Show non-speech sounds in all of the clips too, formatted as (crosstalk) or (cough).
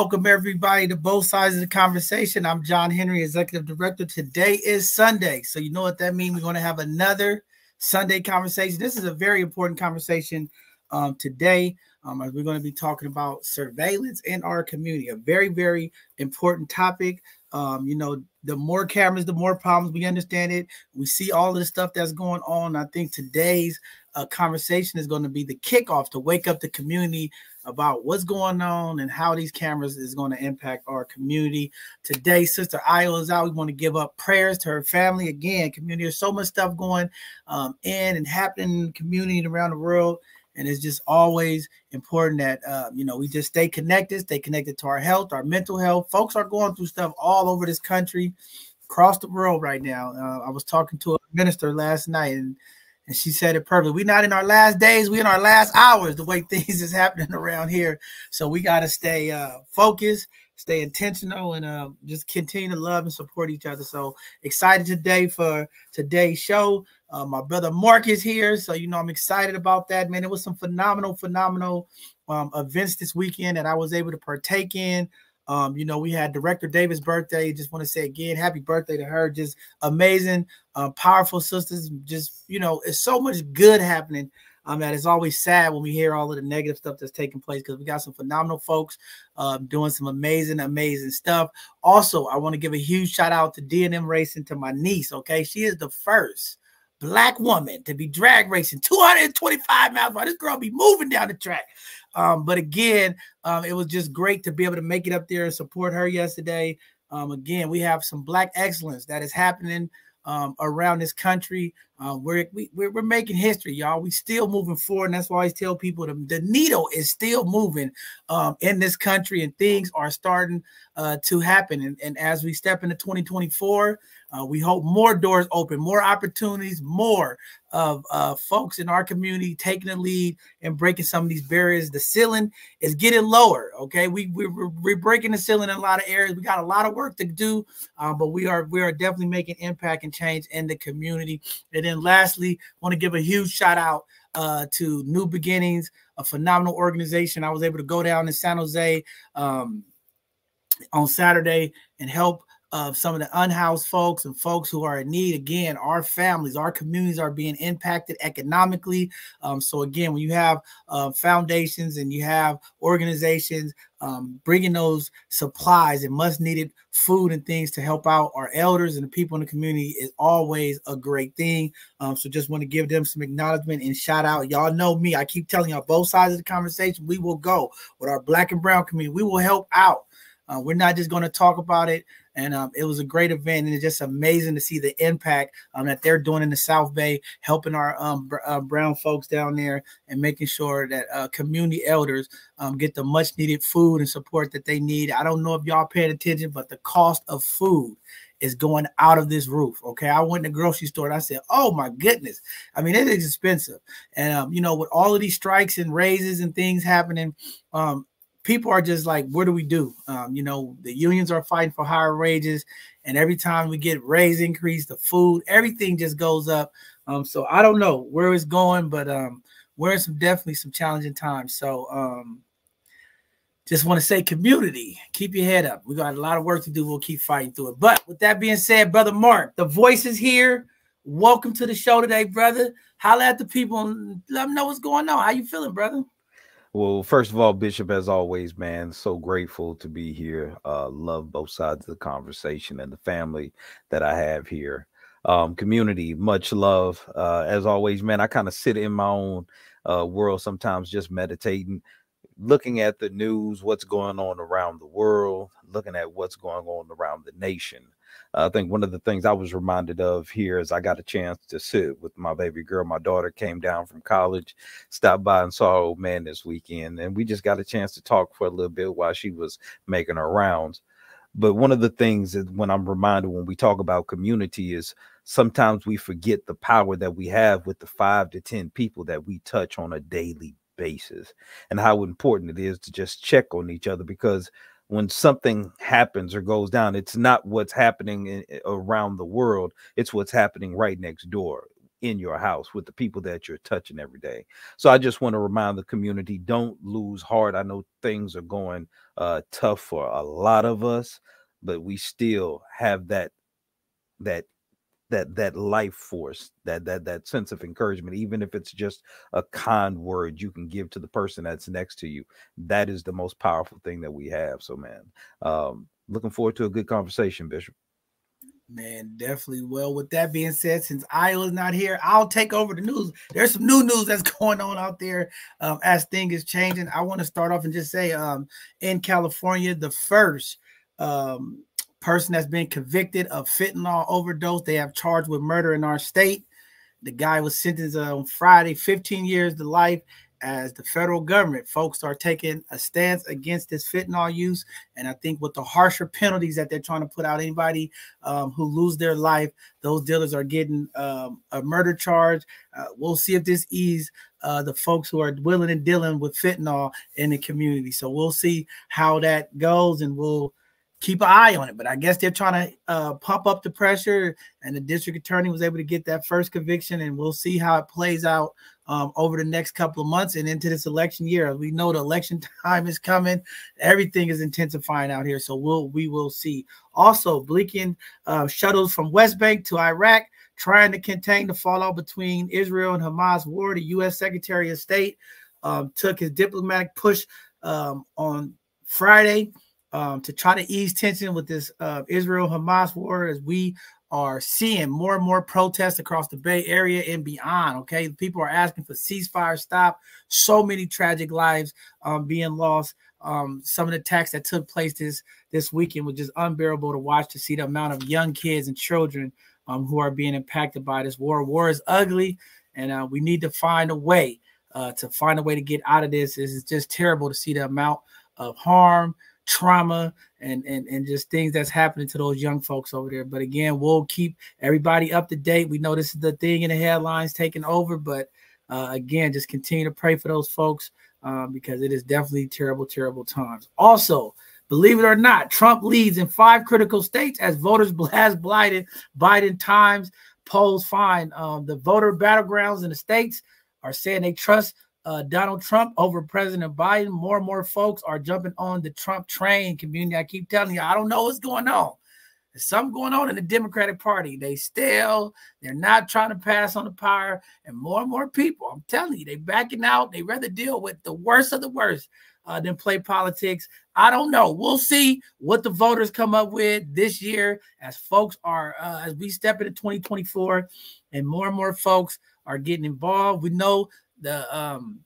Welcome everybody to both sides of the conversation. I'm John Henry, Executive Director. Today is Sunday, so you know what that means. We're going to have another Sunday conversation. This is a very important conversation um, today. Um, we're going to be talking about surveillance in our community, a very, very important topic. Um, you know, the more cameras, the more problems. We understand it. We see all the stuff that's going on. I think today's uh, conversation is going to be the kickoff to wake up the community about what's going on and how these cameras is going to impact our community. Today, Sister Iola is out. We want to give up prayers to her family. Again, community, there's so much stuff going um, in and happening in the community around the world. And it's just always important that uh, you know we just stay connected, stay connected to our health, our mental health. Folks are going through stuff all over this country, across the world right now. Uh, I was talking to a minister last night, and and she said it perfectly. We're not in our last days, we're in our last hours, the way (laughs) things is happening around here. So we got to stay uh, focused, stay intentional, and uh, just continue to love and support each other. So excited today for today's show. Uh, my brother Mark is here. So, you know, I'm excited about that, man. It was some phenomenal, phenomenal um, events this weekend that I was able to partake in. Um, you know, we had Director Davis' birthday. Just want to say again, happy birthday to her. Just amazing, uh, powerful sisters. Just, you know, it's so much good happening. Um, that it's always sad when we hear all of the negative stuff that's taking place because we got some phenomenal folks uh, doing some amazing, amazing stuff. Also, I want to give a huge shout out to D&M Racing to my niece. Okay, she is the first black woman to be drag racing 225 miles. This girl be moving down the track. Um, but again, um, it was just great to be able to make it up there and support her yesterday. Um, again, we have some black excellence that is happening um, around this country. Uh, we're, we, we're, we're making history, y'all. We're still moving forward, and that's why I always tell people the, the needle is still moving um, in this country, and things are starting uh, to happen. And, and as we step into 2024, uh, we hope more doors open, more opportunities, more of uh, folks in our community taking the lead and breaking some of these barriers. The ceiling is getting lower. Okay, we we're, we're breaking the ceiling in a lot of areas. We got a lot of work to do, uh, but we are we are definitely making impact and change in the community. Then lastly, want to give a huge shout out uh, to New Beginnings, a phenomenal organization. I was able to go down to San Jose um, on Saturday and help of some of the unhoused folks and folks who are in need. Again, our families, our communities are being impacted economically. Um, so again, when you have uh, foundations and you have organizations um, bringing those supplies and much needed food and things to help out our elders and the people in the community is always a great thing. Um, so just want to give them some acknowledgement and shout out. Y'all know me. I keep telling y'all both sides of the conversation. We will go with our black and brown community. We will help out. Uh, we're not just going to talk about it and um, it was a great event, and it's just amazing to see the impact um, that they're doing in the South Bay, helping our um, uh, brown folks down there, and making sure that uh, community elders um, get the much needed food and support that they need. I don't know if y'all paying attention, but the cost of food is going out of this roof. Okay, I went to the grocery store and I said, "Oh my goodness!" I mean, it is expensive, and um, you know, with all of these strikes and raises and things happening, um, people are just like, what do we do? Um, you know, the unions are fighting for higher wages, and every time we get raise increase, the food, everything just goes up. Um, so I don't know where it's going, but um, we're in some definitely some challenging times. So um, just want to say, community, keep your head up. We got a lot of work to do. We'll keep fighting through it. But with that being said, brother Mark, the voice is here. Welcome to the show today, brother. Holla at the people and let them know what's going on. How you feeling, brother? Well, first of all, Bishop, as always, man, so grateful to be here. Uh, love both sides of the conversation and the family that I have here. Um, community, much love. Uh, as always, man, I kind of sit in my own uh, world sometimes just meditating, looking at the news, what's going on around the world, looking at what's going on around the nation. I think one of the things I was reminded of here is I got a chance to sit with my baby girl. My daughter came down from college, stopped by and saw old man this weekend, and we just got a chance to talk for a little bit while she was making her rounds. But one of the things that when I'm reminded when we talk about community is sometimes we forget the power that we have with the five to 10 people that we touch on a daily basis and how important it is to just check on each other because when something happens or goes down, it's not what's happening in, around the world, it's what's happening right next door. in your house with the people that you're touching every day. So I just want to remind the community don't lose heart. I know things are going uh, tough for a lot of us, but we still have that that that that life force that that that sense of encouragement even if it's just a kind word you can give to the person that's next to you that is the most powerful thing that we have so man um looking forward to a good conversation bishop Man, definitely. Well, with that being said, since Iola's not here, I'll take over the news. There's some new news that's (laughs) going on out there um, as things is changing. I want to start off and just say, um, in California, the first um, person that's been convicted of fentanyl overdose, they have charged with murder in our state. The guy was sentenced on Friday, 15 years to life as the federal government. Folks are taking a stance against this fentanyl use and i think with the harsher penalties that they're trying to put out anybody um, who lose their life those dealers are getting um, a murder charge. Uh, we'll see if this ease uh, the folks who are willing and dealing with fentanyl in the community. So we'll see how that goes and we'll keep an eye on it. But I guess they're trying to uh, pump up the pressure, and the district attorney was able to get that first conviction, and we'll see how it plays out um, over the next couple of months and into this election year. We know the election (laughs) time is coming. Everything is intensifying out here, so we'll we will see. Also, Blinken uh, shuttles from West Bank to Iraq, trying to contain the fallout between Israel and Hamas war. The U.S. Secretary of State um, took his diplomatic push um, on Friday um, to try to ease tension with this uh, Israel Hamas war as we are seeing more and more protests across the Bay Area and beyond. Okay, people are asking for ceasefire stop. So many tragic lives um, being lost. Um, some of the attacks that took place this this weekend was just unbearable to watch. To see the amount of young kids and children um, who are being impacted by this war. War is ugly, and uh, we need to find a way uh, to find a way to get out of this. It's just terrible to see the amount of harm trauma and and and just things that's happening to those young folks over there. But again, we'll keep everybody up to date. We know this is the thing in the headlines taking over, but uh, again, just continue to pray for those folks um, because it is definitely terrible, terrible times. Also, believe it or not, Trump leads in five critical states as voters (laughs) blast blighted Biden times polls find um, the voter battlegrounds in the states are saying they trust uh, Donald Trump over President Biden. More and more folks are jumping on the Trump train community. I keep telling you, I don't know what's going on. There's something going on in the Democratic Party. They still, they're not trying to pass on the power. And more and more people, I'm telling you, they're backing out. They rather deal with the worst of the worst uh, than play politics. I don't know. We'll see what the voters come up with this year as folks are, uh, as we step into 2024 and more and more folks are getting involved. We know the um,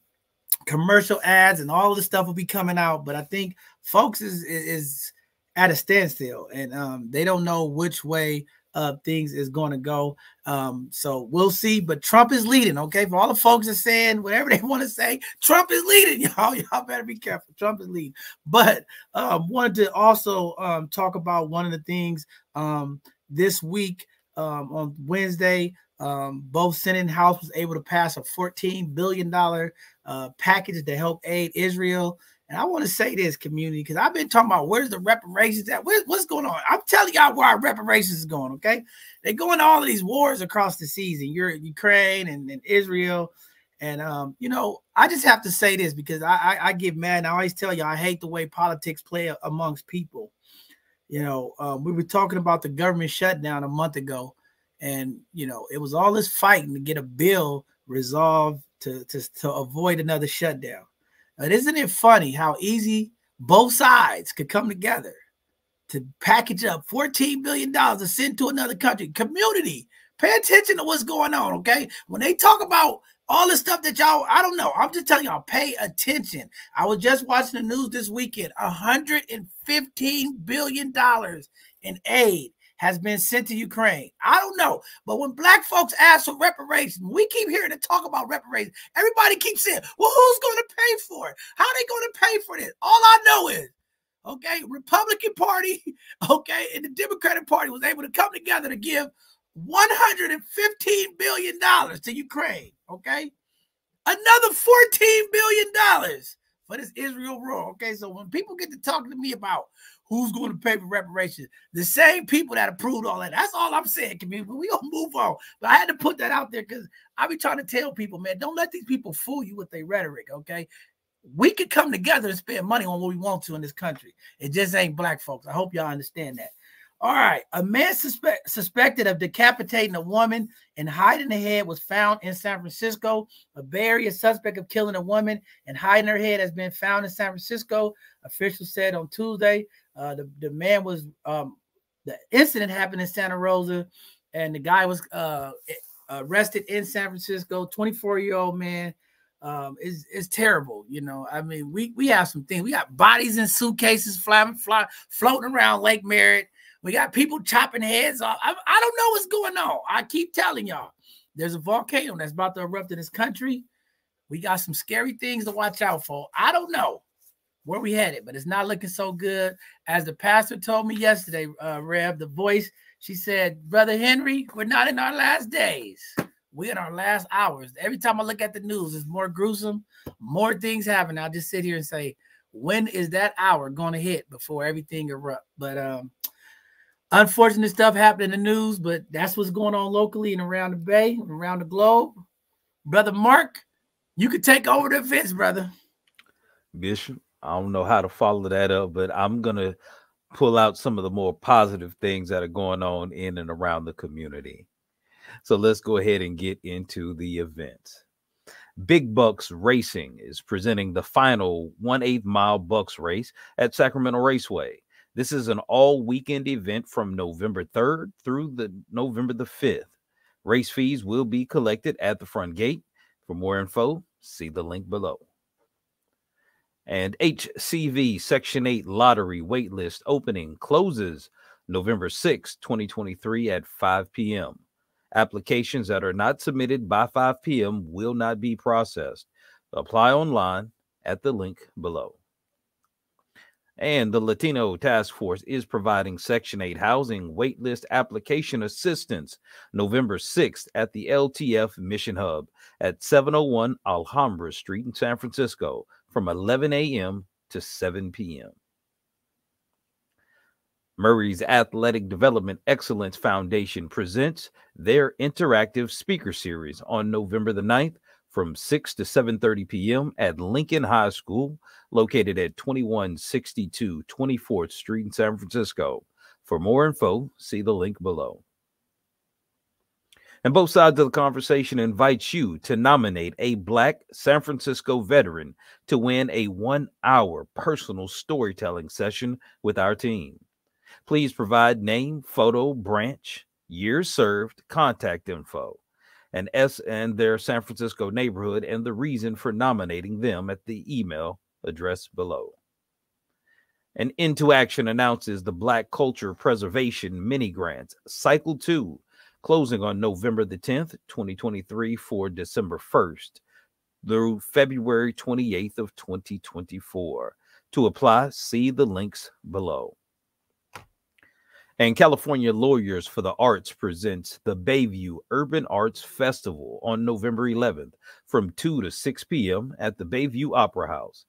commercial ads and all the stuff will be coming out. But I think folks is is at a standstill and um, they don't know which way uh, things is going to go. Um, so we'll see. But Trump is leading. Okay, for all the folks are saying whatever they want to say, Trump is leading. (laughs) Y'all, y'all better be careful. Trump is leading. But um, wanted to also um, talk about one of the things um, this week um, on Wednesday. Um, both Senate and House was able to pass a $14 billion uh, package to help aid Israel. And I want to say this, community, because I've been talking about where's the reparations at? Where, what's going on? I'm telling y'all where our reparations is going, okay? They're going to all of these wars across the season, Europe, Ukraine and, and Israel. And um, you know, I just have to say this because I, I, I get mad. And I always tell you I hate the way politics play amongst people. You know, um, we were talking about the government shutdown a month ago, and you know it was all this fighting to get a bill resolved to to, to avoid another shutdown. But isn't it funny how easy both sides could come together to package up 14 billion dollars to send to another country? Community, pay attention to what's going on, okay? When they talk about all the stuff that y'all, I don't know. I'm just telling y'all, pay attention. I was just watching the news this weekend. 115 billion dollars in aid has been sent to Ukraine. I don't know. But when black folks ask for reparations, we keep hearing to talk about reparations. Everybody keeps saying, well, who's going to pay for it? How are they going to pay for this? All I know is, okay, Republican Party, (laughs) okay, and the Democratic Party was able to come together to give $115 billion to Ukraine, okay? Another $14 billion for this Israel war, okay? So when people get to talking to me about Who's going to pay for reparations? The same people that approved all that. That's all I'm saying, community. We gonna move on. But I had to put that out there because I be trying to tell people, man, don't let these people fool you with their rhetoric. Okay, we could come together and spend money on what we want to in this country. It just ain't black folks. I hope y'all understand that. All right. A man suspect, suspected of decapitating a woman and hiding the head was found in San Francisco. A Bay suspect of killing a woman and hiding her head has been found in San Francisco. Officials said on Tuesday. Uh, the, the man was um, the incident happened in Santa Rosa, and the guy was uh, arrested in San Francisco. 24 year old man um, is is terrible. You know, I mean, we we have some things. We got bodies in suitcases flying, fly, floating around Lake Merritt. We got people chopping heads off. I, I don't know what's going on. I keep telling y'all, there's a volcano that's about to erupt in this country. We got some scary things to watch out for. I don't know where we headed, but it's not looking so good. As the pastor told me yesterday, uh, Rev, the voice, she said, Brother Henry, we're not in our last days. We're in our last hours. Every time I look at the news, it's more gruesome, more things happen. I'll just sit here and say, when is that hour going to hit before everything erupt? But um, unfortunate stuff happened in the news, but that's what's going on locally and around the bay, around the globe. Brother Mark, you could take over the events, brother. Bishop, I don't know how to follow that up, but I'm gonna pull out some of the more positive things that are going on in and around the community. So let's go ahead and get into the event. Big Bucks Racing is presenting the final 1 8 mile Bucks race at Sacramento Raceway. This is an all weekend event from November 3rd through the November the 5th. Race fees will be collected at the front gate. For more info, see the link below. And HCV Section 8 lottery waitlist opening closes November 6, 2023 at 5 p.m. Applications that are not submitted by 5 p.m. will not be processed. Apply online at the link below. And the Latino Task Force is providing Section 8 housing waitlist application assistance November 6th at the LTF Mission Hub at 701 Alhambra Street in San Francisco from 11 a.m. to 7 p.m. Murray's Athletic Development Excellence Foundation presents their interactive speaker series on November the 9th from 6 to 7:30 p.m. at Lincoln High School, located at 2162 24th Street in San Francisco. For more info, see the link below. And both sides of the conversation invites you to nominate a Black San Francisco veteran to win a one hour personal storytelling session with our team. Please provide name, photo, branch, years served, contact info, and S and their San Francisco neighborhood and the reason for nominating them at the email address below. And Into Action announces the Black Culture Preservation Mini Grants Cycle 2 closing on November the 10th, 2023 for December 1st through February 28th of 2024. To apply, see the links below. And California Lawyers for the Arts presents the Bayview Urban Arts Festival on November 11th from 2 to 6 p.m. at the Bayview Opera House.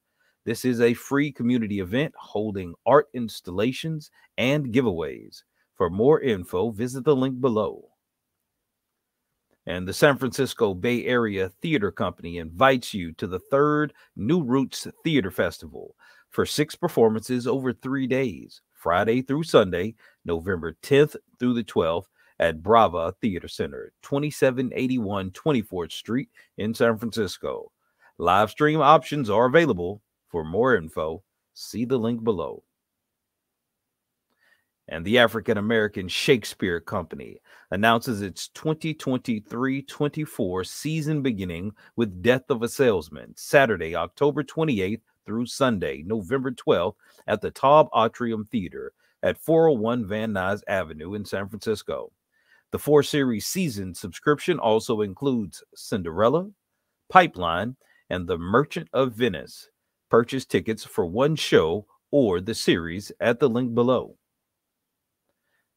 This is a free community event holding art installations and giveaways. For more info, visit the link below. And the San Francisco Bay Area Theater Company invites you to the third New Roots Theater Festival for six performances over three days, Friday through Sunday, November 10th through the 12th at Brava Theater Center, 2781 24th Street in San Francisco. Live stream options are available. For more info, see the link below and the African American Shakespeare Company announces its 2023 24 season beginning with Death of a Salesman, Saturday, October 28th through Sunday, November 12th at the Taub Atrium Theater at 401 Van Ness Avenue in San Francisco. The four series season subscription also includes Cinderella, Pipeline, and The Merchant of Venice. Purchase tickets for one show or the series at the link below.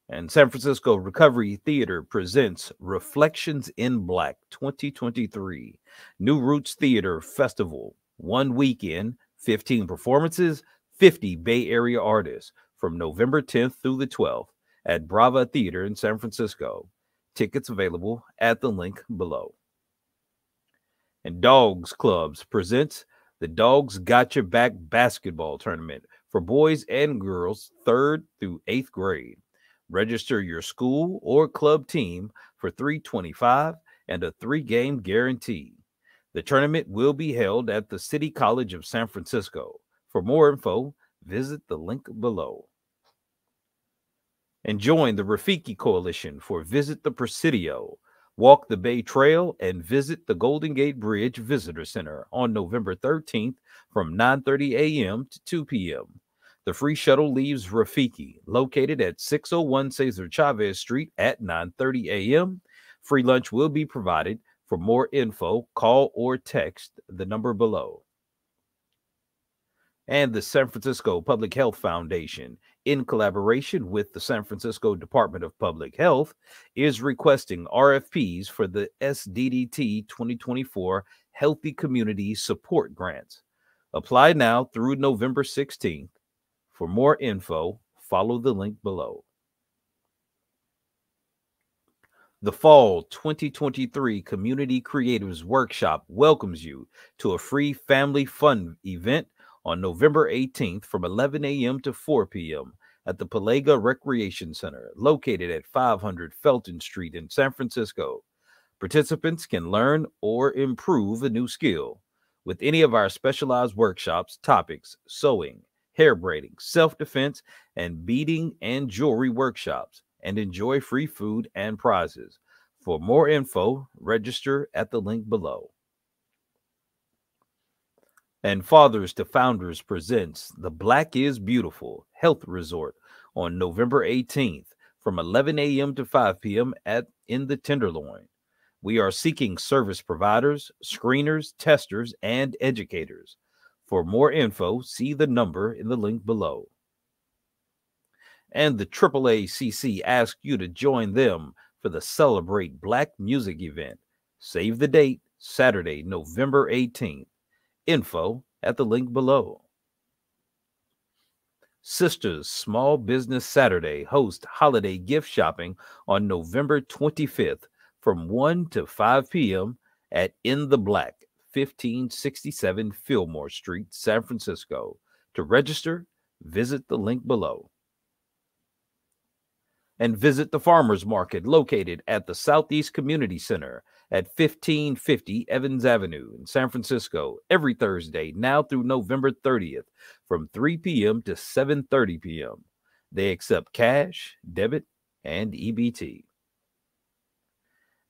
And San Francisco Recovery Theater presents Reflections in Black 2023 New Roots Theater Festival. One weekend, 15 performances, 50 Bay Area artists. From November 10th through the 12th at Brava Theater in San Francisco. Tickets available at the link below. And Dogs Clubs presents the Dogs Got Your Back basketball tournament for boys and girls, third through eighth grade. Register your school or club team for 325 and a three game guarantee. The tournament will be held at the City College of San Francisco. For more info, visit the link below. And join the Rafiki Coalition for Visit the Presidio, walk the Bay Trail, and visit the Golden Gate Bridge Visitor Center on November 13th from 9:30 a.m. to 2 p.m. The free shuttle leaves Rafiki, located at 601 Cesar Chavez Street at 9:30 a.m. Free lunch will be provided. For more info, call or text the number below. And the San Francisco Public Health Foundation, in collaboration with the San Francisco Department of Public Health, is requesting RFPs for the SDDT 2024 Healthy Community Support Grants. Apply now through November 16th for more info, follow the link below. The Fall 2023 Community Creatives Workshop welcomes you to a free family fun event on November 18th from 11 a.m. to 4 p.m. at the Palega Recreation Center, located at 500 Felton Street in San Francisco. Participants can learn or improve a new skill with any of our specialized workshops, topics, sewing, hair braiding, self defense, and beading and jewelry workshops, and enjoy free food and prizes. For more info, register at the link below. And Fathers to Founders presents the Black is Beautiful Health Resort on November 18th from 11 a.m. to 5 p.m. at in the Tenderloin. We are seeking service providers, screeners, testers, and educators. For more info, see the number in the link below. And the AAACC asks you to join them for the Celebrate Black Music event. Save the date, Saturday, November 18th. Info at the link below. Sisters Small Business Saturday hosts holiday gift shopping on November 25th from 1 to 5 p.m. at In the Black 1567 Fillmore Street, San Francisco. To register, visit the link below. And visit the farmers market located at the Southeast Community Center at 1550 Evans Avenue in San Francisco every Thursday now through November 30th from 3 p.m. to 7:30 p.m. They accept cash, debit, and EBT.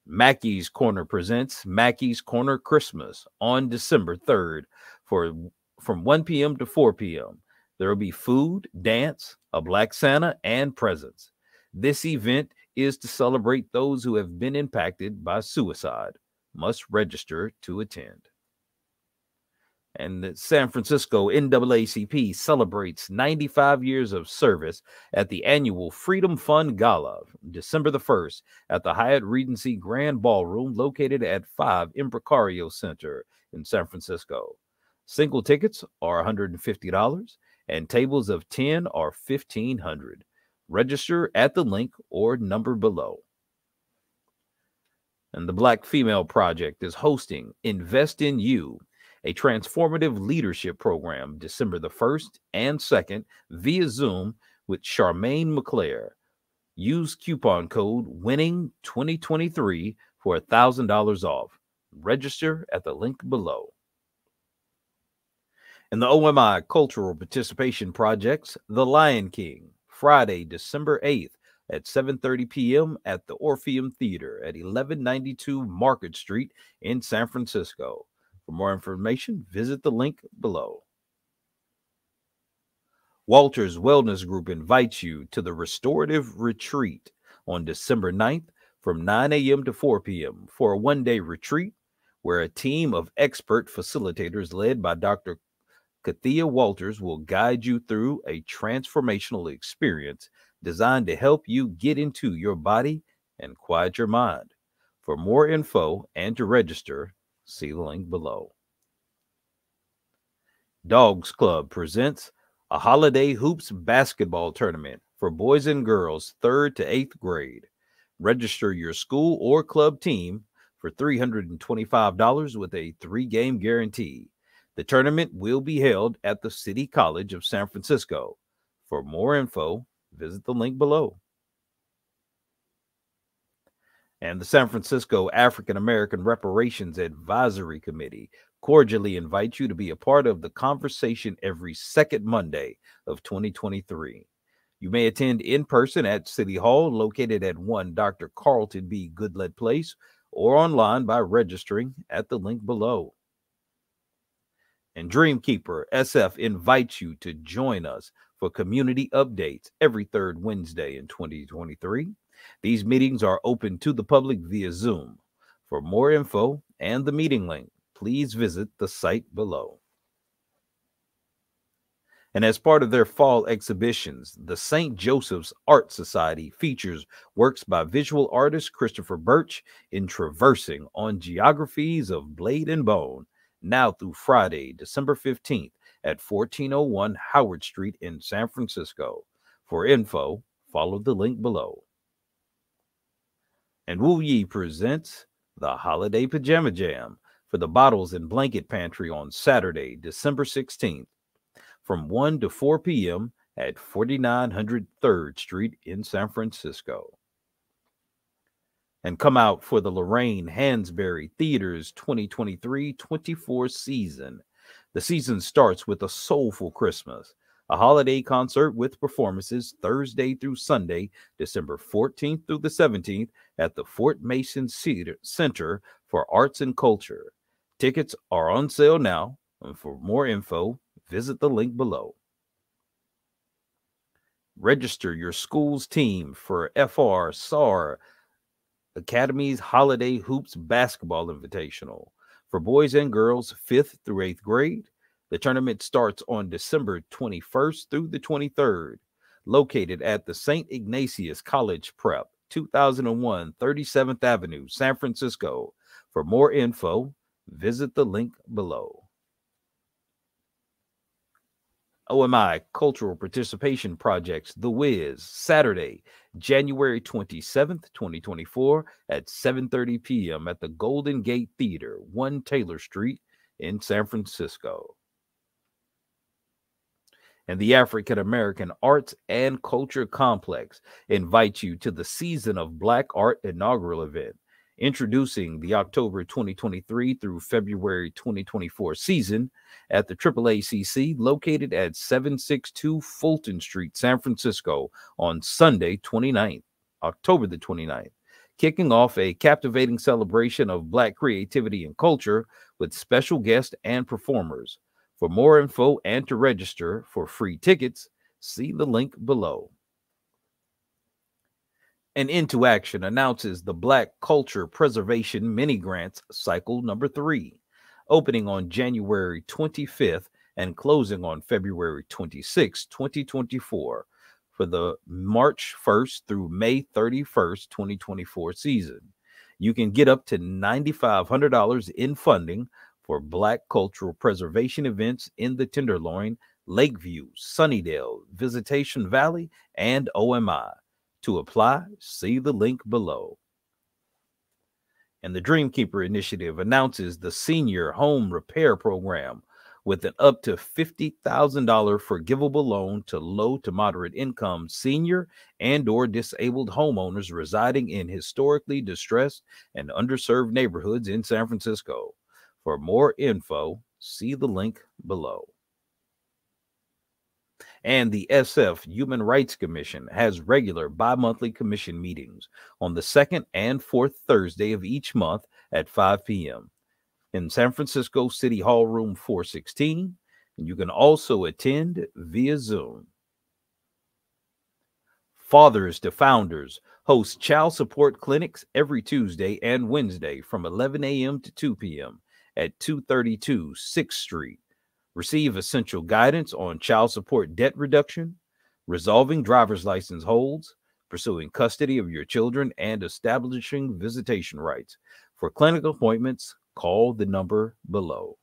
Mackey's Corner presents Mackey's Corner Christmas on December 3rd for from 1 p.m. to 4 p.m. There will be food, dance, a black Santa, and presents. This event is to celebrate those who have been impacted by suicide. Must register to attend and the San Francisco NAACP celebrates 95 years of service at the annual Freedom Fund Gala, December the 1st, at the Hyatt Regency Grand Ballroom located at 5 Embarcadero Center in San Francisco. Single tickets are $150 and tables of 10 are 1500 Register at the link or number below. And the Black Female Project is hosting Invest in You a transformative leadership program December the 1st and 2nd via Zoom with Charmaine McClare. Use coupon code WINNING2023 for $1,000 off. Register at the link below. In the OMI Cultural Participation Projects, The Lion King, Friday, December 8th at 7:30 p.m. at the Orpheum Theater at 1192 Market Street in San Francisco. For more information, visit the link below. Walters Wellness Group invites you to the Restorative Retreat on December 9th from 9 a.m. to 4 p.m. for a one day retreat where a team of expert facilitators led by Dr. Kathia Walters will guide you through a transformational experience designed to help you get into your body and quiet your mind. For more info and to register, See the link below. Dogs Club presents a holiday hoops basketball tournament for boys and girls, third to eighth grade. Register your school or club team for $325 with a three game guarantee. The tournament will be held at the City College of San Francisco. For more info, visit the link below. And the San Francisco African American Reparations Advisory Committee cordially invite you to be a part of the conversation every second Monday of 2023. You may attend in person at City Hall, located at 1 Dr. Carlton B. Goodlett Place, or online by registering at the link below. And Dreamkeeper SF invites you to join us for community updates every third Wednesday in 2023. These meetings are open to the public via Zoom. For more info and the meeting link, please visit the site below. And as part of their fall exhibitions, the St. Joseph's Art Society features works by visual artist Christopher Birch in Traversing on Geographies of Blade and Bone, now through Friday, December 15th at 1401 Howard Street in San Francisco. For info, follow the link below. And Wu Yee presents the Holiday Pajama Jam for the Bottles and Blanket Pantry on Saturday, December 16th from 1 to 4 p.m. at 4900 3rd Street in San Francisco. And come out for the Lorraine Hansberry Theater's 2023 24 season. The season starts with a soulful Christmas, a holiday concert with performances Thursday through Sunday, December 14th through the 17th at the Fort Mason Center for Arts and Culture. Tickets are on sale now. And for more info, visit the link below. Register your school's team for FR SAR Academy's Holiday Hoops Basketball Invitational for boys and girls 5th through 8th grade. The tournament starts on December 21st through the 23rd, located at the St. Ignatius College Prep, 2001 37th Avenue, San Francisco. For more info, visit the link below. OMI Cultural Participation Projects The Wiz Saturday, January 27th, 2024 at 7:30 p.m. at the Golden Gate Theater, 1 Taylor Street in San Francisco. And the African American Arts and Culture Complex invites you to the Season of Black Art inaugural event introducing the October 2023 through February 2024 season at the AAACC located at 762 Fulton Street, San Francisco on Sunday 29th, October the 29th, kicking off a captivating celebration of Black creativity and culture with special guests and performers. For more info and to register for free tickets, see the link below and Into Action announces the Black Culture Preservation Mini Grants Cycle number three, opening on January 25th and closing on February 26, 2024, for the March 1st through May 31st, 2024 season. You can get up to $9,500 in funding for Black cultural preservation events in the Tenderloin, Lakeview, Sunnydale, Visitation Valley, and OMI. To apply, see the link below. And the Dreamkeeper Initiative announces the Senior Home Repair Program with an up to $50,000 forgivable loan to low to moderate income senior and or disabled homeowners residing in historically distressed and underserved neighborhoods in San Francisco. For more info, see the link below. And the SF Human Rights Commission has regular bi monthly commission meetings on the second and fourth Thursday of each month at 5 p.m. in San Francisco City Hall, room 416. And you can also attend via Zoom. Fathers to Founders hosts child support clinics every Tuesday and Wednesday from 11 a.m. to 2 p.m. at 232 6th Street receive essential guidance on child support debt reduction, resolving driver's license holds, pursuing custody of your children, and establishing visitation rights. For clinic appointments, call the number below.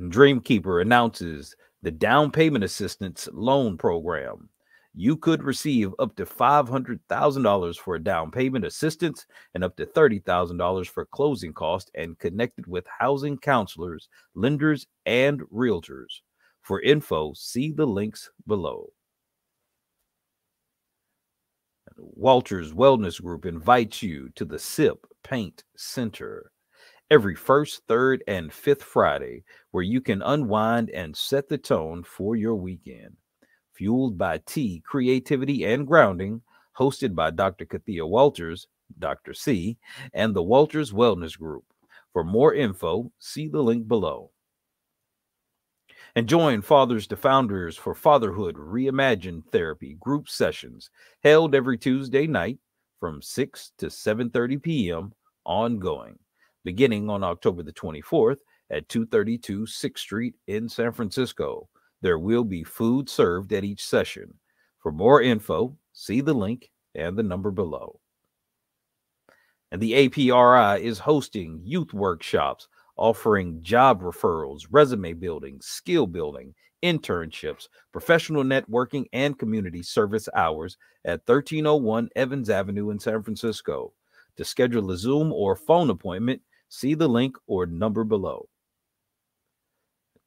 Dreamkeeper announces the down payment assistance loan program. You could receive up to $500,000 for down payment assistance and up to $30,000 for closing costs and connected with housing counselors, lenders, and realtors. For info, see the links below. Walters Wellness Group invites you to the SIP Paint Center every first, third, and fifth Friday, where you can unwind and set the tone for your weekend. Fueled by tea, creativity, and grounding, hosted by Dr. Kathia Walters, Dr. C, and the Walters Wellness Group. For more info, see the link below. And join Fathers to Founders for Fatherhood Reimagined Therapy group sessions held every Tuesday night from 6 to 7:30 p.m. ongoing, beginning on October the 24th at 232 6th Street in San Francisco. There will be food served at each session. For more info, see the link and the number below. And the APRI is hosting youth workshops offering job referrals, resume building, skill building, internships, professional networking, and community service hours at 1301 Evans Avenue in San Francisco. To schedule a Zoom or phone appointment, see the link or number below.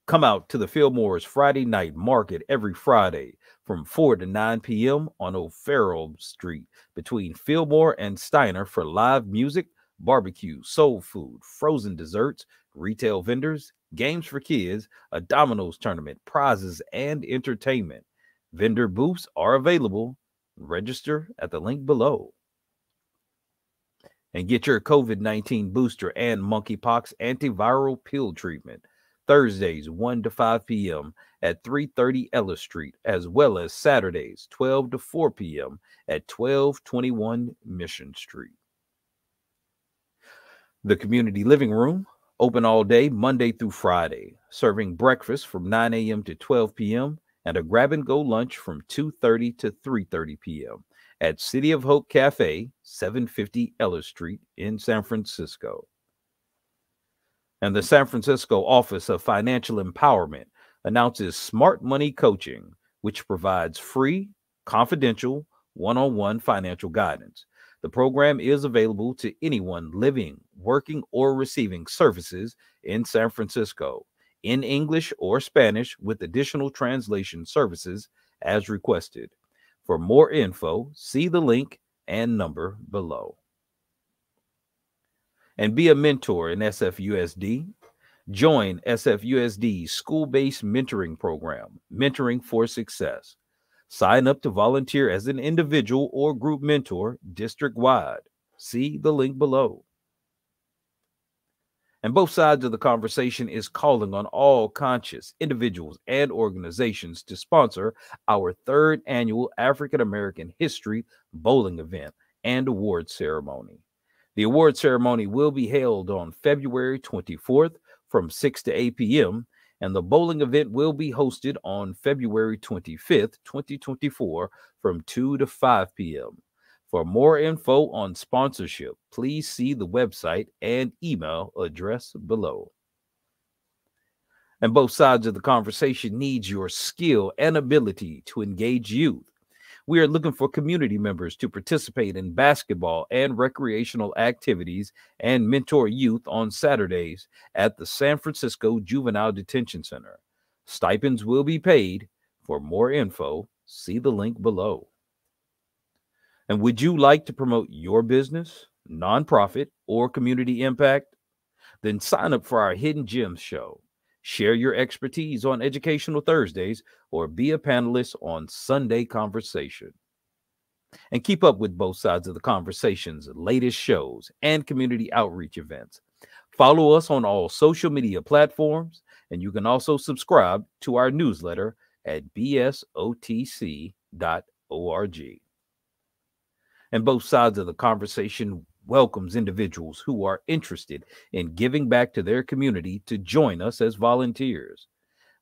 Come out to the Fillmore's Friday night market every Friday from 4 to 9 p.m. on O'Farrell Street between Fillmore and Steiner for live music, barbecue, soul food, frozen desserts, retail vendors, games for kids, a dominoes tournament, prizes, and entertainment. Vendor booths are available. Register at the link below. And get your COVID 19 booster and monkeypox antiviral pill treatment Thursdays 1 to 5 p.m. at 330 Ellis Street, as well as Saturdays 12 to 4 p.m. at 1221 Mission Street. The Community Living Room, open all day, Monday through Friday, serving breakfast from 9 a.m. to 12 p.m. and a grab and go lunch from 2.30 to 3.30 p.m. at City of Hope Cafe, 750 Ellis Street in San Francisco. And the San Francisco Office of Financial Empowerment announces Smart Money Coaching, which provides free, confidential, one on one financial guidance. The program is available to anyone living, working, or receiving services in San Francisco in English or Spanish with additional translation services as requested. For more info, see the link and number below. And be a mentor in SFUSD. Join SFUSD's school based mentoring program, Mentoring for Success. Sign up to volunteer as an individual or group mentor district wide. See the link below. And both sides of the conversation is calling on all conscious individuals and organizations to sponsor our third annual African American History Bowling event and award ceremony. The award ceremony will be held on February 24th from 6 to 8 p.m and the bowling event will be hosted on February 25th, 2024 from 2 to 5 p.m. For more info on sponsorship, please see the website and email address below. And both sides of the conversation needs your skill and ability to engage youth. We are looking for community members to participate in basketball and recreational activities and mentor youth on Saturdays at the San Francisco Juvenile Detention Center. Stipends will be paid. For more info, see the link below. And would you like to promote your business, nonprofit, or community impact? Then sign up for our Hidden Gems show. Share your expertise on Educational Thursdays or be a panelist on Sunday Conversation. And keep up with both sides of the conversation's latest shows and community outreach events. Follow us on all social media platforms, and you can also subscribe to our newsletter at bsotc.org. And both sides of the conversation welcomes individuals who are interested in giving back to their community to join us as volunteers.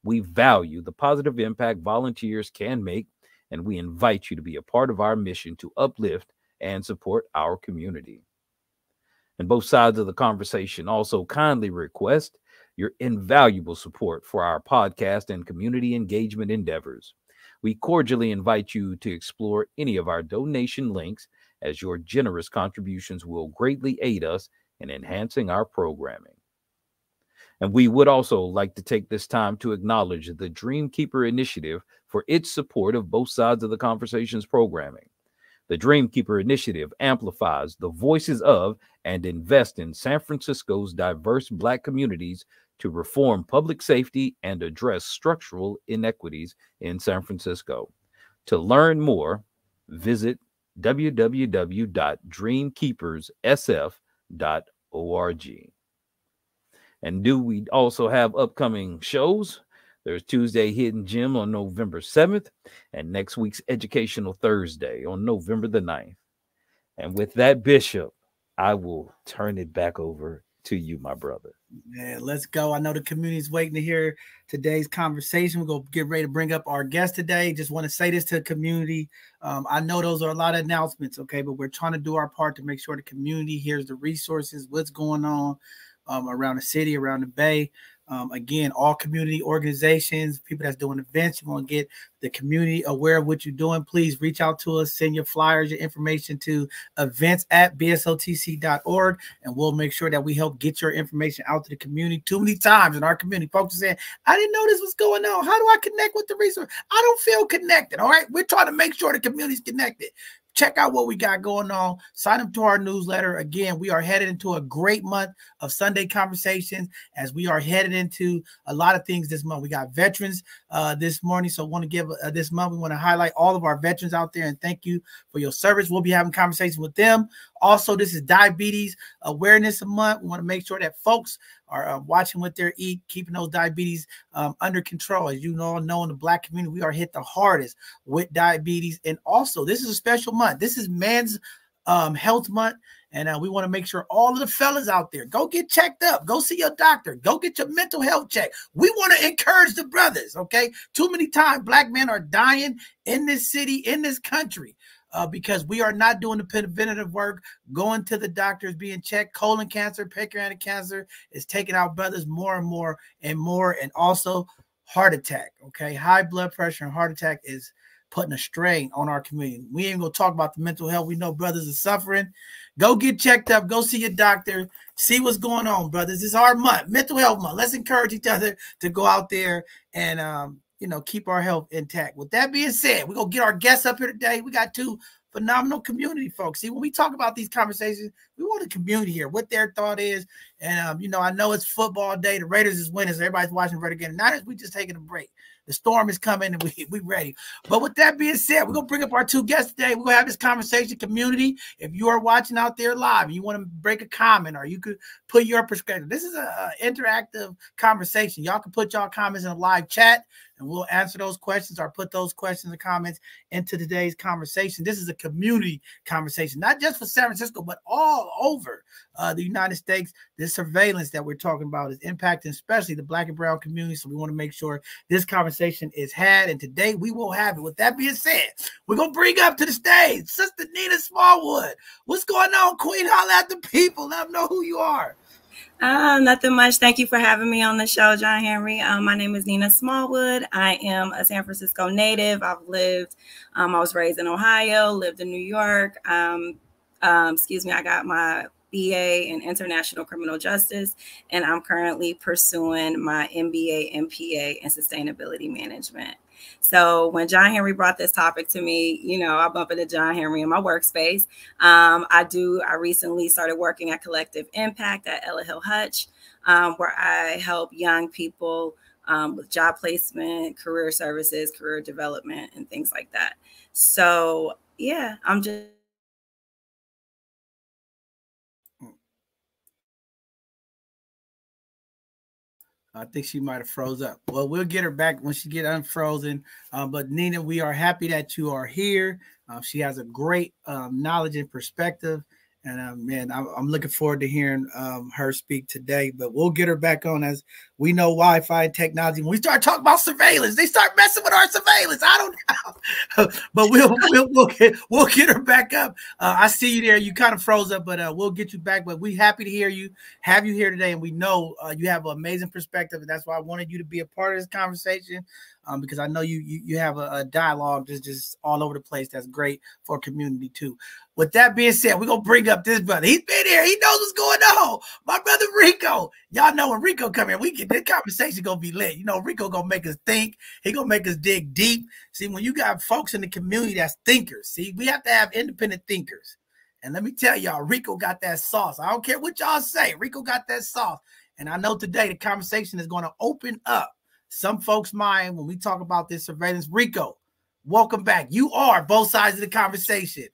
We value the positive impact volunteers can make, and we invite you to be a part of our mission to uplift and support our community. And both sides of the conversation also kindly request your invaluable support for our podcast and community engagement endeavors. We cordially invite you to explore any of our donation links, as your generous contributions will greatly aid us in enhancing our programming. And we would also like to take this time to acknowledge the Dreamkeeper Initiative for its support of both sides of the conversations programming. The Dreamkeeper Initiative amplifies the voices of and invest in San Francisco's diverse Black communities to reform public safety and address structural inequities in San Francisco. To learn more, visit www.dreamkeeperssf.org. And do we also have upcoming shows? There's Tuesday Hidden Gem on November 7th, and next week's Educational Thursday on November the 9th. And with that, Bishop, I will turn it back over to you, my brother. Man, let's go. I know the community is waiting to hear today's conversation. We're going to get ready to bring up our guest today. Just want to say this to the community. Um, I know those are a lot of announcements, okay, but we're trying to do our part to make sure the community hears the resources, what's going on um, around the city, around the Bay. Um, again, all community organizations, people that's doing events, you want to get the community aware of what you're doing, please reach out to us, send your flyers, your information to events at bsotc.org, and we'll make sure that we help get your information out to the community. Too many times in our community, folks are saying, I didn't know this was going on. How do I connect with the resource? I don't feel connected. All right. We're trying to make sure the community's connected check out what we got going on. Sign up to our newsletter. Again, we are headed into a great month of Sunday conversations as we are headed into a lot of things this month. We got veterans uh, this morning, so want to give uh, this month. We want to highlight all of our veterans out there and thank you for your service. We'll be having conversations with them. Also, this is Diabetes Awareness Month. We want to make sure that folks are uh, watching what they're eat, keeping those diabetes um, under control. As you all know, in the Black community, we are hit the hardest with diabetes. And also, this is a special month. This is Men's um, Health Month. And uh, we want to make sure all of the fellas out there go get checked up, go see your doctor, go get your mental health check. We want to encourage the brothers, okay? Too many times black men are dying in this city, in this country uh, because we are not doing the preventative work, going to the doctors, being checked. Colon cancer, pancreatic cancer is taking our brothers more and more and more, and also heart attack. Okay, high blood pressure and heart attack is putting a strain on our community. We ain't gonna talk about the mental health. We know brothers are suffering. Go get checked up. Go see your doctor. See what's going on, brothers. It's our month, mental health month. Let's encourage each other to go out there and um, you know, keep our health intact. With that being said, we're gonna get our guests up here today. We got two phenomenal community folks. See, when we talk about these conversations, we want a community here, what their thought is. And um, you know, I know it's football day. The Raiders is winning, so everybody's watching Raider. Not as we just taking a break. The storm is coming and we (laughs) we ready. But with that being said, we're gonna bring up our two guests today. We're gonna have this conversation community. If you are watching out there live, you want to break a comment or you could put your perspective. This is a, a interactive conversation. Y'all can put y'all comments in a live chat and we'll answer those questions or put those questions and comments into today's conversation. This is a community conversation, not just for San Francisco, but all over uh, the United States. This surveillance that we're talking about is impacting especially the black and brown community. So we want to make sure this conversation is had. And today we will have it. With that being said, we're going to bring up to the stage Sister Nina Smallwood. What's going on, Queen? Holla at the people. Let them know who you are. Uh, nothing much. Thank you for having me on the show, John Henry. Um, my name is Nina Smallwood. I am a San Francisco native. I've lived, um, I was raised in Ohio, lived in New York. Um, um excuse me, I got my BA in International Criminal Justice, and I'm currently pursuing my MBA, MPA in Sustainability Management. So when John Henry brought this topic to me, you know, I bump into John Henry in my workspace. Um, I do. I recently started working at Collective Impact at Ella Hill Hutch, um, where I help young people um, with job placement, career services, career development, and things like that. So yeah, I'm just I think she might have froze up. Well, we'll get her back when she get unfrozen. Uh, but Nina, we are happy that you are here. Uh, she has a great um, knowledge and perspective, And uh, man, I'm, I'm, looking forward to hearing um, her speak today. But we'll get her back on as we know Wi-Fi technology. When we start talking about surveillance, they start messing with our surveillance. I don't know, (laughs) but we'll we'll we'll get, we'll get her back up. Uh, I see you there. You kind of froze up, but uh, we'll get you back. But we happy to hear you, have you here today, and we know uh, you have an amazing perspective, and that's why I wanted you to be a part of this conversation um, because I know you you, you have a, a dialogue that's just all over the place. That's great for community too. With that being said, we're gonna bring up this brother. He's been here. He knows what's going on. My brother Rico. Y'all know when Rico come here, we get this conversation gonna be lit. You know, Rico gonna make us think. He gonna make us dig deep. See, when you got folks in the community that's thinkers, see, we have to have independent thinkers. And let me tell y'all, Rico got that sauce. I don't care what y'all say. Rico got that sauce. And I know today the conversation is going to open up some folks' mind when we talk about this surveillance. Rico, welcome back. You are both sides of the conversation.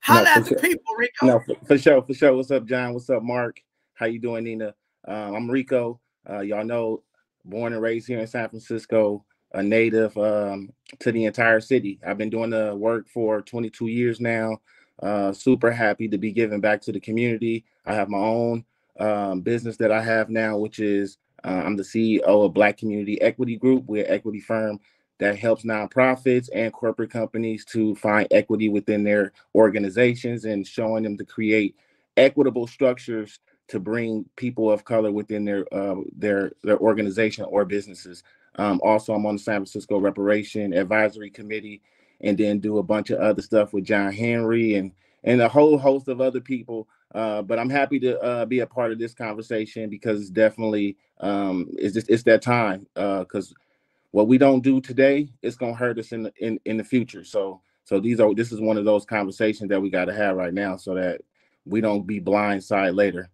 How no, at the sure. people, Rico. No, for, for, sure, for sure. What's up, John? What's up, Mark? How you doing, Nina? Uh, I'm Rico. Uh, y'all know, born and raised here in San Francisco, a native um, to the entire city. I've been doing the work for 22 years now. Uh, super happy to be giving back to the community. I have my own um, business that I have now, which is uh, I'm the CEO of Black Community Equity Group. We're an equity firm that helps nonprofits and corporate companies to find equity within their organizations and showing them to create equitable structures to bring people of color within their uh, their their organization or businesses. Um, also, I'm on the San Francisco Reparation Advisory Committee, and then do a bunch of other stuff with John Henry and and a whole host of other people. Uh, but I'm happy to uh, be a part of this conversation because it's definitely um, it's just it's that time because uh, what we don't do today it's gonna hurt us in the in, in the future. So so these are this is one of those conversations that we got to have right now so that we don't be blindsided later.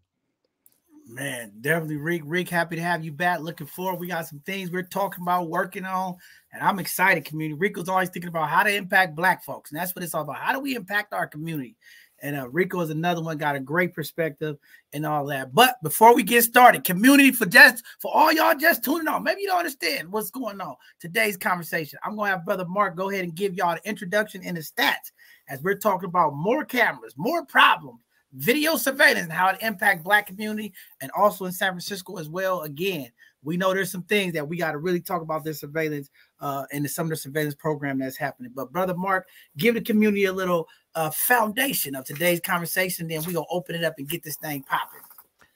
Man, definitely, Rick. Rick, happy to have you back. Looking forward. We got some things we're talking about, working on, and I'm excited. Community. Rick Rico's always thinking about how to impact Black folks, and that's what it's all about. How do we impact our community? And uh, Rico is another one, got a great perspective and all that. But before we get started, community for just for all y'all just tuning on, maybe you don't understand what's going on today's conversation. I'm gonna have Brother Mark go ahead and give y'all the introduction and the stats as we're talking about more cameras, more problems, video surveillance and how it impact black community and also in San Francisco as well. Again, we know there's some things that we got to really talk about this surveillance uh and the, some of the surveillance program that's happening. But brother Mark, give the community a little uh foundation of today's conversation, then we're gonna open it up and get this thing popping.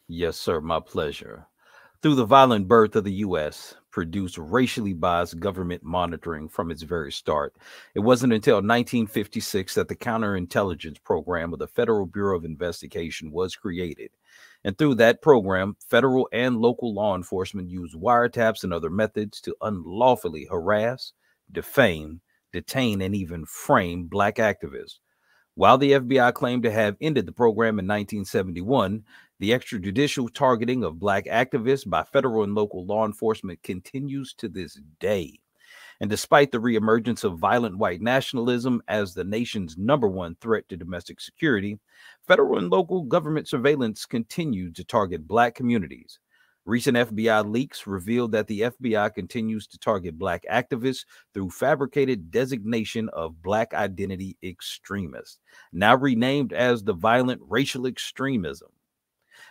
Yes, sir. My pleasure. Through the violent birth of the U.S., produced racially biased government monitoring from its very start. It wasn't until 1956 that the counterintelligence program of the Federal Bureau of Investigation was created. And through that program, federal and local law enforcement used wiretaps and other methods to unlawfully harass, defame, detain, and even frame Black activists. While the FBI claimed to have ended the program in 1971, the extrajudicial targeting of Black activists by federal and local law enforcement continues to this day. And despite the reemergence of violent white nationalism as the nation's number one threat to domestic security, federal and local government surveillance continued to target Black communities. Recent FBI leaks revealed that the FBI continues to target Black activists through fabricated designation of Black identity extremists, now renamed as the violent racial extremism.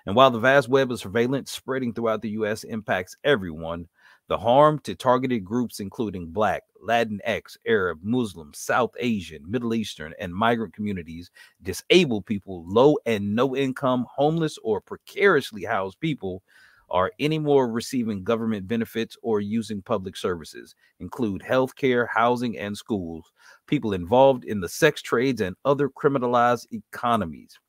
And while the vast web of surveillance spreading throughout the U.S. impacts everyone, the harm to targeted groups, including Black, Latinx, Arab, Muslim, South Asian, Middle Eastern, and migrant communities, disabled people, low and no income, homeless, or precariously housed people, are anymore receiving government benefits or using public services, include healthcare, housing, and schools, people involved in the sex trades and other criminalized economies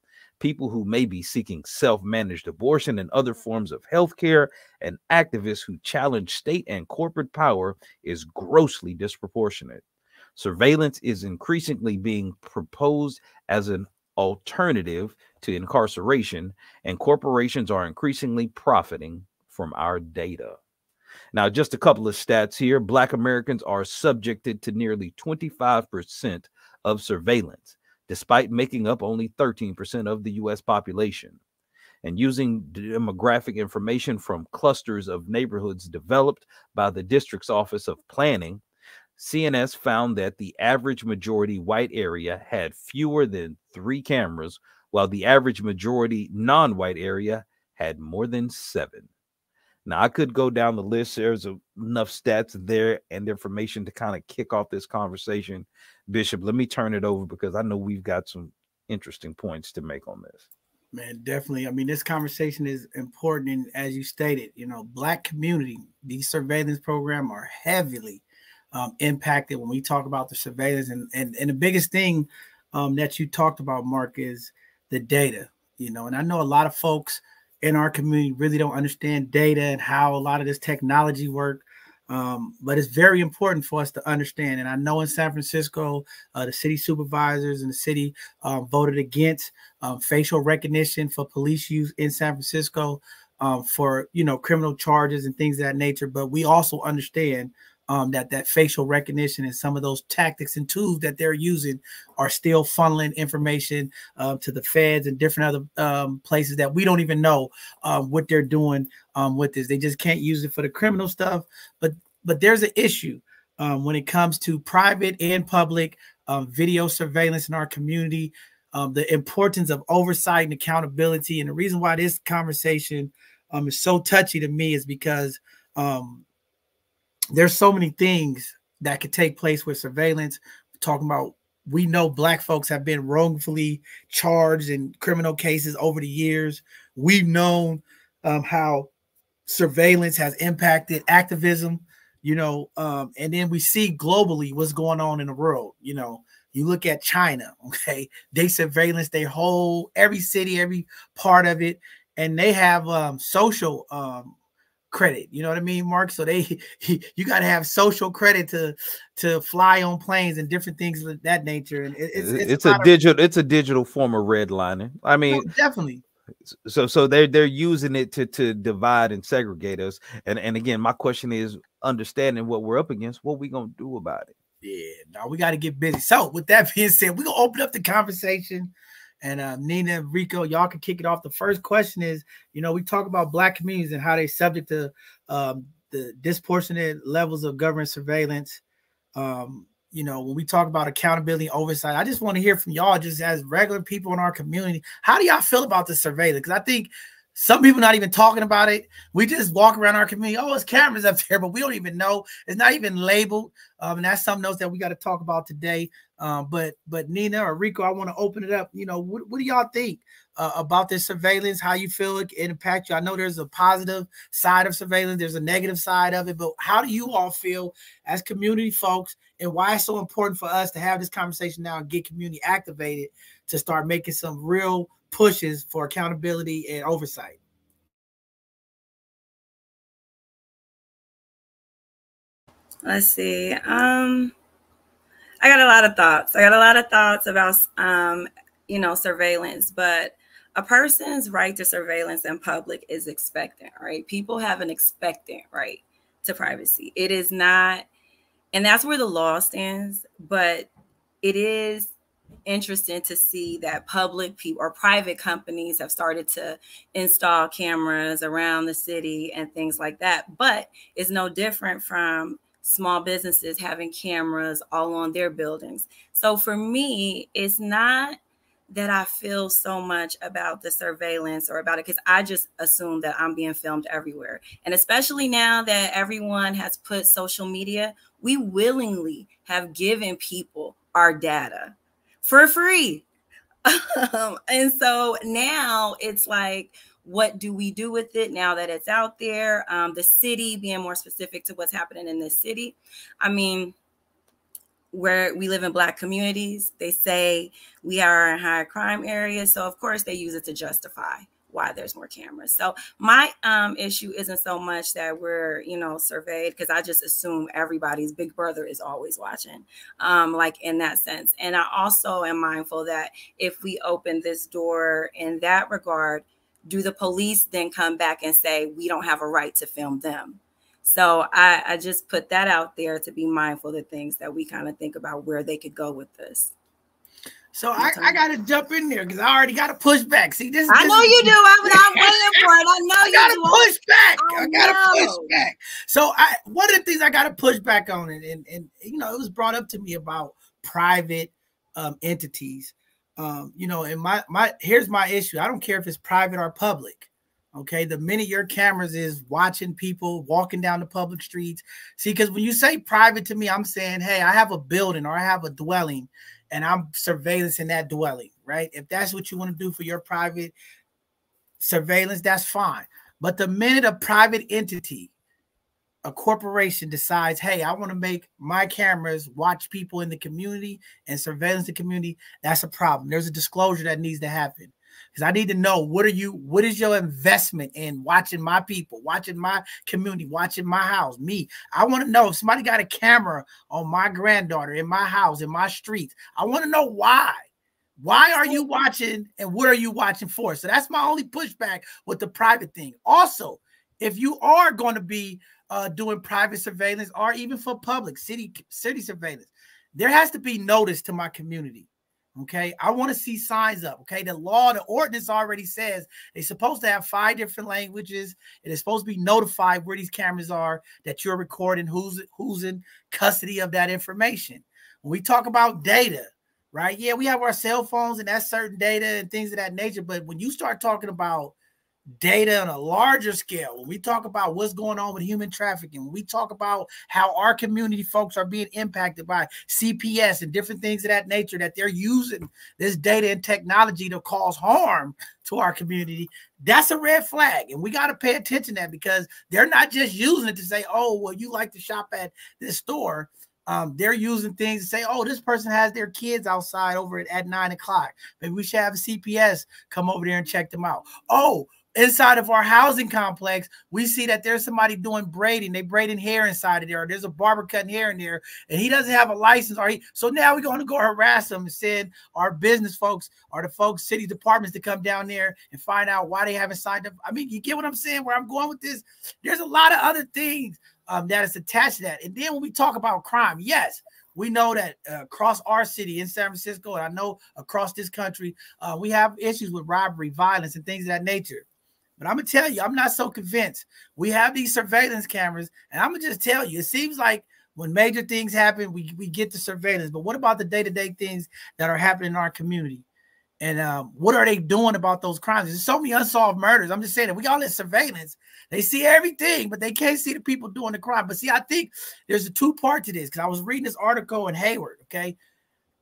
people who may be seeking self managed abortion and other forms of health care, and activists who challenge state and corporate power is grossly disproportionate. Surveillance is increasingly being proposed as an alternative to incarceration, and corporations are increasingly profiting from our data. Now, just a couple of stats here Black Americans are subjected to nearly 25% of surveillance despite making up only 13% of the US population. And using demographic information from clusters of neighborhoods developed by the district's Office of Planning, CNS found that the average majority white area had fewer than three cameras, while the average majority non white area had more than seven. Now, I could go down the list. There's enough stats there and information to kind of kick off this conversation. Bishop, let me turn it over because I know we've got some interesting points to make on this. Man, definitely. I mean, this conversation is important. And as you stated, you know, Black community, these surveillance program are heavily um, impacted when we talk about the surveillance. And, and, and the biggest thing um, that you talked about, Mark, is the data, you know, and I know a lot of folks in our community really don't understand data and how a lot of this technology work. Um, but it's very important for us to understand. And I know in San Francisco, uh, the city supervisors and the city uh, voted against um, facial recognition for police use in San Francisco um, for you know criminal charges and things of that nature. But we also understand um, that that facial recognition and some of those tactics and tools that they're using are still funneling information uh, to the feds and different other um, places that we don't even know uh, what they're doing um, with this. They just can't use it for the criminal stuff. But but there's an issue um, when it comes to private and public video surveillance in our community. The importance of oversight and accountability, and the reason why this conversation is so touchy to me is because um, there's so many things that could take place with surveillance. We're talking about we know black folks have been wrongfully charged in criminal cases over the years. We've known um, how surveillance has impacted activism, you know, um, and then we see globally what's going on in the world. You know, you look at China, (laughs) okay, they surveillance their whole every city, every part of it, and they have um, social um, credit. You know what I mean, Mark? So they (laughs) you got to have social credit to to fly on planes and different things of that nature. And it's it's, it's a, a digital it's a digital form of redlining. I mean, no, definitely. So so they're they're using it to to divide and segregate us. And and again, my question is understanding what we're up against. What we gonna do about it? Yeah, no, we got to get busy. So with that (laughs) being said, we're gonna open up the conversation. And uh, Nina, Rico, y'all can kick it off. The first question is, you know, we talk about black communities and how they subject to um, the disproportionate levels of government surveillance. Um, you know, when we talk about accountability oversight, I just want to hear from y'all, just as regular people in our community. How do y'all feel about the surveillance? Because I think some people not even talking about it. We just walk around our community. Oh, it's cameras up there, (laughs) but we don't even know. It's not even labeled. Um, and that's something else that we got to talk about today. Um, but but Nina or Rico, I want to open it up. You know, what, what do y'all think uh, about this surveillance? How you feel it impact you? I know there's a positive side of surveillance, there's a negative side of it, but how do you all feel as community folks, and why it's so important for us to have this conversation now and get community activated to start making some real pushes for accountability and oversight? Let's see. Um, I got a lot of thoughts. I got a lot of thoughts about, um, you know, surveillance, but a person's right to surveillance in public is expectant, right? People have an expectant right to privacy. It is not, and that's where the law stands, but it is interesting to see that public people or private companies have started to install cameras around the city and things like that. But it's no different from small businesses having cameras all on their buildings. So for me, it's not that I feel so much about the surveillance or about it because I just assume that I'm being filmed everywhere. And especially now that everyone has put social media, we willingly have given people our data for free. (laughs) Um, and so now it's like, what do we do with it now that it's out there? Um, the city, being more specific to what's happening in this city. I mean, where we live in black communities, they say we are in high crime areas. So of course they use it to justify why there's more cameras. So my um, issue isn't so much that we're, you know, surveyed because I just assume everybody's big brother is always watching, um, like in that sense. And I also am mindful that if we open this door in that regard, do the police then come back and say we don't have a right to film them? So I, I just put that out there to be mindful of things that we kind of think about where they could go with this. So I, I got to jump in there because I already got to push back. See, this. Is I this know is, you do. I'm waiting for it. I (laughs) know I you gotta do. push back. I, I gotta push back. So I one of the things I got to push back on, and, and and you know, it was brought up to me about private um, entities um, you know, and my my here's my issue. I don't care if it's private or public. Okay, the minute your cameras is watching people walking down the public streets. See, because when you say private to me, I'm saying, hey, I have a building or I have a dwelling, and I'm surveillance in that dwelling, right? If that's what you want to do for your private surveillance, that's fine. But the minute a private entity a corporation decides, hey, I want to make my cameras watch people in the community and surveillance the community, that's a problem. There's a disclosure that needs to happen. Because I need to know what are you, what is your investment in watching my people, watching my community, watching my house, me. I want to know if somebody got a camera on my granddaughter in my house, in my streets. I want to know why. Why are you watching and what are you watching for? So that's my only pushback with the private thing. Also, if you are going to be uh, doing private surveillance or even for public city city surveillance. There has to be notice to my community. Okay, I want to see signs up. Okay, the law, the ordinance already says they're supposed to have five different languages. It is supposed to be notified where these cameras are, that you're recording, who's who's in custody of that information. When we talk about data, right? Yeah, we have our cell phones and that's certain data and things of that nature. But when you start talking about data on a larger scale, when we talk about what's going on with human trafficking, when we talk about how our community folks are being impacted by CPS and different things of that nature, that they're using this data and technology to cause harm to our community, that's a red flag. And we got to pay attention to that because they're not just using it to say, oh, well, you like to shop at this store. Um, they're using things to say, oh, this person has their kids outside over at, at nine o'clock. Maybe we should have a CPS come over there and check them out. Oh, inside of our housing complex, we see that there's somebody doing braiding. They braiding hair inside of there. There's a barber cutting hair in there, and he doesn't have a license. Or he, so now we're going to go harass him and send our business folks or the folks, city departments to come down there and find out why they haven't signed up. I mean, you get what I'm saying? Where I'm going with this? There's a lot of other things um, that is attached to that. And then when we talk about crime, yes, we know that uh, across our city in San Francisco, and I know across this country, uh, we have issues with robbery, violence, and things of that nature. But I'm gonna tell you, I'm not so convinced. We have these surveillance cameras, and I'm gonna just tell you, it seems like when major things happen, we, we get the surveillance. But what about the day-to-day things that are happening in our community? And um, what are they doing about those crimes? There's so many unsolved murders. I'm just saying that we got this surveillance. They see everything, but they can't see the people doing the crime. But see, I think there's a two part to this because I was reading this article in Hayward. Okay,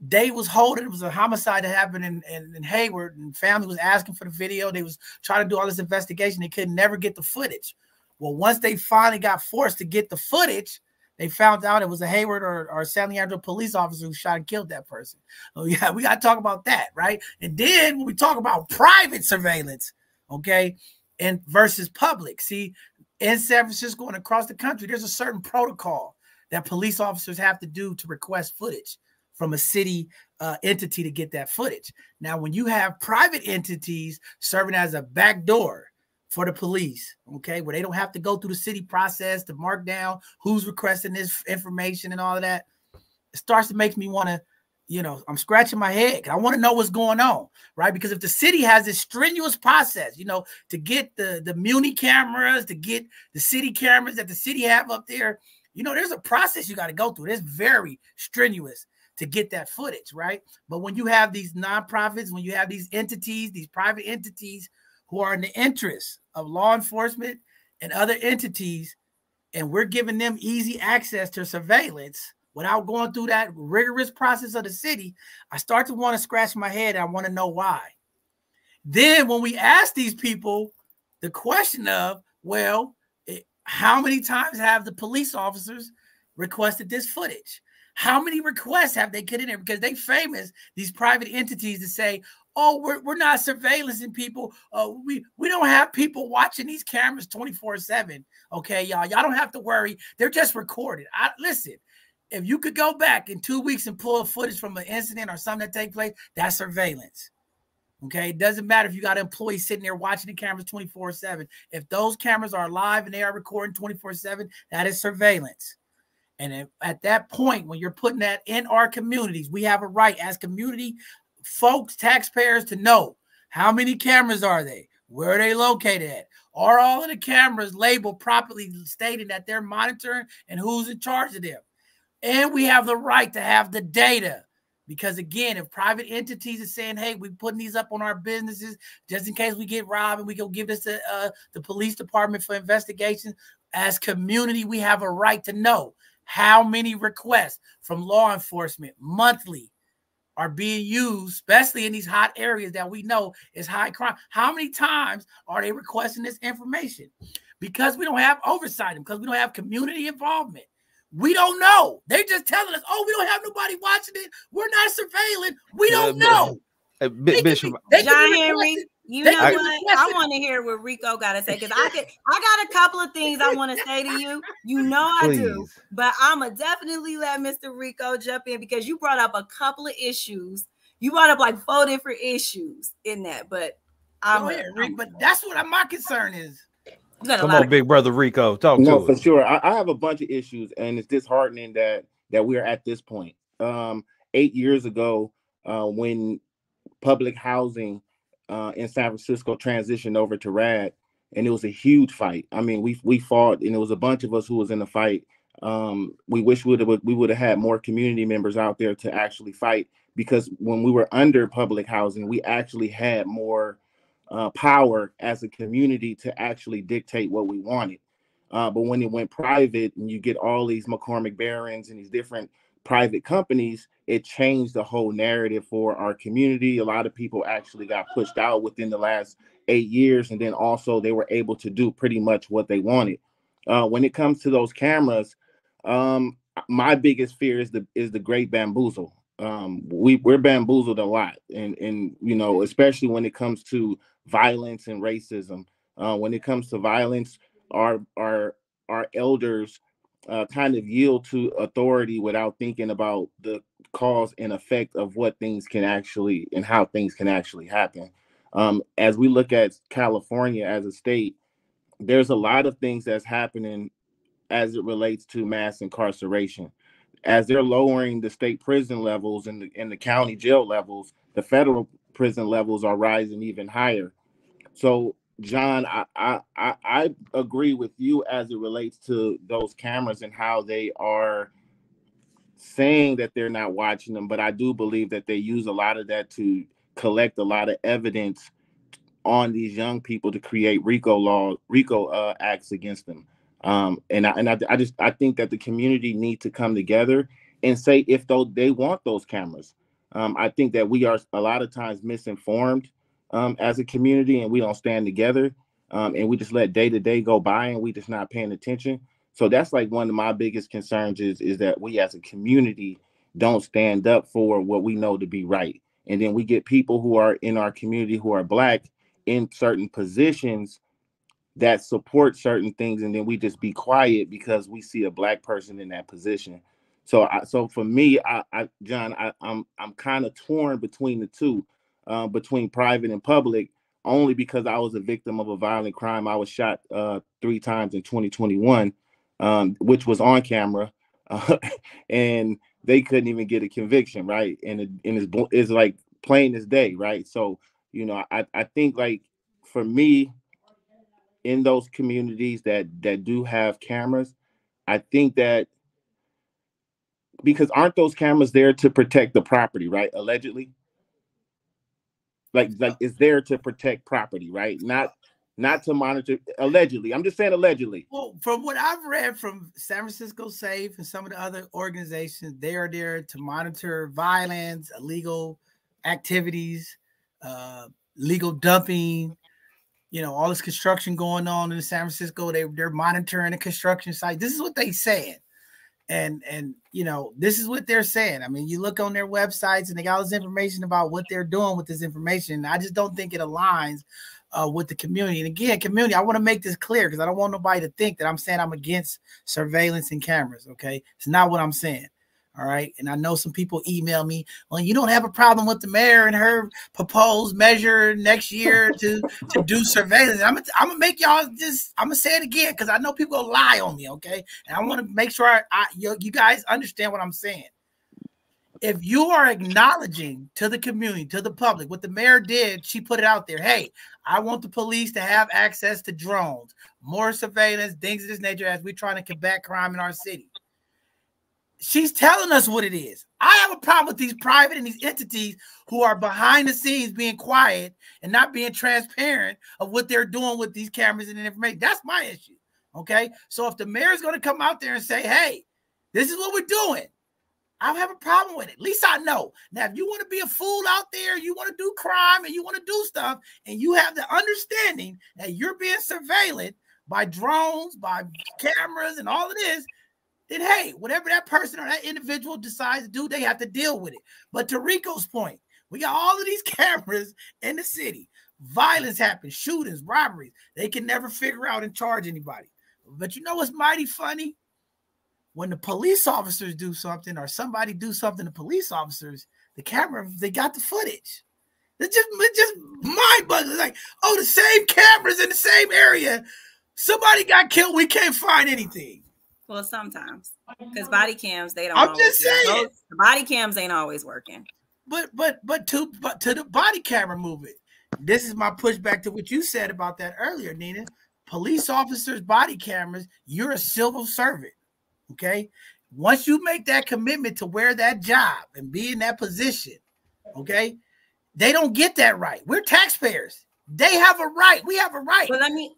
they was holding it was a homicide that happened in, in, in, Hayward, and family was asking for the video. They was trying to do all this investigation. They could never get the footage. Well, once they finally got forced to get the footage, they found out it was a Hayward or, or San Leandro police officer who shot and killed that person. Oh, (laughs) yeah, we got to talk about that, right? And then when we talk about private surveillance, okay, and versus public, see, in San Francisco and across the country, there's a certain protocol that police officers have to do to request footage from a city uh, entity to get that footage. Now, when you have private entities serving as a backdoor for the police, okay, where they don't have to go through the city process to mark down who's requesting this information and all of that, it starts to make me want to, you know, I'm scratching my head. I want to know what's going on, right? Because if the city has this strenuous process, you know, to get the the Muni cameras, to get the city cameras that the city have up there, you know, there's a process you got to go through. It's very strenuous to get that footage, right? But when you have these nonprofits, when you have these entities, these private entities who are in the interest of law enforcement and other entities, and we're giving them easy access to surveillance without going through that rigorous process of the city, I start to want to scratch my head. I want to know why. Then when we ask these people the question of, well, eh, how many times have the police officers requested this footage? How many requests have they get in there? Because they famous, these private entities to say, oh, we're, we're not surveillancing people. Uh, we, we don't have people watching these cameras 24-7. Okay, y'all. Y'all don't have to worry. They're just recorded. I listen, if you could go back in two weeks and pull footage from an incident or something that take place, that's surveillance. Okay, it doesn't matter if you got employees sitting there watching the cameras 24 7. If those cameras are live and they are recording 24 7, that is surveillance. And at that point, when you're putting that in our communities, we have a right as community folks, taxpayers to know how many cameras are they? Where are they located at? Are all of the cameras labeled properly, stating that they're monitoring and who's in charge of them? And we have the right to have the data Because again, if private entities are saying, "Hey, we're putting these up on our businesses just in case we get robbed, and we go give this to uh, the police department for investigation," as community, we have a right to know how many requests from law enforcement monthly are being used, especially in these hot areas that we know is high crime. How many times are they requesting this information? Because we don't have oversight, because we don't have community involvement. We don't know. They're just telling us, oh, we don't have nobody watching it. We're not surveilling. We don't know. Uh, Bishop, John Henry, you know I, what? I want to hear what Rico got to say because I (laughs) could. I got a couple of things I want to say to you. You know I Please. do, but I'm gonna definitely let Mr. Rico jump in because you brought up a couple of issues. You brought up like four different issues in that, but I'm, ahead, Rick, but that's what my concern is. Come on, big brother Rico, talk no, to for us. sure. I, I, have a bunch of issues, and it's disheartening that that we're at this point. Um, eight years ago, uh, when public housing uh, in San Francisco transitioned over to RAD, and it was a huge fight. I mean, we we fought, and it was a bunch of us who was in the fight. Um, we wish we would we would have had more community members out there to actually fight because when we were under public housing, we actually had more uh, power as a community to actually dictate what we wanted. Uh, but when it went private, and you get all these McCormack Barons and these different private companies, it changed the whole narrative for our community. A lot of people actually got pushed out within the last eight years, and then also they were able to do pretty much what they wanted. Uh, when it comes to those cameras, um, my biggest fear is the is the great bamboozle. Um, we we're bamboozled a lot, and and you know especially when it comes to violence and racism. Uh, when it comes to violence, our our our elders uh, kind of yield to authority without thinking about the cause and effect of what things can actually and how things can actually happen. Um, as we look at California as a state, there's a lot of things that's happening as it relates to mass incarceration. As they're lowering the state prison levels and the, and the county jail levels, the federal prison levels are rising even higher. So John, I, I I agree with you as it relates to those cameras and how they are saying that they're not watching them, but I do believe that they use a lot of that to collect a lot of evidence on these young people to create RICO law, RICO uh, acts against them. Um, and I, and I, I just I think that the community need to come together and say if though they want those cameras. Um, I think that we are a lot of times misinformed um, as a community and we don't stand together um, and we just let day to day go by and we just not paying attention. So that's like one of my biggest concerns is is that we as a community don't stand up for what we know to be right. And then we get people who are in our community who are black in certain positions that support certain things and then we just be quiet because we see a black person in that position so I, so for me I, I john I, i'm i'm kind of torn between the two uh, between private and public only because I was a victim of a violent crime. I was shot uh, three times in 2021, um, which was on camera, (laughs) uh, and they couldn't even get a conviction, right? And it, and it's, it's like plain as day, right? So you know, I I think like for me, in those communities that that do have cameras, I think that because aren't those cameras there to protect the property, right? Allegedly like like is there to protect property, right? Not not to monitor allegedly. I'm just saying allegedly. Well, from what I've read from San Francisco Safe and some of the other organizations, they are there to monitor violence, illegal activities, uh, legal dumping, you know, all this construction going on in San Francisco. They they're monitoring the construction site. This is what they said, and and you know this is what they're saying. I mean you look on their websites and they got all this information about what they're doing with this information. I just don't think it aligns uh, with the community. And again community i want to make this clear because i don't want nobody to think that i'm saying i'm against surveillance and cameras okay? It's not what i'm saying all right. And I know some people email me, well, you don't have a problem with the mayor and her proposed measure next year to, to do surveillance. I'm gonna, make y'all just, I'm gonna say it again because I know people will lie on me. Okay. And I want to make sure I, I you, you guys understand what I'm saying. If you are acknowledging to the community, to the public, what the mayor did, she put it out there. Hey, I want the police to have access to drones, more surveillance, things of this nature as we're trying to combat crime in our city she's telling us what it is. I have a problem with these private and these entities who are behind the scenes being quiet and not being transparent of what they're doing with these cameras and information. That's my issue. Okay. So if the mayor is going to come out there and say, hey, this is what we're doing, I have a problem with it. At least I know. Now, if you want to be a fool out there, you want to do crime and you want to do stuff, and you have the understanding that you're being surveilled by drones, by cameras, and all of this, then hey, whatever that person or that individual decides to do, they have to deal with it. But to Rico's point, we got all of these (laughs) cameras in the city. Violence happens, shootings, robberies. They can never figure out and charge anybody. But you know what's mighty funny? When the police officers do something or somebody do something to police officers, the camera, they got the footage. It's just, it's just mind boggling. Like, oh, the same cameras in the same area. Somebody got killed. We can't find anything. Well, sometimes because body cams they don't. I'm just saying work. body cams ain't always working. But but but to but to the body camera movement, this is my pushback to what you said about that earlier, Nina. Police officers' body cameras, you're a civil servant. Okay. Once you make that commitment to wear that job and be in that position, okay, they don't get that right. We're taxpayers. They have a right. We have a right. Well, let me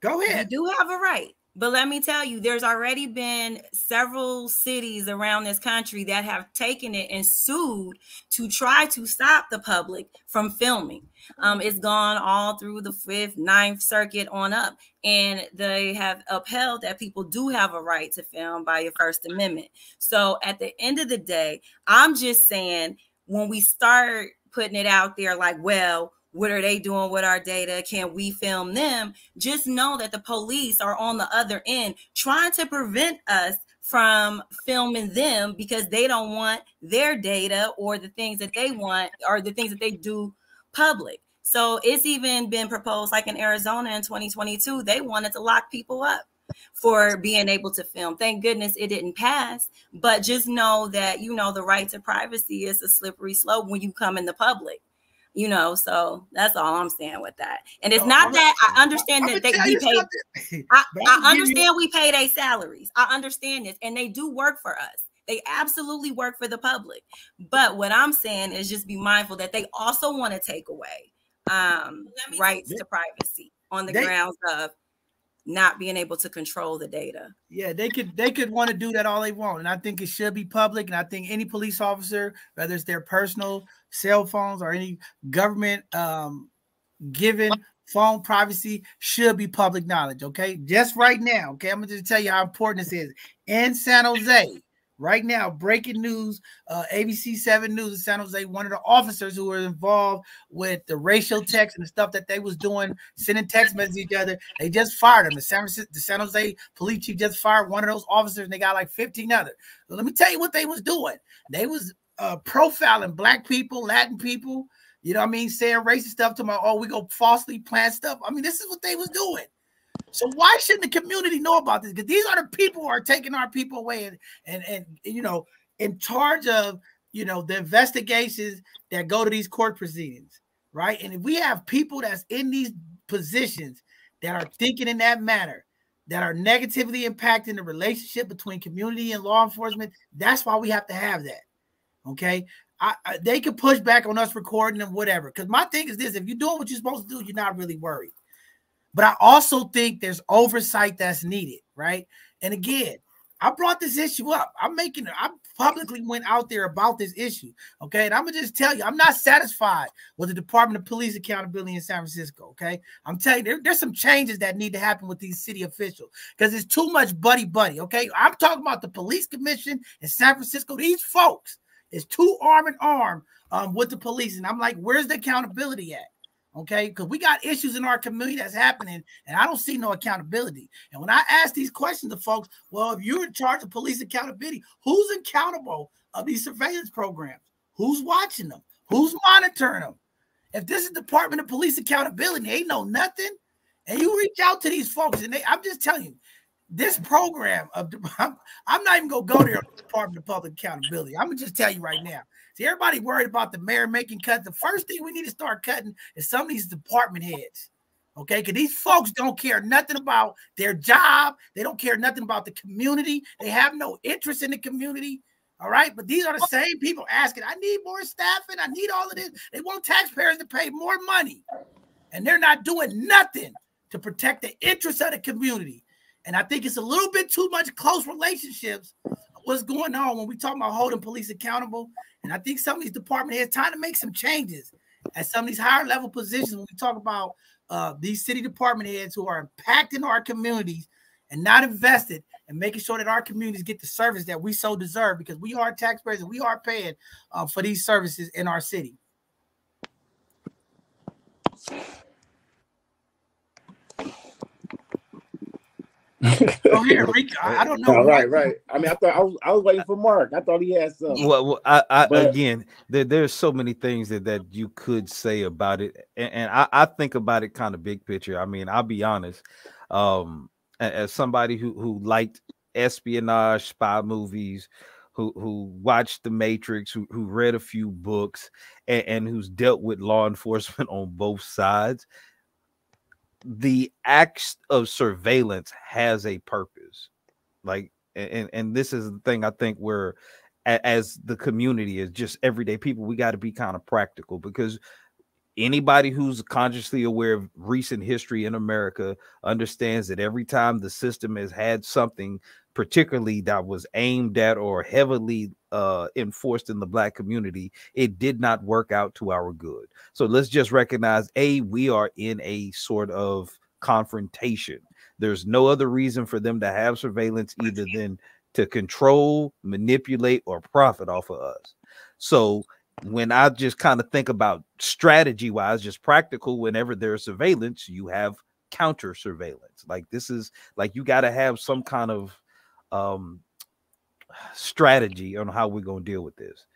go ahead. You do have a right. But let me tell you, there's already been several cities around this country that have taken it and sued to try to stop the public from filming. Um, it's gone all through the fifth, ninth circuit on up, and they have upheld that people do have a right to film by your First Amendment. So at the end of the day, I'm just saying when we start putting it out there like, well, what are they doing with our data? Can we film them? Just know that the police are on the other end trying to prevent us from filming them because they don't want their data or the things that they want or the things that they do public. So it's even been proposed, like in Arizona in 2022, they wanted to lock people up for being able to film. Thank goodness it didn't pass, but just know that you know the right to privacy is a slippery slope when you come in the public you know so that's all i'm saying with that. And it's not that i understand that they we pay i, (laughs) I understand we pay their salaries. I understand this and they do work for us. They absolutely work for the public. But what i'm saying is just be mindful that they also want to take away um rights to privacy on the they, grounds of not being able to control the data. Yeah, they could they could want to do that all they want, and I think it should be public. And I think any police officer, whether it's their personal cell phones or any government um, given phone privacy, should be public knowledge. Okay, just right now. Okay, I'm gonna just tell you how important this is in San Jose. Right now, breaking news, uh, ABC 7 News in San Jose, one of the officers who were involved with the racial text and the stuff that they was doing, sending text messages to each other, they just fired him. The San, the San Jose police chief just fired one of those officers and they got like 15 others. So let me tell you what they was doing. They was uh, profiling black people, Latin people, you know what I mean, saying racist stuff to my, oh, we go falsely plant stuff. I mean, this is what they was doing. So why shouldn't the community know about this? Because these are the people who are taking our people away and and and you know in charge of you know the investigations that go to these court proceedings, right? And if we have people that's in these positions that are thinking in that manner, that are negatively impacting the relationship between community and law enforcement, that's why we have to have that. Okay. I, I, they could push back on us recording and whatever. Because my thing is this if you're doing what you're supposed to do, you're not really worried. But I also think there's oversight that's needed, right? And again, I brought this issue up. I'm making I publicly went out there about this issue. Okay. And I'm gonna just tell you, I'm not satisfied with the Department of Police accountability in San Francisco. Okay. I'm telling you, there, there's some changes that need to happen with these city officials because it's too much buddy buddy. Okay. I'm talking about the police commission in San Francisco. These folks is two arm in arm um, with the police. And I'm like, where's the accountability at? Okay? Because we got issues in our community that's happening, and I don't see no accountability. And when I ask these questions to folks, well, if you're in charge of police accountability, who's accountable of these surveillance programs? Who's watching them? Who's monitoring them? If this is Department of Police accountability, they know nothing, and you reach out to these folks, and they, I'm just telling you, this program of (laughs) I'm, not even gonna go there Department of Public Accountability. I'm gonna just tell you right now. See, everybody worried about the mayor making cuts. The first thing we need to start cutting is some of these department heads. Okay, because these folks don't care nothing about their job, they don't care nothing about the community, they have no interest in the community. All right, but these are the same people asking, I need more staffing, I need all of this. They want taxpayers to pay more money, and they're not doing nothing to protect the interests of the community. And I think it's a little bit too much close relationships. What's going on when we talk about holding police accountable? And I think some of these department heads trying to make some changes at some of these higher level positions when we talk about uh, these city department heads who are impacting our communities and not invested in making sure that our communities get the service that we so deserve because we are taxpayers and we are paying uh, for these services in our city. Go here, (laughs) Rick. I, I don't know. No, right, right. I mean, I thought I was, I was waiting for Mark. I thought he had something. Well, well I, I but, again, there, there's so many things that, that you could say about it, and, and I, I think about it kind of big picture. I mean, I'll be honest. Um, as somebody who who liked espionage, spy movies, who who watched The Matrix, who who read a few books, and, and who's dealt with law (laughs) enforcement on both sides the act of surveillance has a purpose. Like and and this is the thing i think where as the community is just everyday people we got to be kind of practical because anybody who's consciously aware of recent history in america understands that every time the system has had something particularly that was aimed at or heavily uh, enforced in the black community, it did not work out to our good. So let's just recognize a we are in a sort of confrontation. There's no other reason for them to have surveillance either than to control, manipulate, or profit off of us. So when I just kind of think about strategy wise, just practical, whenever there's surveillance, you have counter surveillance. Like this is like you got to have some kind of um, strategy on how we're going to deal with this.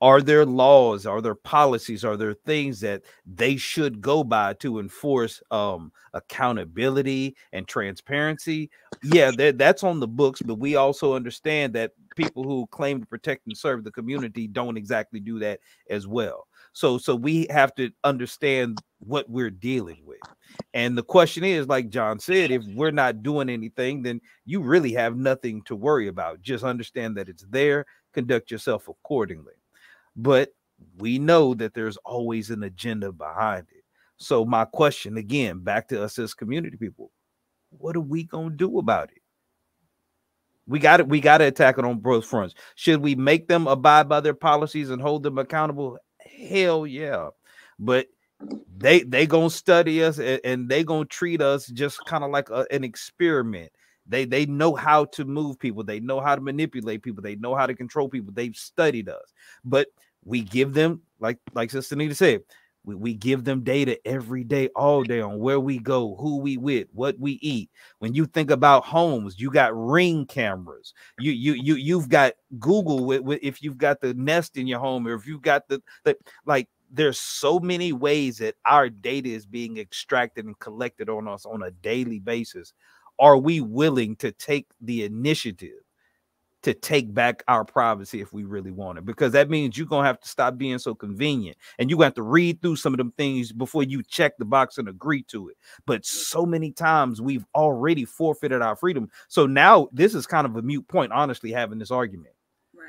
Are there laws? Are there policies? Are there things that they should go by to enforce um, accountability and transparency? Yeah, that, that's on the books, but we also understand that people who claim to protect and serve the community don't exactly do that as well. So, so we have to understand what we're dealing with. And the question is, like John said, if we're not doing anything, then you really have nothing to worry about. Just understand that it's there, conduct yourself accordingly. But we know that there's always an agenda behind it. So, my question again, back to us as community people, what are we gonna do about it? We got it. We got to attack it on both fronts. Should we make them abide by their policies and hold them accountable? Hell yeah. But they they gonna study us and, and they gonna treat us just kind of like a, an experiment. They they know how to move people. They know how to manipulate people. They know how to control people. They've studied us. But we give them like like sister Nita said we, we give them data every day all day on where we go who we with what we eat when you think about homes you got ring cameras you you you you've got google with, with if you've got the nest in your home or if you've got the, the like there's so many ways that our data is being extracted and collected on us on a daily basis. Are we willing to take the initiative to take back our privacy if we really want it? Because that means you're gonna have to stop being so convenient and you have to read through some of them things before you check the box and agree to it. But so many times we've already forfeited our freedom. So now this is kind of a mute point, honestly, having this argument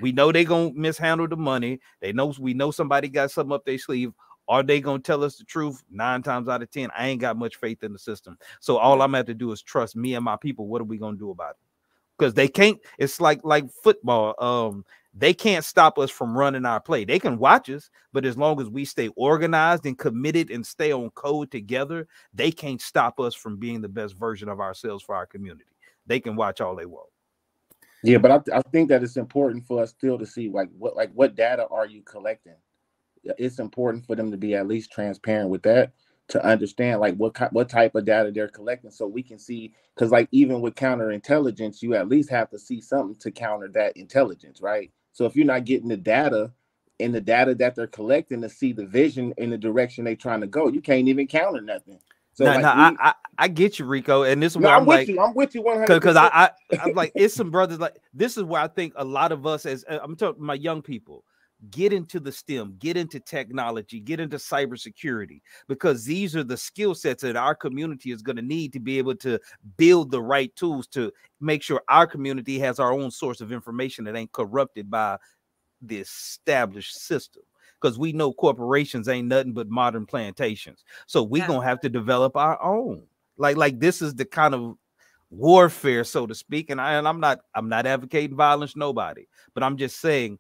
we know they're gonna mishandle the money. They know we know somebody got something up their sleeve. Are they gonna tell us the truth? Nine times out of ten, I ain't got much faith in the system. So all I'm gonna have to do is trust me and my people. What are we gonna do about it? Because they can't. It's like like football. Um, they can't stop us from running our play. They can watch us, but as long as we stay organized and committed and stay on code together, they can't stop us from being the best version of ourselves for our community. They can watch all they want. Yeah, but I, I think that it's important for us still to see like what like what data are you collecting. It's important for them to be at least transparent with that to understand like what what type of data they're collecting, so we can see. Because like even with counterintelligence, you at least have to see something to counter that intelligence, right? So if you're not getting the data and the data that they're collecting to see the vision in the direction they're trying to go, you can't even counter nothing. So no, like no, we, I, I, I get you, Rico, and this is no, where I'm, I'm like, you. I'm with you 100. Because I, I, I'm like, it's some brothers like this is where I think a lot of us, as I'm talking my young people, get into the STEM, get into technology, get into cybersecurity, because these are the skill sets that our community is going to need to be able to build the right tools to make sure our community has our own source of information that ain't corrupted by the established system. Because we know corporations ain't nothing but modern plantations. So we're yeah. gonna have to develop our own. Like, like this is the kind of warfare, so to speak. And I and I'm not I'm not advocating violence, nobody, but I'm just saying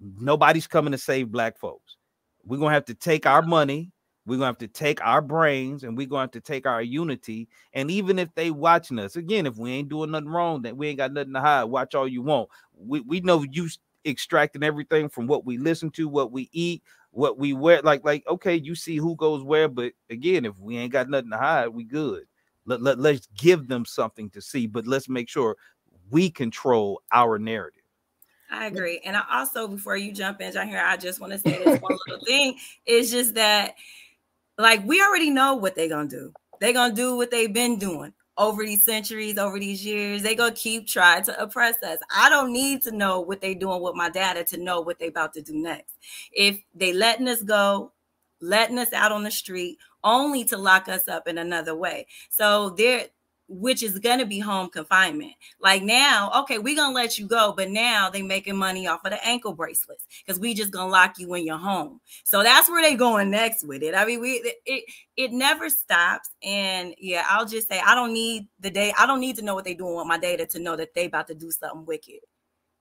nobody's coming to save black folks. We're gonna have to take our money, we're gonna have to take our brains, and we're gonna have to take our unity. And even if they watching us, again, if we ain't doing nothing wrong, that we ain't got nothing to hide. Watch all you want. We we know you extracting everything from what we listen to, what we eat, what we wear. Like, like, okay, you see who goes where, but again, if we ain't got nothing to hide, we good. Let, let, let's give them something to see, but let's make sure we control our narrative. I agree. And I also, before you jump in, John, here, I just want to say this one little thing. It's just that, like, we already know what they're going to do. They're going to do what they've been doing over these centuries, over these years. They're gonna keep trying to oppress us. I don't need to know what they're doing with my data to know what they're about to do next. If they letting us go, letting us out on the street, only to lock us up in another way. So there which is going to be home confinement. Like now, okay, we're going to let you go, but now they making money off of the ankle bracelets because we just going to lock you in your home. So that's where they going next with it. I mean, we it it never stops and yeah, I'll just say I don't need the day I don't need to know what they doing with my data to know that they about to do something wicked.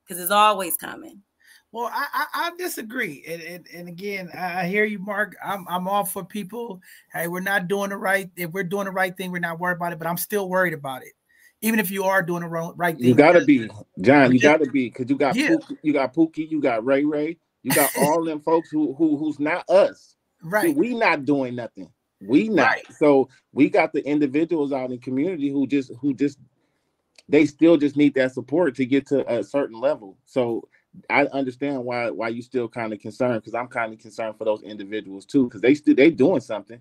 Cuz it's always coming. Well, I, I, I disagree, and, and, and again, I, hear you, Mark. I'm I'm all for people. Hey, we're not doing the right. If we're doing the right thing, we're not worried about it. But I'm still worried about it, even if you are doing the wrong right thing. You gotta be, John. You gotta be, because you got yeah. Pookie, you got Pookie, you got Ray Ray, you got all them folks who who who's not us. Right. we not doing nothing. We not. Right. So we got the individuals out in the community who just who just they still just need that support to get to a certain level. So I understand why why you still kind of concerned because I'm kind of concerned for those individuals too because they still they doing something,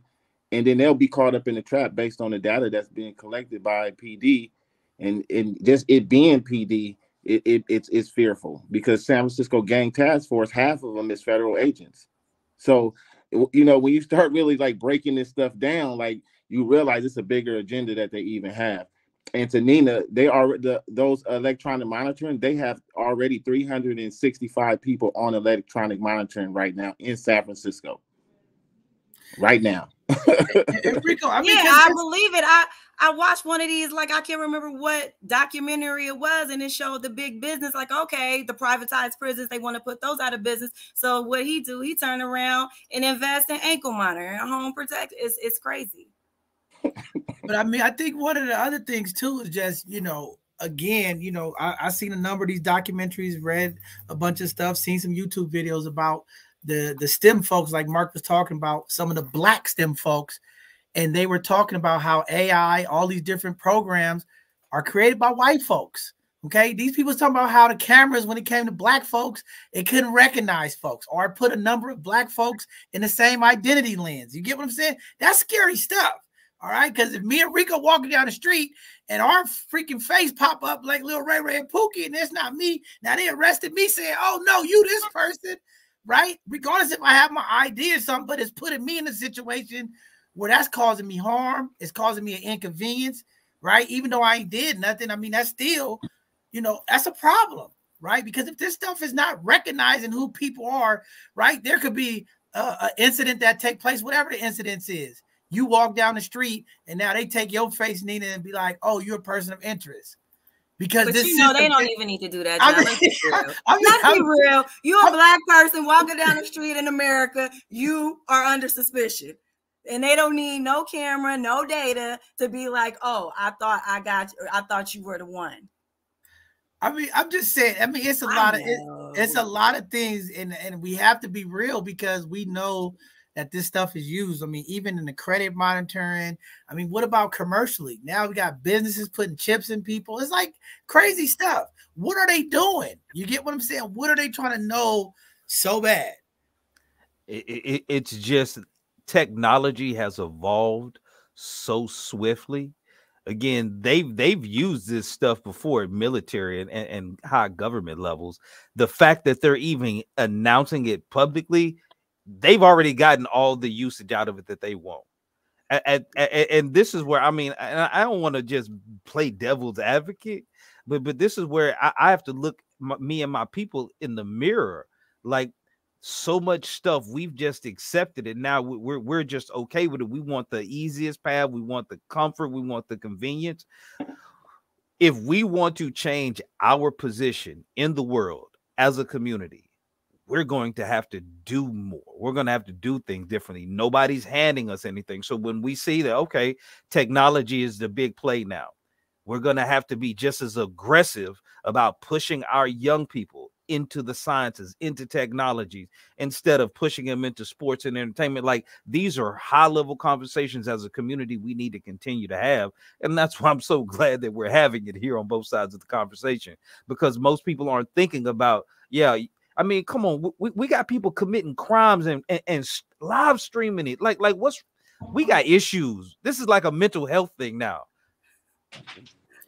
and then they'll be caught up in the trap based on the data that's being collected by PD, and and just it being PD, it, it it's it's fearful because San Francisco Gang Task Force half of them is federal agents, so you know when you start really like breaking this stuff down, like you realize it's a bigger agenda that they even have and to Nina, they are the those electronic monitoring. They have already 365 people on electronic monitoring right now in San Francisco. Right now. Rico, I mean, yeah, I believe it. I I watched one of these, like I can't remember what documentary it was, and it showed the big business. Like, okay, the privatized prisons, they want to put those out of business. So what he do? He turn around and invest in ankle monitor and home protect. It's it's crazy but I mean, I think one of the other things too is just you know, again, you know, I, I seen a number of these documentaries, read a bunch of stuff, seen some YouTube videos about the the STEM folks, like Mark was talking about, some of the black STEM folks, and they were talking about how AI, all these different programs, are created by white folks. Okay, these people talking about how the cameras, when it came to black folks, it couldn't recognize folks or put a number of black folks in the same identity lens. You get what I'm saying? That's scary stuff. All right. Because if me and Rico walking down the street and our freaking face pop up like little Ray Ray and Pookie, and that's not me. Now they arrested me saying, oh no, you this person, right? Regardless if I have my ID or something, but it's putting me in a situation where that's causing me harm, it's causing me an inconvenience, right? Even though I ain't did nothing. I mean, that's still, you know, that's a problem, right? Because if this stuff is not recognizing who people are, right, there could be an incident that take place, whatever the incident is you walk down the street and now they take your face, Nina, and be like, "Oh, you're a person of interest." Because but this you know they don't even need to do that. I mean, Let's be real. (laughs) I mean, Let's be real. You're a black person walking down the street in America. You are under suspicion, and they don't need no camera, no data to be like, "Oh, I thought I got. You, I thought you were the one." I mean, I'm just saying. I mean, it's a I lot know. of it, it's a lot of things, and and we have to be real because we know that this stuff is used. I mean, even in the credit monitoring. I mean, what about commercially? Now we got businesses putting chips in people. It's like crazy stuff. What are they doing? You get what I'm saying? What are they trying to know so bad? It, it, it's just technology has evolved so swiftly again they've they've used this stuff before at military and, and, and, high government levels the fact that they're even announcing it publicly they've already gotten all the usage out of it that they want. And, and, and this is where i mean i don't want to just play devil's advocate but but this is where i, I have to look my, me and my people in the mirror like so much stuff we've just accepted it. Now we're we're just okay with it. We want the easiest path. We want the comfort. We want the convenience. If we want to change our position in the world as a community we're going to have to do more we're going to have to do things differently nobody's handing us anything so when we see that okay technology is the big play now we're going to have to be just as aggressive about pushing our young people into the sciences, into technologies, instead of pushing them into sports and entertainment. Like these are high level conversations as a community we need to continue to have. And that's (laughs) why I'm so glad that we're having it here on both sides of the conversation because most people aren't thinking about, yeah. I mean, come on, we, we got people committing crimes and, and, and live streaming it. Like, like what's we got issues. This is like a mental health thing now.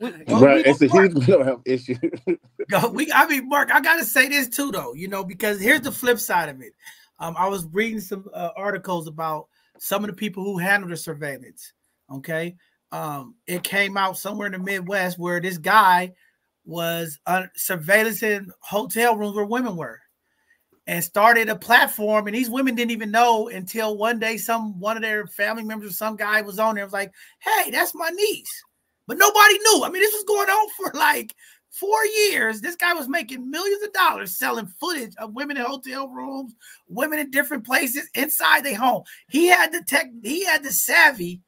Right, it's a huge (laughs) mental health issue. (laughs) we, I mean, Mark, I gotta say this too, though. You know, because here's the flip side of it. Um, I was reading some uh, articles about some of the people who handle the surveillance. Okay, um, it came out somewhere in the Midwest where this guy was uh, surveillancing hotel rooms where women were, and started a platform. And these women didn't even know until one day some one of their family members or some guy was on there. Was like, "Hey, that's my niece." but nobody knew. I mean, this was going on for like four years. This guy was making millions of dollars selling footage of women in hotel rooms, women in different places inside their home. He had the tech, he had the savvy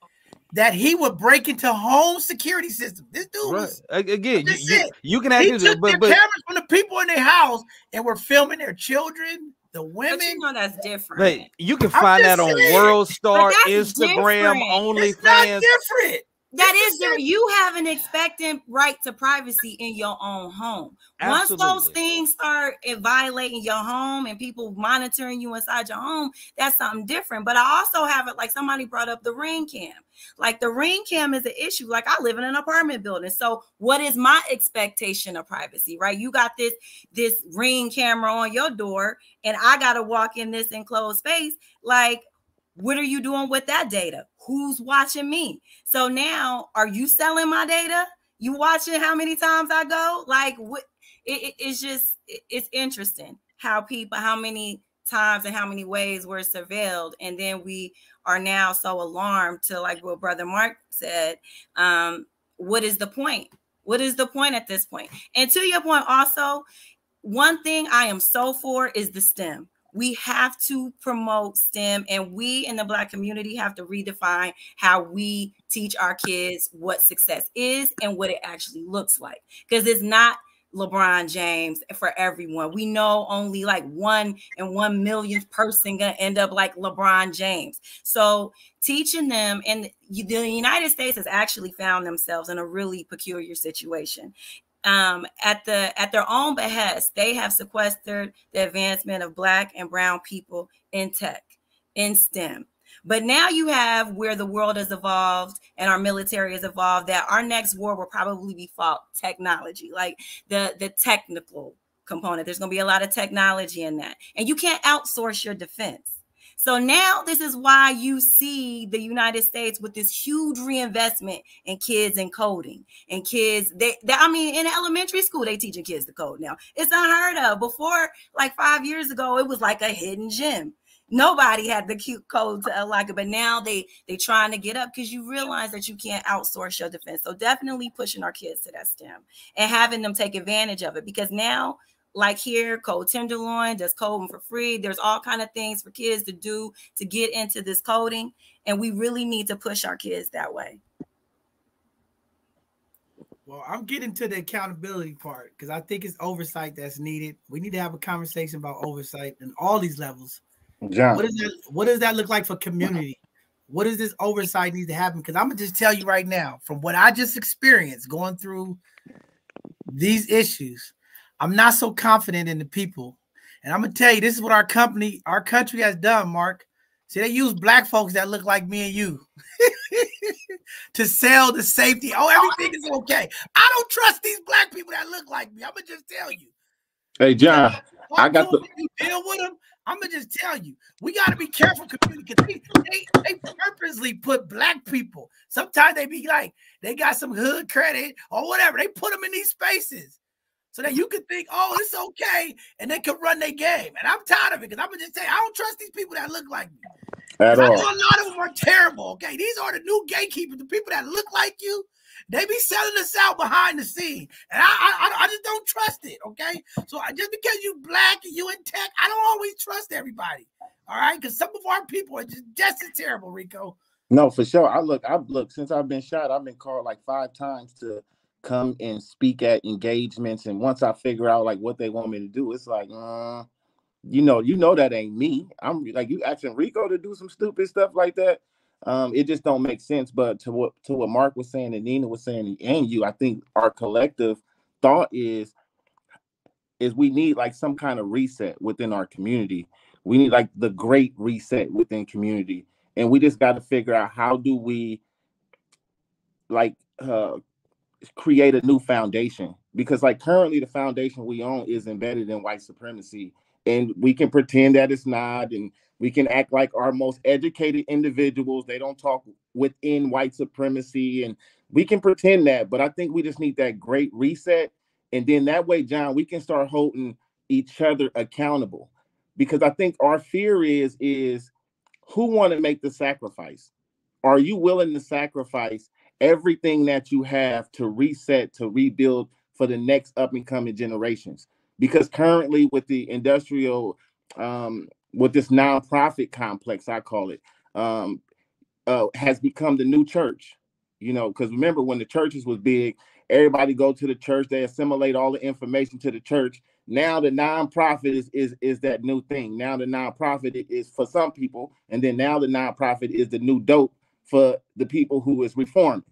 that he would break into home security systems. This dude right. was again. You, you, you, can actually he took but, but, cameras from the people in their house and were filming their children. The women, but you know that's different. But you can find that on World Star, Instagram, OnlyFans. different. That is there. You have an expectant right to privacy in your own home. Absolutely. Once those things start violating your home and people monitoring you inside your home, that's something different. But I also have it like somebody brought up the ring cam. Like the ring cam is an issue. Like I live in an apartment building. So what is my expectation of privacy? Right? You got this this ring camera on your door, and I gotta walk in this enclosed space. Like what are you doing with that data? Who's watching me? So now, are you selling my data? You watching how many times I go? Like, what? It, it, it's just it, it's interesting how people, how many times and how many ways we're surveilled, and then we are now so alarmed to like what Brother Mark said. Um, what is the point? What is the point at this point? And to your point, also, one thing I am so for is the STEM we have to promote STEM and we in the Black community have to redefine how we teach our kids what success is and what it actually looks like. Because it's not LeBron James for everyone. We know only like one and one millionth person gonna end up like LeBron James. So teaching them, and the United States has actually found themselves in a really peculiar situation um, at the at their own behest, they have sequestered the advancement of Black and Brown people in tech, in STEM. But now you have where the world has evolved and our military has evolved. That our next war will probably be fought technology, like the the technical component. There's going to be a lot of technology in that, and you can't outsource your defense. So now this is why you see the United States with this huge reinvestment in kids and coding and kids. They, I mean, in elementary school, they teaching kids to code now. It's unheard of. Before, like five years ago, it was like a hidden gem. Nobody had the cute code to unlock it, but now they they trying to get up because you realize that you can't outsource your defense. So definitely pushing our kids to that STEM and having them take advantage of it because now like here Code Tenderloin does coding for free. There's all kind of things for kids to do to get into this coding and we really need to push our kids that way. Well i'm getting to the accountability part because i think it's oversight that's needed. We need to have a conversation about oversight and all these levels. John. what does that what does that look like for community? What does this oversight need to happen? Because i'm gonna just tell you right now from what i just experienced going through these issues I'm not so confident in the people. And I'm gonna tell you, this is what our company, our country has done, Mark. See, they use black folks that look like me and you. (laughs) to sell the safety. Oh, everything is okay. I don't trust these black people that look like me. I'm gonna just tell you. Hey, John, I got the. You deal with them. I'm gonna just tell you, we got to be careful communicating. They, they purposely put black people. Sometimes they be like, they got some hood credit or whatever. They put them in these spaces so that you can think, oh, it's okay, and they can run their game. And I'm tired of it because I'm gonna just say I don't trust these people that look like me. At all. I know a lot of them are terrible. Okay, these are the new gatekeepers, the people that look like you. They be selling us out behind the scene, and I, I, I just don't trust it. Okay, so I, just because you black and you in tech, I don't always trust everybody. All right, because some of our people are just just as terrible, Rico. No, for sure. I look, I look since I've been shot, I've been called like five times to come and speak at engagements. And once I figure out like what they want me to do, it's like, uh, you know, you know that ain't me. I'm like you asking Rico to do some stupid stuff like that. Um, it just don't make sense. But to what to what Mark was saying and Nina was saying and you, I think our collective thought is is we need like some kind of reset within our community. We need like the great reset within community. And we just got to figure out how do we like uh create a new foundation because like currently the foundation we own is embedded in white supremacy and we can pretend that it's not and we can act like our most educated individuals they don't talk within white supremacy and we can pretend that but i think we just need that great reset and then that way john we can start holding each other accountable because i think our fear is is who want to make the sacrifice? Are you willing to sacrifice everything that you have to reset, to rebuild for the next up and coming generations. Because currently, with the industrial, um, with this nonprofit complex, I call it, um, uh, has become the new church. You know, because remember when the churches was big, everybody go to the church, they assimilate all the information to the church. Now the nonprofit is is is that new thing. Now the nonprofit is for some people, and then now the nonprofit is the new dope for the people who is reforming,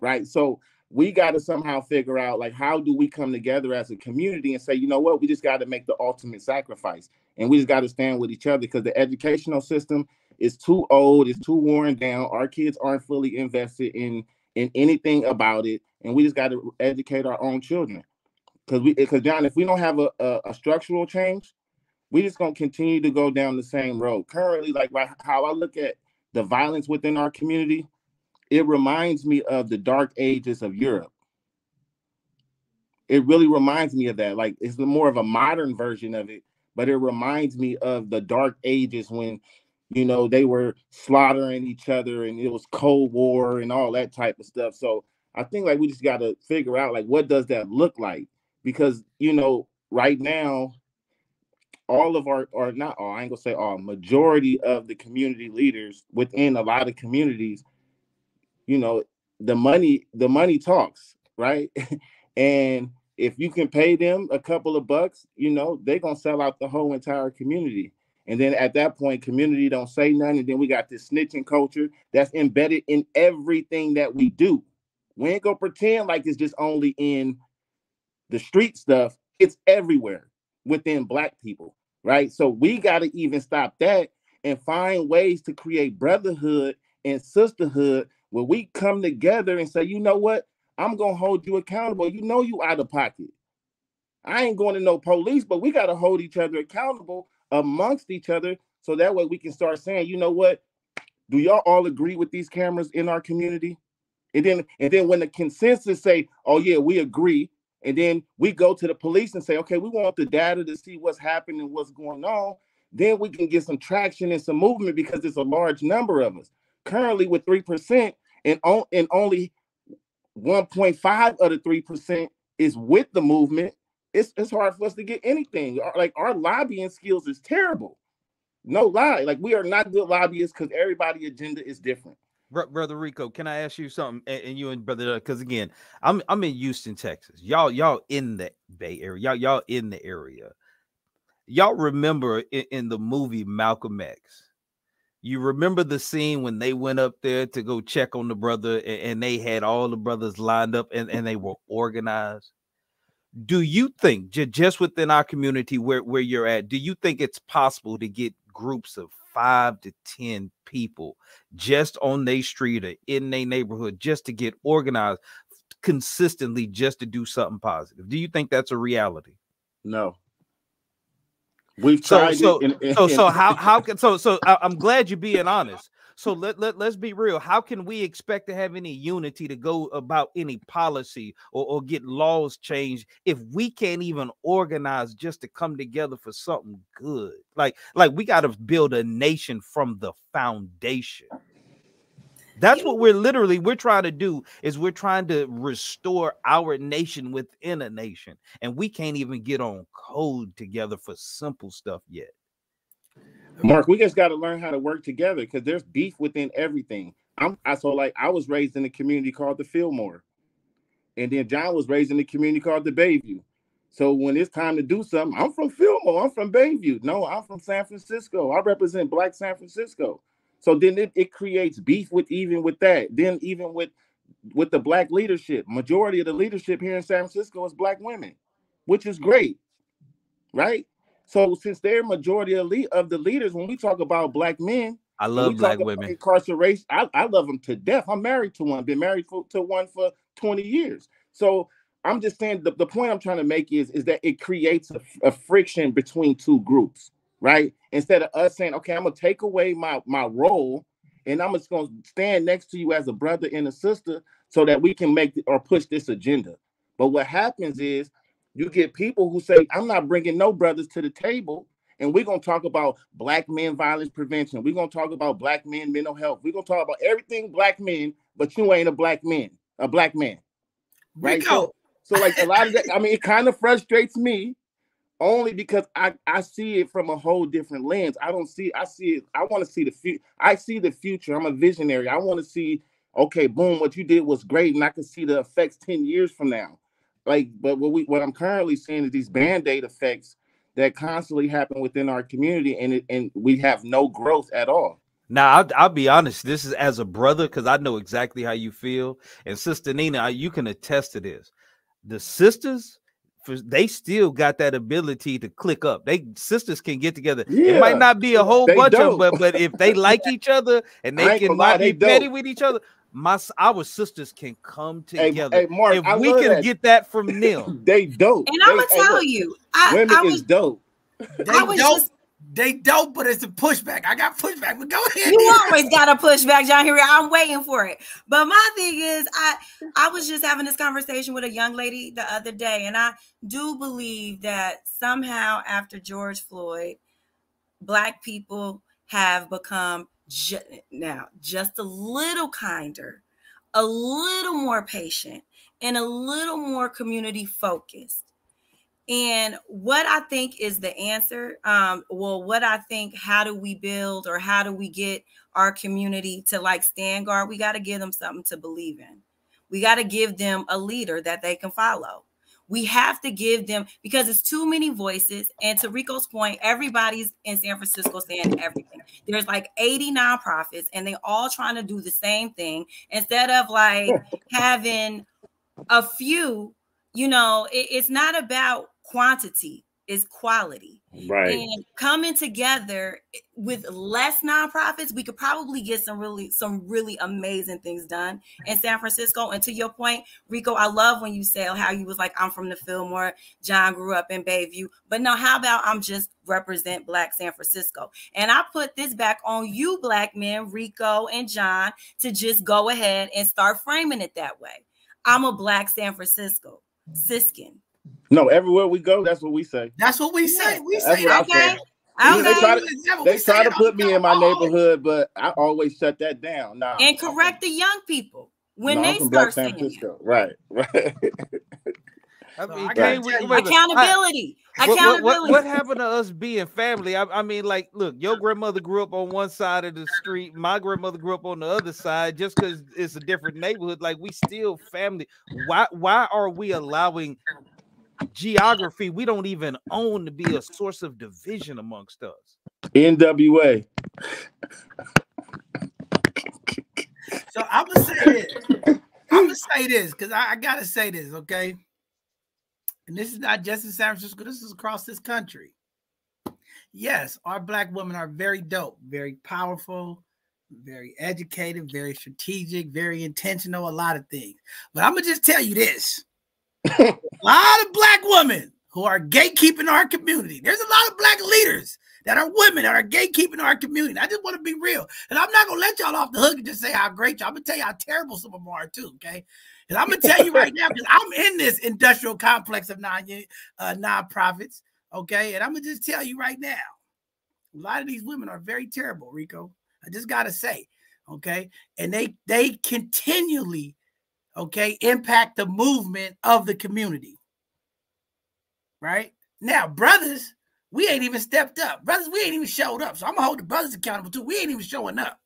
right? So we got to somehow figure out like how do we come together as a community and say, you know what, we just got to make the ultimate sacrifice, and we just got to stand with each other because the educational system is too old, it's too worn down. Our kids aren't fully invested in in anything about it, and we just got to educate our own children. Because we, because John, if we don't have a, a, a structural change, we just gonna continue to go down the same road. Currently, like how I look at the violence within our community, it reminds me of the dark ages of Europe. It really reminds me of that. Like it's more of a modern version of it, but it reminds me of the dark ages when you know they were slaughtering each other and it was cold war and all that type of stuff so i think like we just got to figure out like what does that look like because you know right now all of our, or not all, I ain't gonna say all, majority of the community leaders within a lot of communities, you know, the money, the money talks, right? (laughs) and if you can pay them a couple of bucks, you know, they're gonna sell out the whole entire community. And then at that point, community don't say nothing. And then we got this snitching culture that's embedded in everything that we do. We ain't gonna pretend like it's just only in the street stuff. It's everywhere within black people, right? So we got to even stop that and find ways to create brotherhood and sisterhood where we come together and say, you know what? I'm gonna hold you accountable. You know you out of pocket. I ain't going to no police, but we got to hold each other accountable amongst each other so that way we can start saying, you know what? Do y'all all agree with these cameras in our community? And then and then when the consensus say, oh yeah, we agree, and then we go to the police and say, okay, we want the data to see what's happening, what's going on. Then we can get some traction and some movement because there's a large number of us. Currently, with 3% and, on, and only 1.5 of the 3% is with the movement, it's, it's hard for us to get anything. Like our lobbying skills is terrible. No lie. Like we are not good lobbyists because everybody agenda is different brother Rico, can I ask you something? And, you and brother, uh, because again, I'm I'm in Houston, Texas. Y'all y'all in the Bay Area. Y'all y'all in the area. Y'all remember in, in the movie Malcolm X. You remember the scene when they went up there to go check on the brother, and, and they had all the brothers lined up, and, and they were organized. Do you think just within our community where where you're at, do you think it's possible to get groups of five to 10 people just on their street or in their neighborhood just to get organized consistently just to do something positive. Do you think that's a reality? No. We've so, tried so, it. in- so, so how, how (laughs) can, so, so I- I'm glad you're being honest. So let, let, let's be real. How can we expect to have any unity to go about any policy or, or get laws changed if we can't even organize just to come together for something good? Like, like we got to build a nation from the foundation. That's what we're literally we're trying to do is we're trying to restore our nation within a nation and we can't even get on code together for simple stuff yet. Mark, we just got to learn how to work together because there's beef within everything. I'm I so like I was raised in a community called the Fillmore, and then John was raised in a community called the Bayview. So when it's time to do something, I'm from Fillmore, I'm from Bayview. No, I'm from San Francisco. I represent Black San Francisco. So then it, it creates beef with even with that. Then even with with the black leadership, majority of the leadership here in San Francisco is black women, which is great, right? So since they're majority of, of the leaders, when we talk about black men, I love black women. Incarceration. I, I love them to death. I'm married to one. Been married for, to one for 20 years. So I'm just saying the, the point I'm trying to make is is that it creates a, a friction between two groups, right? Instead of us saying, okay, I'm gonna take away my my role, and I'm just gonna stand next to you as a brother and a sister, so that we can make or push this agenda. But what happens is you get people who say, I'm not bringing no brothers to the table. And we're going to talk about black men violence prevention. We're going to talk about black men mental health. We're going to talk about everything black men, but you ain't a black man, a black man. Right. So, so like a lot of that, I mean, it kind of frustrates me only because I, I see it from a whole different lens. I don't see, I see it, I want to see the future. I see the future. I'm a visionary. I want to see, okay, boom, what you did was great. And I can see the effects 10 years from now like but what we what i'm currently seeing is these band-aid effects that constantly happen within our community and it, and we have no growth at all Now, I'll, I'll be honest. This is as a brother because I know exactly how you feel, and Sister Nina, I- you can attest to this. The sisters, they still got that ability to click up. They sisters can get together. It might not be a whole bunch of, them, but but if they like each other and (laughs) they can lie, not be they petty with each other, my our sisters can come together. hey mark if I we can that. get that from (laughs) them, they dope And I'm gonna tell look, you, I, women I is dope they I was dope. just- They dope, but it's a pushback. I got pushback, but go ahead. you always gotta push back, John Henry. I'm waiting for it. But my thing is, I I was just having this conversation with a young lady the other day, and I do believe that somehow after George Floyd, black people have become ju- now just a little kinder, a little more patient, and a little more community focused. And what I think is the answer, um, well, what I think, how do we build or how do we get our community to like stand guard? We got to give them something to believe in. We got to give them a leader that they can follow. We have to give them because it's too many voices. And to Rico's point, everybody's in San Francisco saying everything. There's like 80 nonprofits, and they all trying to do the same thing instead of like (laughs) having a few. You know, it- it's not about quantity; it's quality right. And coming together eh, with less nonprofits we could probably get some really some really amazing things done in san francisco. And to your point rico i love when you said how you was like i'm from the fillmore john grew up in bayview. But now how about i'm just represent black san francisco? And i put this back on you black men rico and john to just go ahead and start framing it that way. I'm a black san francisco siskin no everywhere we go that's what we say That's what we say. We That's say what I it. say. okay They okay try to- they try to put me in my neighborhood but i always shut that down nah, and I'm correct the young people when from- no, I'm they from start San saying it. Francisco. right right I So mean, I can't gotta we- tell you, wait a. I- Accountability. what, what, Accountability. what, what happened to us being family? I, I mean, like, look, your grandmother grew up on one side of the street, my grandmother grew up on the other side. Just because it's a different neighborhood, like we still family. Why why are we allowing geography we don't even own to be a source of division amongst us? nwa So I'm gonna say this. I'm gonna say this because I, I gotta say this, okay? And this is not just in San Francisco, this is across this country. yes, our black women are very dope, very powerful, very educated, very strategic, very intentional, a lot of things. But I'm gonna just tell you this: (laughs) a lot of black women who are gatekeeping our community. There's a lot of black leaders that are women that are gatekeeping our community. I just want to be real, and I'm not gonna let y'all off the hook and just say how great y'all. I'm gonna tell you how terrible some of them are too. Okay, and I'm gonna tell you right now because I'm in this industrial complex of non uh, nonprofits. Okay, and I'm gonna just tell you right now, a lot of these women are very terrible, Rico. I just gotta say, okay, and they they continually, okay, impact the movement of the community. Right now, brothers, we ain't even stepped up. Brothers, we ain't even showed up. So I'm gonna hold the brothers accountable too. We ain't even showing up.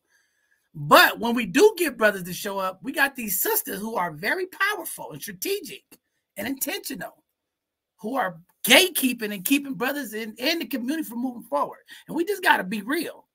But when we do get brothers to show up, we got these sisters who are very powerful and strategic and intentional, who are gatekeeping and keeping brothers in, in the community from moving forward. And we just got to be real.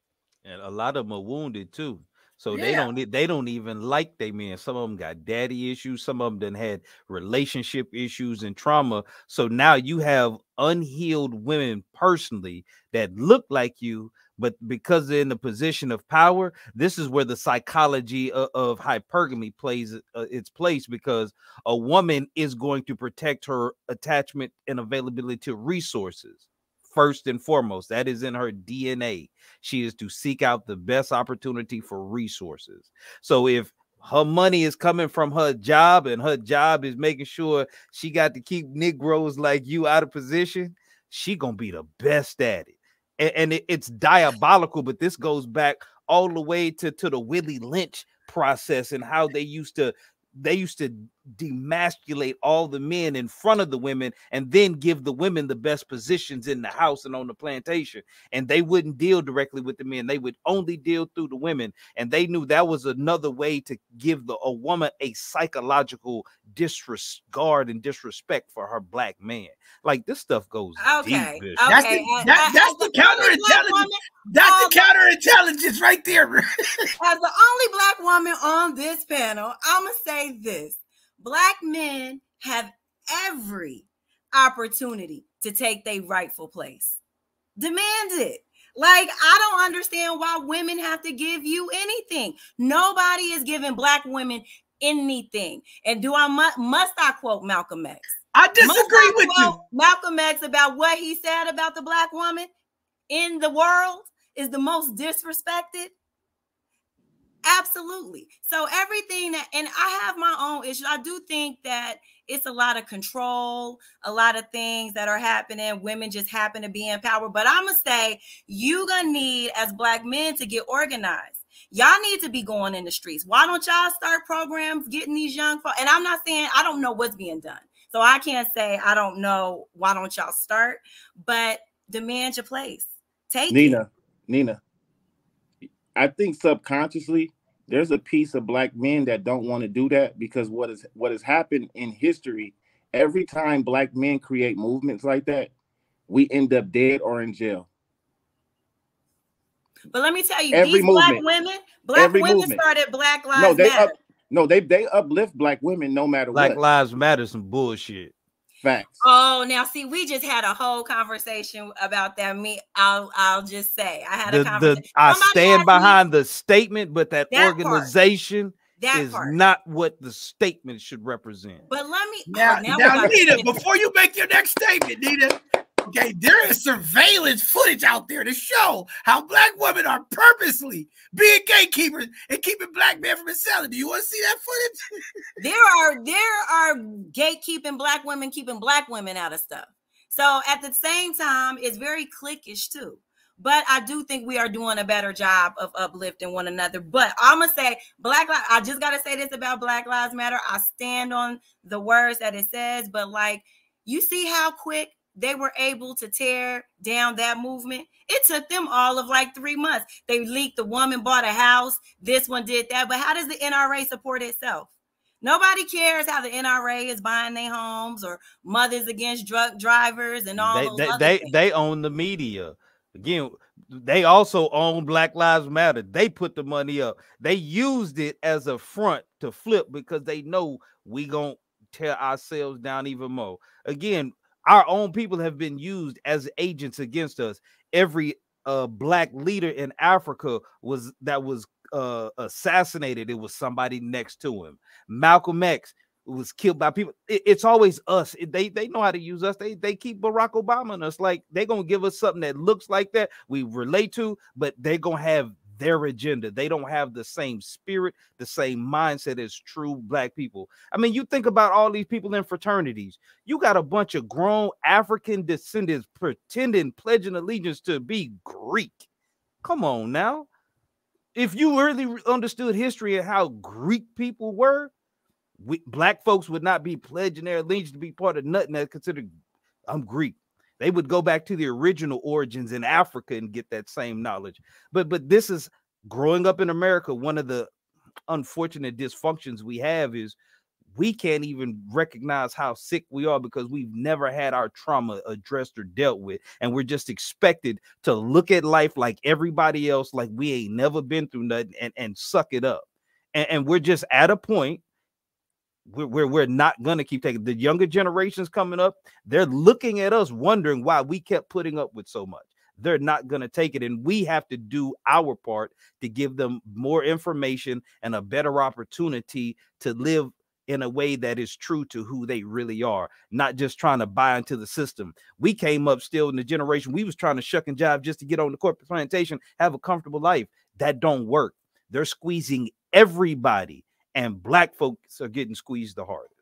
And a lot of them are wounded too. So yeah. they don't they don't even like they men. Some of them got daddy issues. Some of them then had relationship issues and trauma. So now you have unhealed women personally that look like you, but because they're in the position of power, this is where the psychology of, of hypergamy plays uh, its place because a woman is going to protect her attachment and availability to resources first and foremost. That is in her DNA. She is to seek out the best opportunity for resources. So if her money is coming from her job and her job is making sure she got to keep Negroes like you out of position, she gonna be the best at it. And, and it, it's diabolical, but this goes back all the way to, to the Willie Lynch process and how they used to they used to demasculate all the men in front of the women and then give the women the best positions in the house and on the plantation. And they wouldn't deal directly with the men. They would only deal through the women. And they knew that was another way to give the a woman a psychological disregard and disrespect for her black man. Like this stuff goes okay, deep, okay. that's the, that, that's the counterintelligence that's um, the counterintelligence right there (laughs) as the only black woman on this panel i'm gonna say this black men have every opportunity to take their rightful place. Demand it. Like, I don't understand why women have to give you anything. Nobody is giving black women anything. And do I must I quote Malcolm X? I disagree I with you. Malcolm X about what he said about the black woman in the world is the most disrespected. Absolutely. So everything that, and I have my own issues. I do think that it's a lot of control, a lot of things that are happening. Women just happen to be in power. But I'm gonna say you gonna need as black men to get organized. Y'all need to be going in the streets. Why don't y'all start programs getting these young folks? And I'm not saying I don't know what's being done. So I can't say I don't know. Why don't y'all start? But demand your place. Take Nina, it. Nina, I think subconsciously there's a piece of black men that don't want to do that because what is what has happened in history every time black men create movements like that we end up dead or in jail but let me tell you every these movement, black women black women movement. started black lives no they matter. Up, no they they uplift black women no matter black what black lives matter some bullshit Facts. Oh, now see, we just had a whole conversation about that. Me, I'll I'll just say I had the, a conversation. The, I stand behind me, the statement, but that, that organization that is part. not what the statement should represent. But let me now, oh, now, now Nita, before you make your next statement, Nita, Okay, there is surveillance footage out there to show how black women are purposely being gatekeepers and keeping black men from selling. Do you want to see that footage? there are there are gatekeeping black women keeping black women out of stuff. So at the same time, it's very cliquish too. But I do think we are doing a better job of uplifting one another. But I'm gonna say Black. I just gotta say this about Black Lives Matter. I stand on the words that it says, but like you see how quick they were able to tear down that movement. It took them all of like three months. They leaked the woman bought a house, this one did that. But how does the NRA support itself? Nobody cares how the NRA is buying their homes or mothers against drug drivers and all they, they, they, they own the media. Again, they also own Black Lives Matter. They put the money up. They used it as a front to flip because they know we gonna tear ourselves down even more. Again, our own people have been used as agents against us. every uh black leader in Africa was that was uh assassinated, it was somebody next to him. Malcolm X was killed by people. It, it's always us. It, they they know how to use us. They they keep Barack Obama on us. Like they're gonna give us something that looks like that we relate to, but they're gonna have their agenda. They don't have the same spirit, the same mindset as true black people. I mean, you think about all these people in fraternities. You got a bunch of grown African descendants pretending, pledging allegiance to be Greek. Come on now. If you really understood history and how Greek people were, we, black folks would not be pledging their allegiance to be part of nothing that's considered I'm Greek. They would go back to the original origins in Africa and get that same knowledge. But but this is growing up in America. One of the unfortunate dysfunctions we have is we can't even recognize how sick we are because we've never had our trauma addressed or dealt with. And we're just expected to look at life like everybody else, like we ain't never been through nothing and, and suck it up. And, and we're just at a point we're, we're, we're not going to keep taking the younger generations coming up. They're looking at us wondering why we kept putting up with so much. They're not going to take it. And we have to do our part to give them more information and a better opportunity to live in a way that is true to who they really are, not just trying to buy into the system. We came up still in the generation we was trying to shuck and jive just to get on the corporate plantation, have a comfortable life. That don't work. They're squeezing everybody and black folks are getting squeezed the hardest.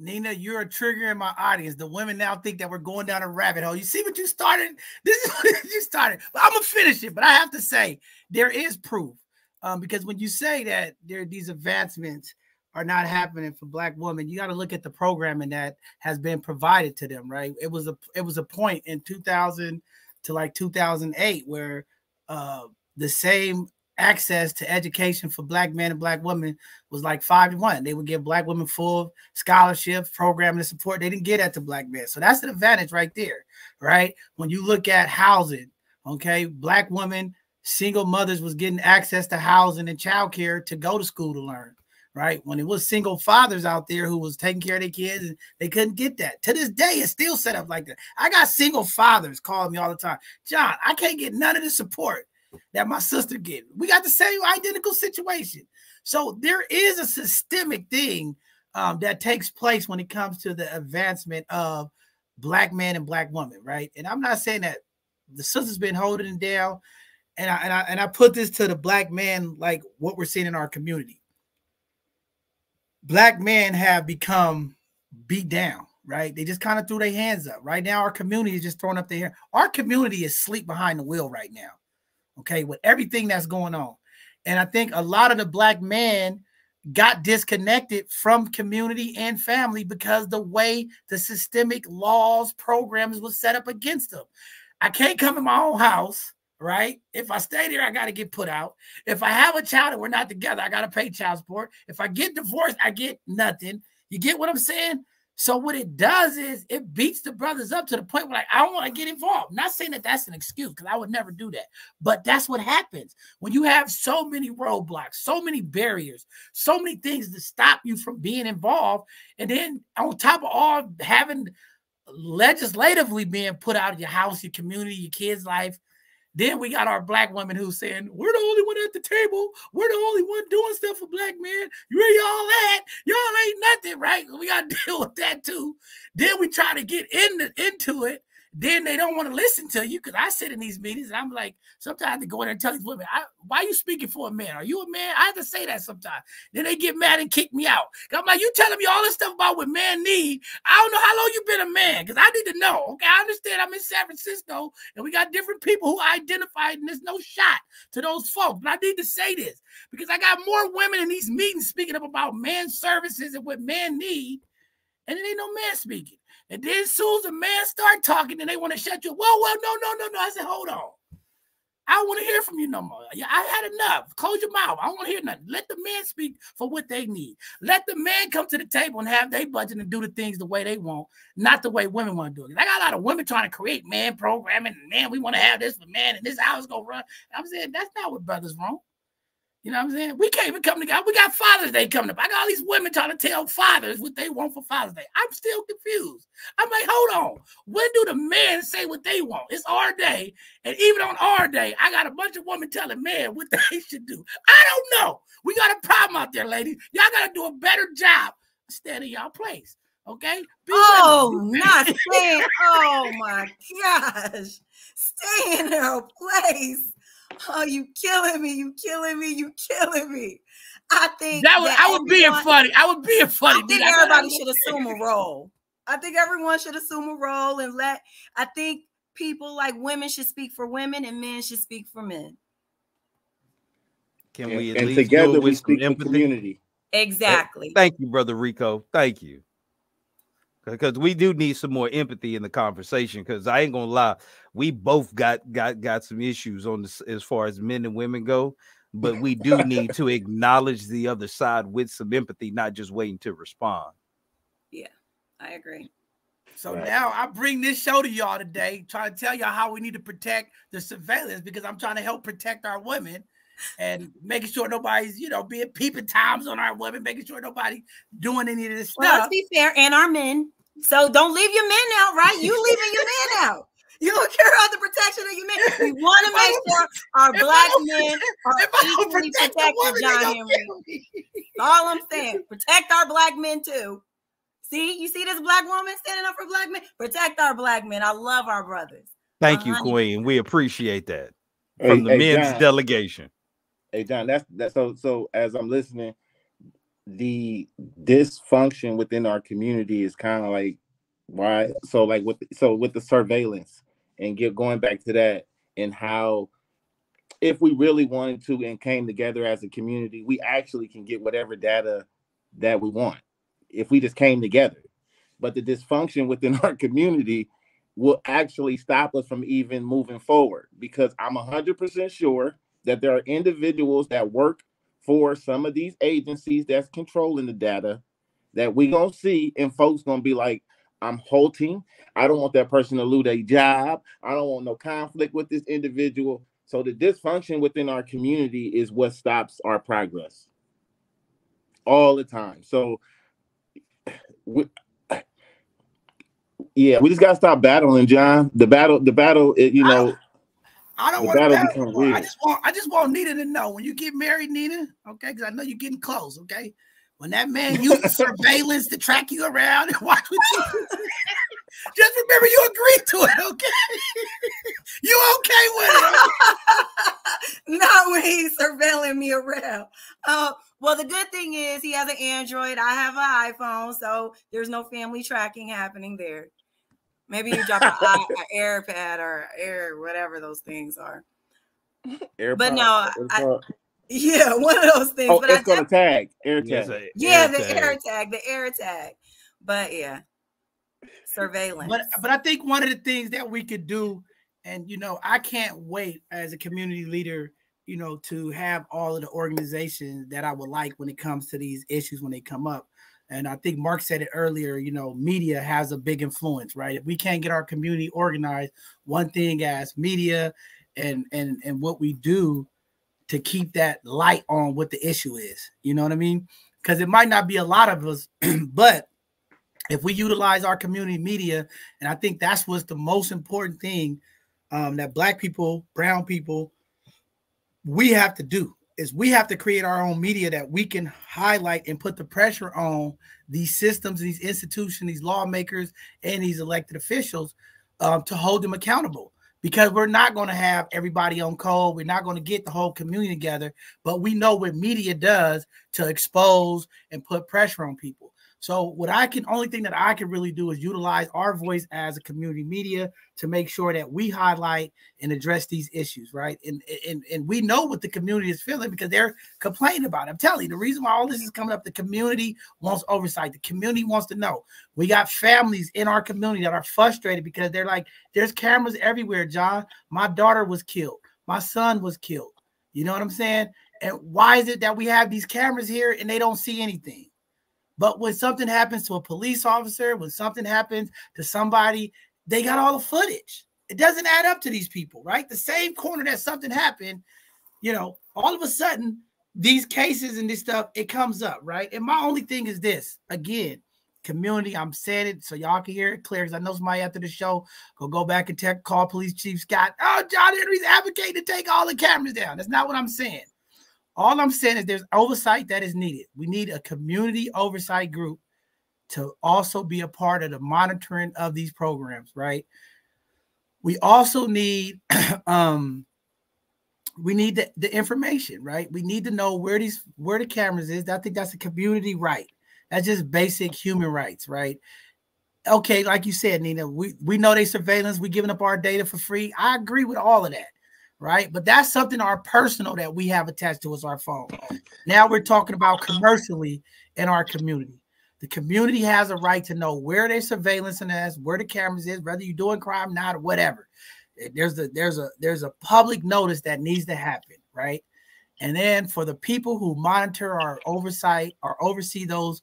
Nina, you're triggering my audience. The women now think that we're going down a rabbit hole. You see what you started? (laughs) This is what you started. I'm gonna finish it. But I have to say, there is proof. Um, because when you say that there these advancements are not happening for black women, you got to look at the programming that has been provided to them, right? It was a it was a point in 2000 to like 2008 where uh the same access to education for black men and black women was like five to one. They would give black women full scholarship, programming and support. They didn't get that to black men. So that's an advantage right there, right? When you look at housing, okay, black women, single mothers was getting access to housing and childcare to go to school to learn. Right when it was single fathers out there who was taking care of their kids and they couldn't get that. To this day, it's still set up like that. I got single fathers calling me all the time. John, I can't get none of the support that my sister get. We got the same identical situation. So there is a systemic thing um, that takes place when it comes to the advancement of black man and black woman, right? And I'm not saying that the sister's been holding down. And I, and I and I put this to the black man like what we're seeing in our community. Black men have become beat down, right? They just kind of threw their hands up. Right now, our community is just throwing up their hand. Our community is sleep behind the wheel right now okay, with everything that's going on. And I think a lot of the black men got disconnected from community and family because the way the systemic laws, programs was set up against them. I can't come in my own house, right? If I stay there, I got to get put out. If I have a child and we're not together, I got to pay child support. If I get divorced, I get nothing. You get what I'm saying? So what it does is it beats the brothers up to the point where like I don't want to get involved. Not saying that that's an excuse because I would never do that, but that's what happens when you have so many roadblocks, so many barriers, so many things to stop you from being involved, and then on top of all having legislatively being put out of your house, your community, your kids' life, then we got our black women who's saying, We're the only one at the table. We're the only one doing stuff for black men. Where y'all at? Y'all ain't nothing, right? We got to (laughs) deal with that too. Then we try to get in the, into it then they don't want to listen to you because I sit in these meetings and I'm like, sometimes I have to go in there and tell these women, why are you speaking for a man? Are you a man? I have to say that sometimes. Then they get mad and kick me out. I'm like, you telling me all this stuff about what men need. I don't know how long you've been a man because I need to know. Okay, I understand I'm in San Francisco and we got different people who identified and there's no shot to those folks. But I need to say this because I got more women in these meetings speaking up about man services and what men need. And it ain't no man speaking. And then soon as a man start talking, and they want to shut you. Well, well, no, no, no, no. I said, hold on. I don't want to hear from you no more. I had enough. Close your mouth. I don't want to hear nothing. Let the man speak for what they need. Let the man come to the table and have their budget and do the things the way they want, not the way women want to do it. I got a lot of women trying to create man programming. Man, we want to have this for man, and this house go run. I'm saying that's not what brothers want. You know what I'm saying? We can't even come together. We got Father's Day coming up. I got all these women trying to tell fathers what they want for Father's Day. I'm still confused. I'm like, hold on. When do the men say what they want? It's our day. And even on our day, I got a bunch of women telling men what (laughs) they should do. I don't know. We got a problem out there, ladies. Y'all got to do a better job. Stay in y'all place. Okay? Be oh, (laughs) not staying. oh my gosh. Stay in our place. Oh, you killing me. You killing me. You killing me. I think that, would, that I would be a funny. I would be a funny. I think everybody should assume a role. I think everyone should assume a role and let I think people like women should speak for women and men should speak for men. Can we at and together we speak for community? Exactly. Thank you, brother Rico. Thank you because we do need some more empathy in the conversation. Because I ain't gonna lie, we both got got got some issues on this as far as men and women go. But we do need to acknowledge the other side with some empathy, not just waiting to respond. Yeah, I agree. So right. now I bring this show to y'all today, trying to tell y'all how we need to protect the surveillance because I'm trying to help protect our women and making sure nobody's, you know, being peeping times on our women, making sure nobody doing any of this well, stuff. Let's be fair, and our men. So don't leave your men out, right? You (laughs) leaving your men out. You don't care about the protection of your men. We want to make sure our black men are equally protected, John Henry. all I'm saying. Protect our black men too. See, you see this black woman standing up for black men? Protect our black men. I love our brothers. Thank you, uh-huh. Queen. We appreciate that from hey, the hey, men's John. delegation. Hey John, that's that. So so as I'm listening, the dysfunction within our community is kind of like why. So like with so with the surveillance and get going back to that and how if we really wanted to and came together as a community, we actually can get whatever data that we want if we just came together. But the dysfunction within (laughs) our community will actually stop us from even moving forward because I'm 100% sure that there are individuals that work for some of these agencies that's controlling the data that we gonna see, and folks gonna be like, I'm halting. I don't want that person to lose a job. I don't want no conflict with this individual. So the dysfunction within our community is what stops our progress all the time. So (sighs) we, (sighs) yeah, we just gotta stop battling, John. The battle, the battle, you know. I don't want to battle. I just want I just want Nina to know when you get married, Nina. Okay, because I know you're getting close. Okay, when that man (laughs) used surveillance to track you around and watch what you just remember you agreed to it. Okay, (laughs) you okay with it? (laughs) Not when he's surveilling me around. Uh, well, the good thing is he has an Android. I have an iPhone, so there's no family tracking happening there. Maybe you drop an, AirPad or Air, whatever those things are. AirPod, but no, I, yeah, (laughs) one of those things. Oh, but it's I gonna tag air tag. Yeah, the air tag, the air tag. But yeah, surveillance. But but I think one of the things that we could do, and you know, I can't wait as a community leader, you know, to have all of the organizations that I would like when it comes to these issues when they come up. And I think Mark said it earlier, you know, media has a big influence, right? If we can't get our community organized, one thing as media and and and what we do to keep that light on what the issue is. You know what I mean? Because it might not be a lot of us, (clears throat) but if we utilize our community media, and I think that's what's the most important thing um, that black people, brown people, we have to do is we have to create our own media that we can highlight and put the pressure on these systems, these institutions, these lawmakers, and these elected officials um, to hold them accountable. Because we're not going to have everybody on code. We're not going to get the whole community together. But we know what media does to expose and put pressure on people. So what I can only thing that I can really do is utilize our voice as a community media to make sure that we highlight and address these issues, right? And and, and we know what the community is feeling because they're complaining about it. I'm telling you, the reason why all this is coming up, the community wants oversight. The community wants to know. We got families in our community that are frustrated because they're like, there's cameras everywhere, John. My daughter was killed. My son was killed. You know what I'm saying? And why is it that we have these cameras here and they don't see anything? But when something happens to a police officer, when something happens to somebody, they got all the footage. It doesn't add up to these people, right? The same corner that something happened, you know, all of a sudden these cases and this stuff, it comes up, right? And my only thing is this again, community. I'm saying it so y'all can hear it clear. Because I know somebody after the show go go back and tech, call Police Chief Scott. Oh, John Henry's advocating to take all the cameras down. That's not what I'm saying. All I'm saying is there's oversight that is needed. We need a community oversight group to also be a part of the monitoring of these programs, right? We also need (clears throat) um we need the, the information, right? We need to know where these where the cameras is. I think that's a community right. That's just basic human rights, right? Okay, like you said, Nina, we, we know they surveillance, we're giving up our data for free. I agree with all of that, right? But that's something our personal that we have attached to us our phone. Now we're talking about commercially in our community. The community has a right to know where they're surveillancing us, where the cameras is, whether you're doing crime, not, whatever. There's a there's a there's a public notice that needs to happen, right? And then for the people who monitor or oversight or oversee those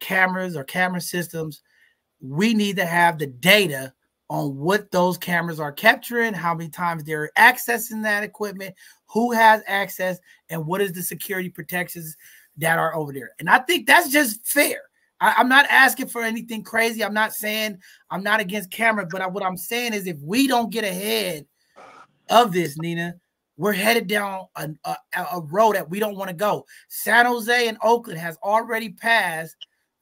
cameras or camera systems, we need to have the data on what those cameras are capturing, how many times they're accessing that equipment, who has access, and what is the security protections that are over there. And I think that's just fair. I, am not asking for anything crazy. I'm not saying I'm not against camera, but I, what I'm saying is if we don't get ahead of this, Nina, we're headed down a, a, a road that we don't want to go. San Jose and Oakland has already passed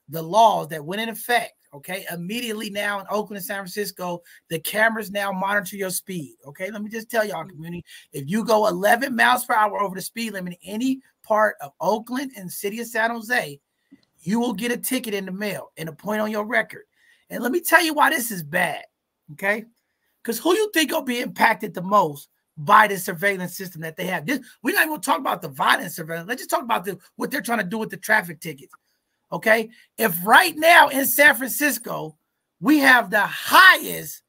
the laws that went in effect. Okay, immediately now in Oakland and San Francisco, the cameras now monitor your speed. Okay, let me just tell y'all, mm-hmm. community, if you go 11 miles per hour over the speed limit in any part of Oakland and city of San Jose, you will get a ticket in the mail and a point on your record. And let me tell you why this is bad. Okay, because who you think will be impacted the most by the surveillance system that they have? This, we're not even talk about the violence surveillance. Let's just talk about the what they're trying to do with the traffic tickets. Okay. If right now in San Francisco, we have the highest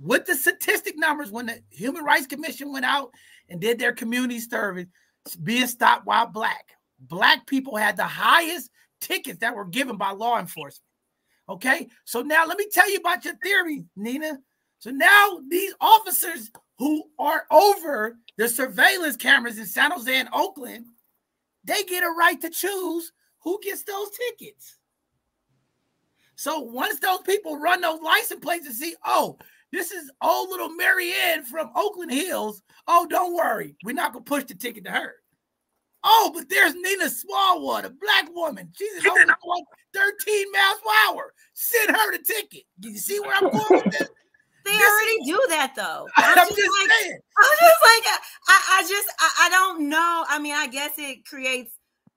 with the statistic numbers when the Human Rights Commission went out and did their community survey, being stopped while black. Black people had the highest tickets that were given by law enforcement. Okay. So now let me tell you about your theory, Nina. So now these officers who are over the surveillance cameras in San Jose and Oakland, they get a right to choose who gets those tickets? So once those people run those license plates and see, oh, this is old little Marianne from Oakland Hills. Oh, don't worry. We're not going to push the ticket to her. Oh, but there's Nina Smallwood, a black woman. She's in 13 miles per hour. Send her the ticket. You see where I'm going with this? (laughs) They this already do that though. (laughs) I'm, I'm just, just like, saying. I'm just like, I, I just, I, I don't know. I mean, I guess it creates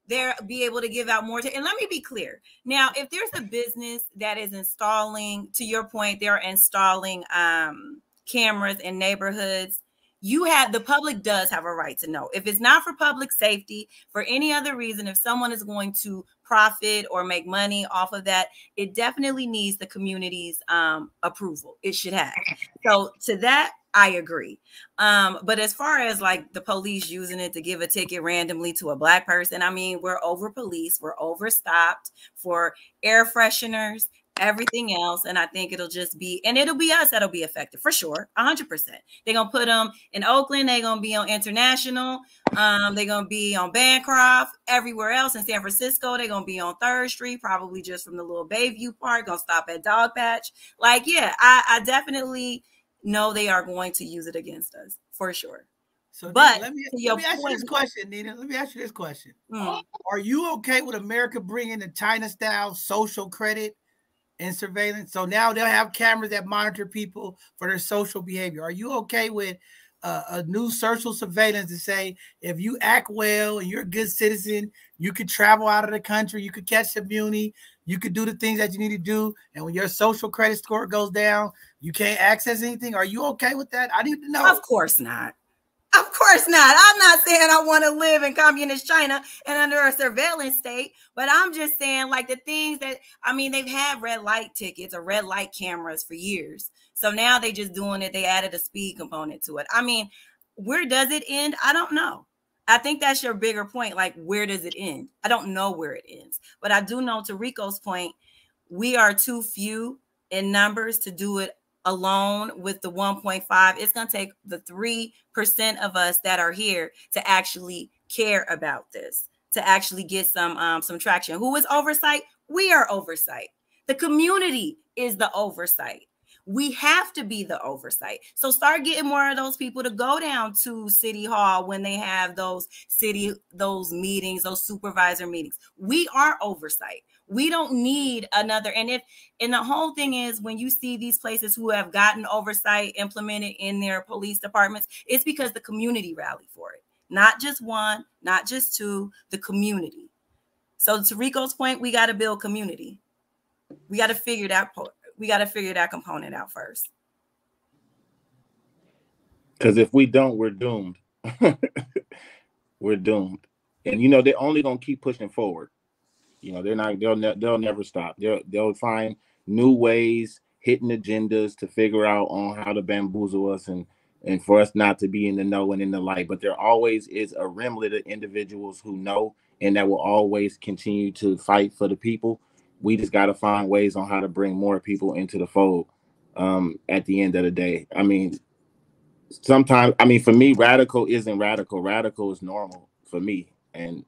there be able to give out more to and let me be clear. Now if there's a business that is installing to your point they're installing um cameras in neighborhoods you have the public does have a right to know. If it's not for public safety for any other reason if someone is going to profit or make money off of that it definitely needs the community's um, approval. It should have. So to that I agree. Um, but as far as like the police using it to give a ticket randomly to a black person, I mean, we're over police, we're overstopped for air fresheners, everything else. And I think it'll just be, and it'll be us that'll be affected for sure, 100%. They're going to put them in Oakland, they're going to be on International, um, they're going to be on Bancroft, everywhere else in San Francisco, they're going to be on Third Street, probably just from the little Bayview Park, going to stop at Dogpatch. Like, yeah, I, I definitely know they are going to use it against us for sure. So, but Nina, let me, let me ask you this question, Nina. Let me ask you this question: mm. Are you okay with America bringing the China-style social credit and surveillance? So now they'll have cameras that monitor people for their social behavior. Are you okay with uh, a new social surveillance to say if you act well and you're a good citizen, you could travel out of the country, you could catch the muni, you could do the things that you need to do, and when your social credit score goes down, you can't access anything. Are you okay with that? I need to know. Of course not. Of course not. I'm not saying I want to live in communist China and under a surveillance state, but I'm just saying, like, the things that I mean, they've had red light tickets or red light cameras for years. So now they just doing it. They added a speed component to it. I mean, where does it end? I don't know. I think that's your bigger point. Like, where does it end? I don't know where it ends, but I do know to Rico's point, we are too few in numbers to do it alone with the 1.5 it's going to take the 3% of us that are here to actually care about this to actually get some um, some traction. Who is oversight? We are oversight. The community is the oversight. We have to be the oversight. So start getting more of those people to go down to City Hall when they have those city those meetings, those supervisor meetings. We are oversight. We don't need another. And if and the whole thing is when you see these places who have gotten oversight implemented in their police departments, it's because the community rallied for it. Not just one, not just two, the community. So to Rico's point, we got to build community. We got to figure that we got to figure that component out first. Because if we don't, we're doomed. (laughs) we're doomed. And you know they're only gonna keep pushing forward. You know they're not. They'll ne- they'll never stop. They'll they'll find new ways, hitting agendas to figure out on how to bamboozle us and and for us not to be in the know and in the light. But there always is a remnant of individuals who know and that will always continue to fight for the people we just got to find ways on how to bring more people into the fold um, at the end of the day. I mean, sometimes, I mean, for me, radical isn't radical. Radical is normal for me. And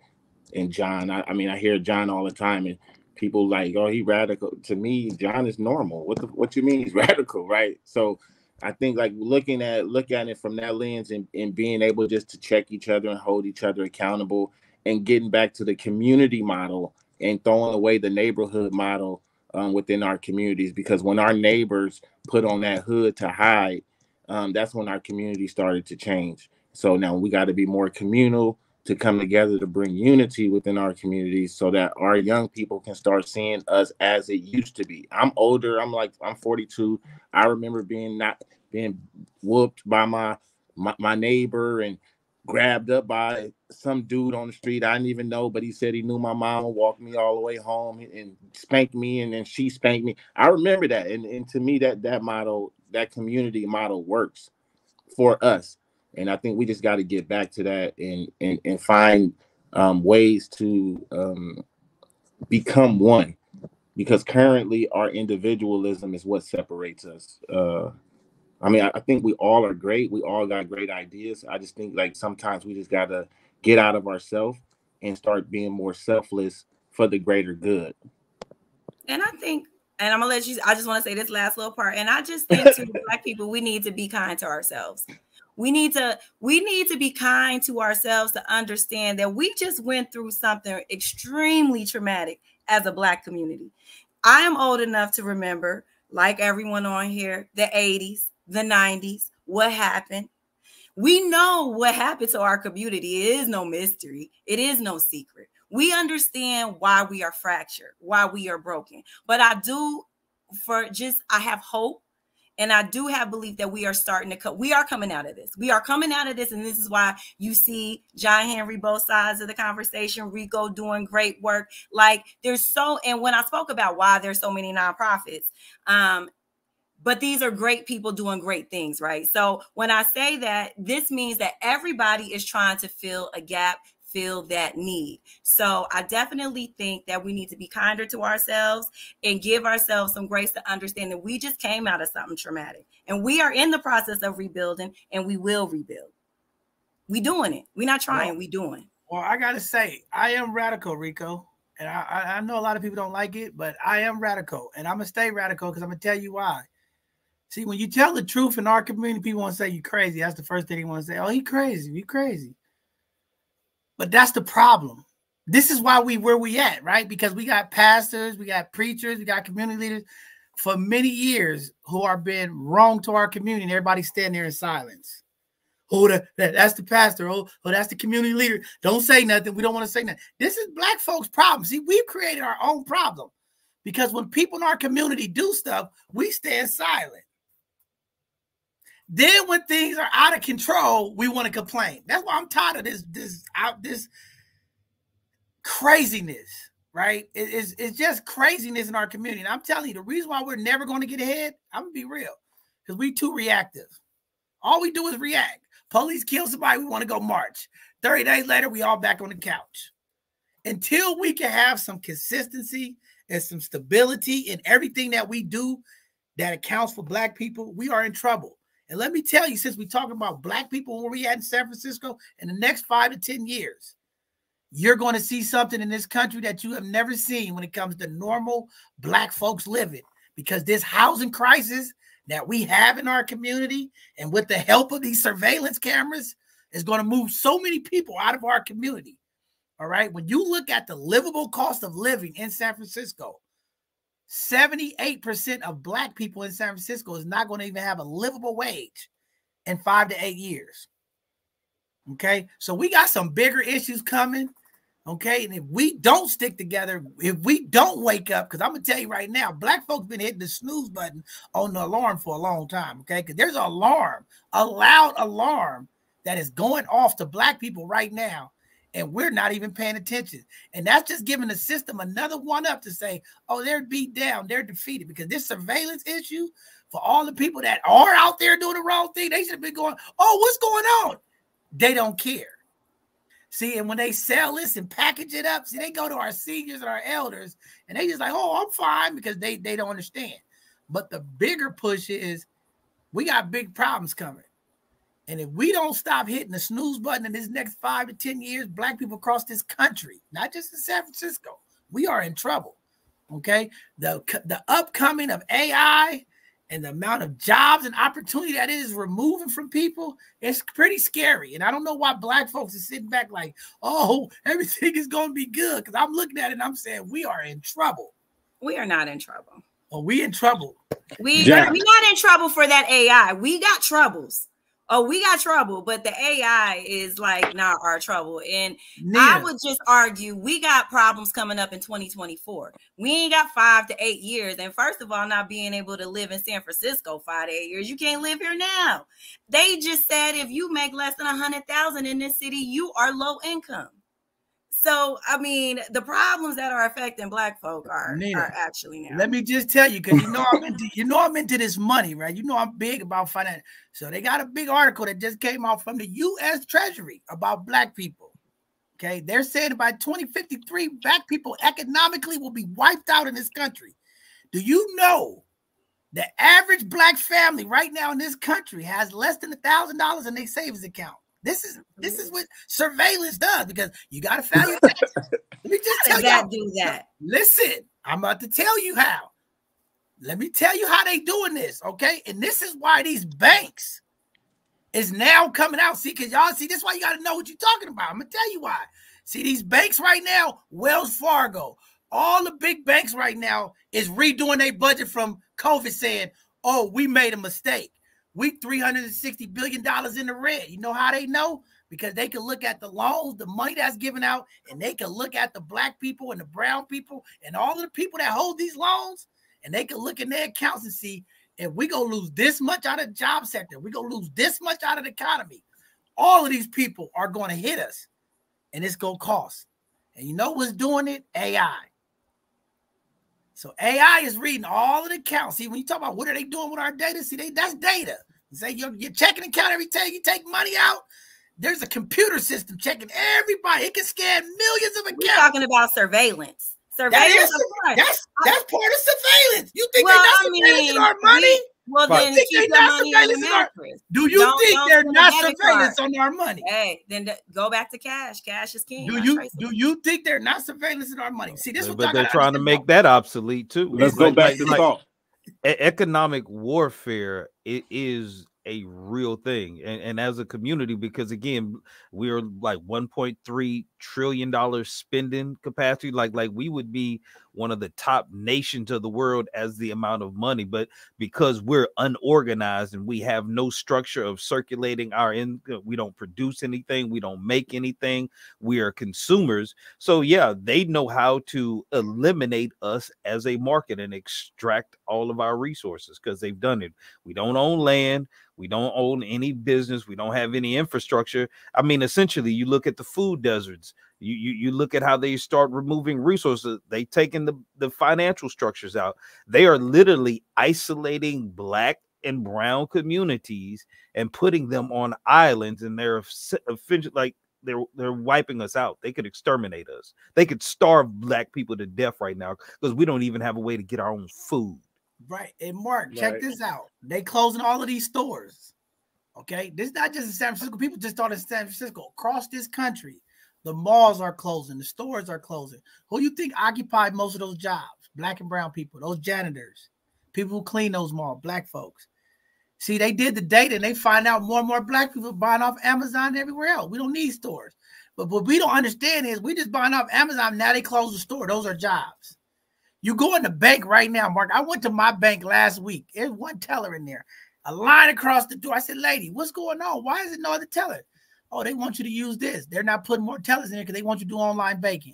and John, I, I mean, I hear John all the time, and people like, oh, he radical. To me, John is normal. What the what you mean he's (laughs) radical, right? So I think like looking at look at it from that lens and, and being able just to check each other and hold each other accountable and getting back to the community model and throwing away the neighborhood model um, within our communities because when our neighbors put on that hood to hide, um, that's when our community started to change. So now we got to be more communal to come together to bring unity within our communities so that our young people can start seeing us as it used to be. I'm older. I'm like I'm 42. I remember being not being whooped by my my, my neighbor and grabbed up by some dude on the street. I didn't even know, but he said he knew my mom walked me all the way home and spanked me, and then she spanked me. I remember that, and, and to me, that that model, that community model, works for us. And I think we just got to get back to that and and and find um, ways to um, become one, because currently our individualism is what separates us. Uh, I mean, I, I think we all are great. We all got great ideas. I just think like sometimes we just gotta get out of ourselves and start being more selfless for the greater good. And I think, and I'm gonna let you. I just want to say this last little part. And I just think to (laughs) black people, we need to be kind to ourselves. We need to we need to be kind to ourselves to understand that we just went through something extremely traumatic as a black community. I am old enough to remember, like everyone on here, the 80s, the 90s, what happened. We know what happened to our community. It is no mystery, it is no secret. We understand why we are fractured, why we are broken. But I do, for just, I have hope and I do have belief that we are starting to cut. We are coming out of this. We are coming out of this. And this is why you see John Henry, both sides of the conversation, Rico doing great work. Like there's so, and when I spoke about why there's so many nonprofits, um, but these are great people doing great things, right? So when I say that, this means that everybody is trying to fill a gap, fill that need. So I definitely think that we need to be kinder to ourselves and give ourselves some grace to understand that we just came out of something traumatic and we are in the process of rebuilding and we will rebuild. We doing it. We're not trying, well, we doing. Well, I gotta say, I am radical, Rico. And I, I know a lot of people don't like it, but I am radical, and I'm gonna stay radical because I'm gonna tell you why. See, when you tell the truth in our community, people want to say you crazy. That's the first thing they want to say. Oh, he crazy. You crazy. But that's the problem. This is why we where we at, right? Because we got pastors, we got preachers, we got community leaders for many years who are being wrong to our community, and everybody standing there in silence. Oh, the, that, that's the pastor. Oh, oh, that's the community leader. Don't say nothing. We don't want to say nothing. This is black folks' problem. See, we've created our own problem because when people in our community do stuff, we stand silent. Then when things are out of control, we want to complain. That's why I'm tired of this this out this craziness, right? It, it's, it's just craziness in our community. And I'm telling you, the reason why we're never going to get ahead, I'm gonna be real, because we too reactive. All we do is react. Police kill somebody, we want to go march. 30 days later, we all back on the couch. Until we can have some consistency and some stability in everything that we do that accounts for black people, we are in trouble. And let me tell you, since we're talking about black people where we at in San Francisco, in the next five to 10 years, you're going to see something in this country that you have never seen when it comes to normal black folks living. Because this housing crisis that we have in our community, and with the help of these surveillance cameras, is going to move so many people out of our community. All right. When you look at the livable cost of living in San Francisco, 78% of black people in San Francisco is not going to even have a livable wage in five to eight years. Okay. So we got some bigger issues coming. Okay. And if we don't stick together, if we don't wake up, because I'm going to tell you right now, black folks been hitting the snooze button on the alarm for a long time. Okay. Because there's an alarm, a loud alarm that is going off to black people right now and we're not even paying attention. And that's just giving the system another one up to say, oh, they're beat down, they're defeated because this surveillance issue for all the people that are out there doing the wrong thing, they should have been going, oh, what's going on? They don't care. See, and when they sell this and package it up, see, they go to our seniors and our elders and they just like, oh, I'm fine because they, they don't understand. But the bigger push is we got big problems coming. And if we don't stop hitting the snooze button in this next five to 10 years, black people across this country, not just in San Francisco, we are in trouble. Okay. The, the upcoming of AI and the amount of jobs and opportunity that is removing from people, it's pretty scary. And I don't know why black folks are sitting back like, oh, (laughs) everything is going to be good. Because I'm looking at it and I'm saying we are in trouble. We are not in trouble. Oh, we in trouble. We yeah. we not in trouble for that AI. We got troubles oh, we got trouble, but the AI is like not our trouble. And I would just argue we got problems coming up in 2024. We ain't got five to eight years. And first of all, not being able to live in San Francisco five to eight years, you can't live here now. They just said if you make less than a hundred thousand in this city, you are low income. So I mean, the problems that are affecting black folk are, Nina, are actually now. Let me just tell you, because you know I'm into you know I'm into this money, right? You know I'm big about finance. So they got a big article that just came out from the U.S. Treasury about black people. Okay, they're saying by 2053, black people economically will be wiped out in this country. Do you know the average black family right now in this country has less than a thousand dollars in their savings account? This is this is mm-hmm. what surveillance does because you got to file your taxes. Let me just tell you do that. Listen, I'm about to tell you how. Let me tell you how they doing this, okay? And this is why these banks is now coming out. See, because y'all see, this is why you got to know what you're talking about. I'm gonna tell you why. See, these banks right now, Wells Fargo, all the big banks right now is redoing their budget from COVID, saying, "Oh, we made a mistake." We $360 billion in the red. You know how they know? Because they can look at the loans, the money that's given out, and they can look at the black people and the brown people and all of the people that hold these loans, and they can look in their accounts and see if we're gonna lose this much out of the job sector, we're gonna lose this much out of the economy. All of these people are gonna hit us, and it's gonna cost. And you know what's doing it? AI. So AI is reading all of the accounts. See, when you talk about what are they doing with our data, see, they that's data. Say you're checking account every time you take money out. There's a computer system checking everybody. It can scan millions of accounts. We're talking about surveillance. Surveillance. That is, that's that's part of surveillance. You think well, they're not I mean, our money? We, well, then keep the money in the mattress. Do you don't, think don't they're not surveillance on our money? Hey, then go back to cash. Cash is king. Do you do you think they're not surveillance in our money? See, this but they're trying to make that obsolete too. Let's go back to the like, economic warfare. It is a real thing and, and as a community because again we're like 1.3 trillion dollars spending capacity like like we would be one of the top nations of the world as the amount of money but because we're unorganized and we have no structure of circulating our income uh, we don't produce anything we don't make anything we are consumers so yeah they know how to eliminate us as a market and extract all of our resources because they've done it we don't own land we don't own any business. We don't have any infrastructure. I mean, essentially, you look at the food deserts. You you, you look at how they start removing resources. They taking the the financial structures out. They are literally isolating black and brown communities and putting them on islands, and they're like they're they're wiping us out. They could exterminate us. They could starve black people to death right now because we don't even have a way to get our own food. Right. And Mark, check this out. They closing all of these stores. Okay. This is not just in San Francisco. People just thought in San Francisco. Across this country, the malls are closing, the stores are closing. Who you think occupied most of those jobs? Black and brown people, those janitors, people who clean those malls, black folks. See, they did the data and they find out more and more black people buying off Amazon and everywhere else. We don't need stores. But what we don't understand is we just buying off Amazon. Now they close the store. Those are jobs. You go in the bank right now, Mark. I went to my bank last week. There's one teller in there, a line across the door. I said, lady, what's going on? Why is it no other teller? Oh, they want you to use this. They're not putting more tellers in there because they want you to do online banking.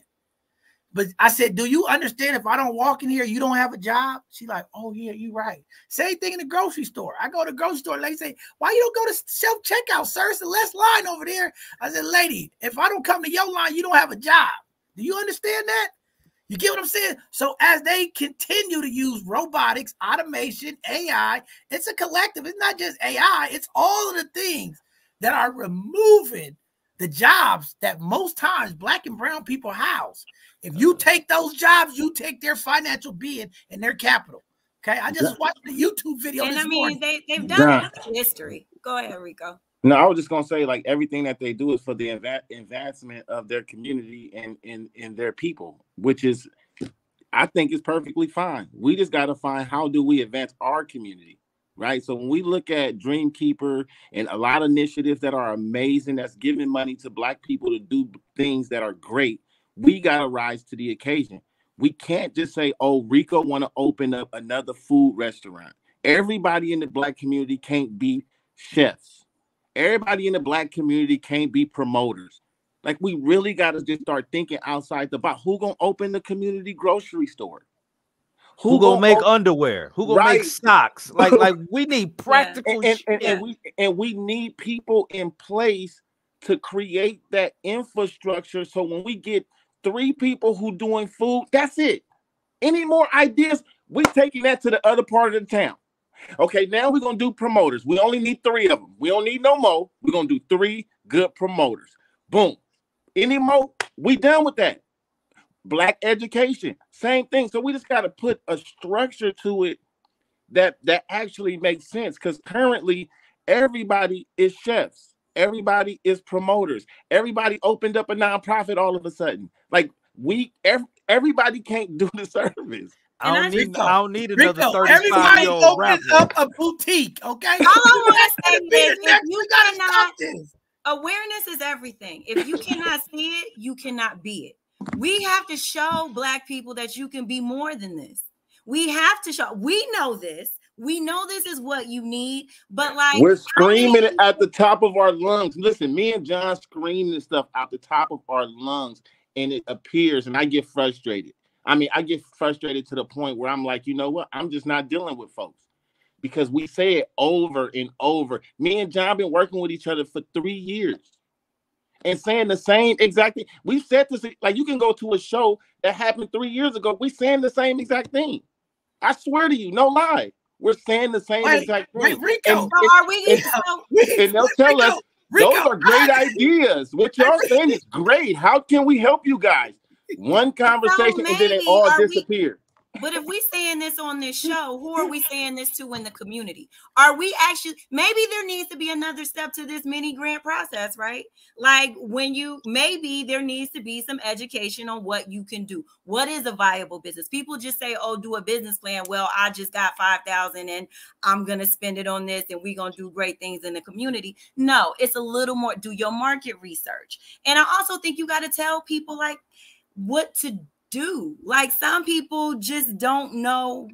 But I said, do you understand if I don't walk in here, you don't have a job? She's like, oh, yeah, you're right. Same thing in the grocery store. I go to the grocery store, lady say, why you don't go to self-checkout, sir? It's the less line over there. I said, lady, if I don't come to your line, you don't have a job. Do you understand that? You get what I'm saying? So as they continue to use robotics, automation, AI, it's a collective. It's not just AI, it's all of the things that are removing the jobs that most times black and brown people house. If you uh-huh. take those jobs, you take their financial being and their capital. Okay. I just watched the YouTube video. And I mean, morning. they, they've done history. Go ahead, Rico. No, I was just gonna say like everything that they do is for the advancement of their community and and and their people, which is, I think, is perfectly fine. We just got to find how do we advance our community, right? So when we look at Dreamkeeper and a lot of initiatives that are amazing, that's giving money to Black people to do things that are great, we got to rise to the occasion. We can't just say, "Oh, Rico want to open up another food restaurant." Everybody in the Black community can't be chefs Everybody in the black community can't be promoters. Like we really got to just start thinking outside the box. Who gonna open the community grocery store? Who, Who gonna, make open... underwear? Who gonna right. make socks? (laughs) Like, like we need practical yeah. and, and, and, and, we and we need people in place to create that infrastructure. So when we get three people who doing food, that's it. Any more ideas? We taking that to the other part of the town. Okay, now we're gonna do promoters. We only need three of them. We don't need no more. We're gonna do three good promoters. Boom. Any more? We done with that. Black education, same thing. So we just got to put a structure to it that that actually makes sense. Because currently, everybody is chefs. Everybody is promoters. Everybody opened up a nonprofit all of a sudden. Like we, every, everybody can't do the (laughs) service. I don't, need, I don't need another Rico, 35 year old rapper. up a boutique, okay? All I want to say is if you cannot, awareness is everything. If you cannot see it, you cannot be it. We have to show black people that you can be more than this. We have to show, we know this. We know this is what you need, but like we're screaming I mean, at the top of our lungs. Listen, me and John scream this stuff out the top of our lungs, and it appears, and I get frustrated I mean, I get frustrated to the point where I'm like, you know what? I'm just not dealing with folks because we say it over and over. Me and John been working with each other for three years and saying the same exact thing. We've said this like you can go to a show that happened three years ago. We saying the same exact thing. I swear to you, no lie. We're saying the same wait, exact thing. Rico, and, and, are we? And, and, (laughs) and they'll tell Rico, us Rico, those are great ideas. What y'all saying is great. How can we help you guys? One (laughs) conversation so and then they all disappear. But if we saying this on this (laughs) show, who are we saying this to in the community? Are we actually maybe there needs to be another step to this mini grant process, right? Like when you maybe there needs to be some education on what you can do. What is a viable business? People just say, "Oh, do a business plan." Well, I just got 5,000 and I'm going to spend it on this and we're going to do great things in the community. No, it's a little more do your market research. And I also think you got to tell people like what to do. Like some people just don't know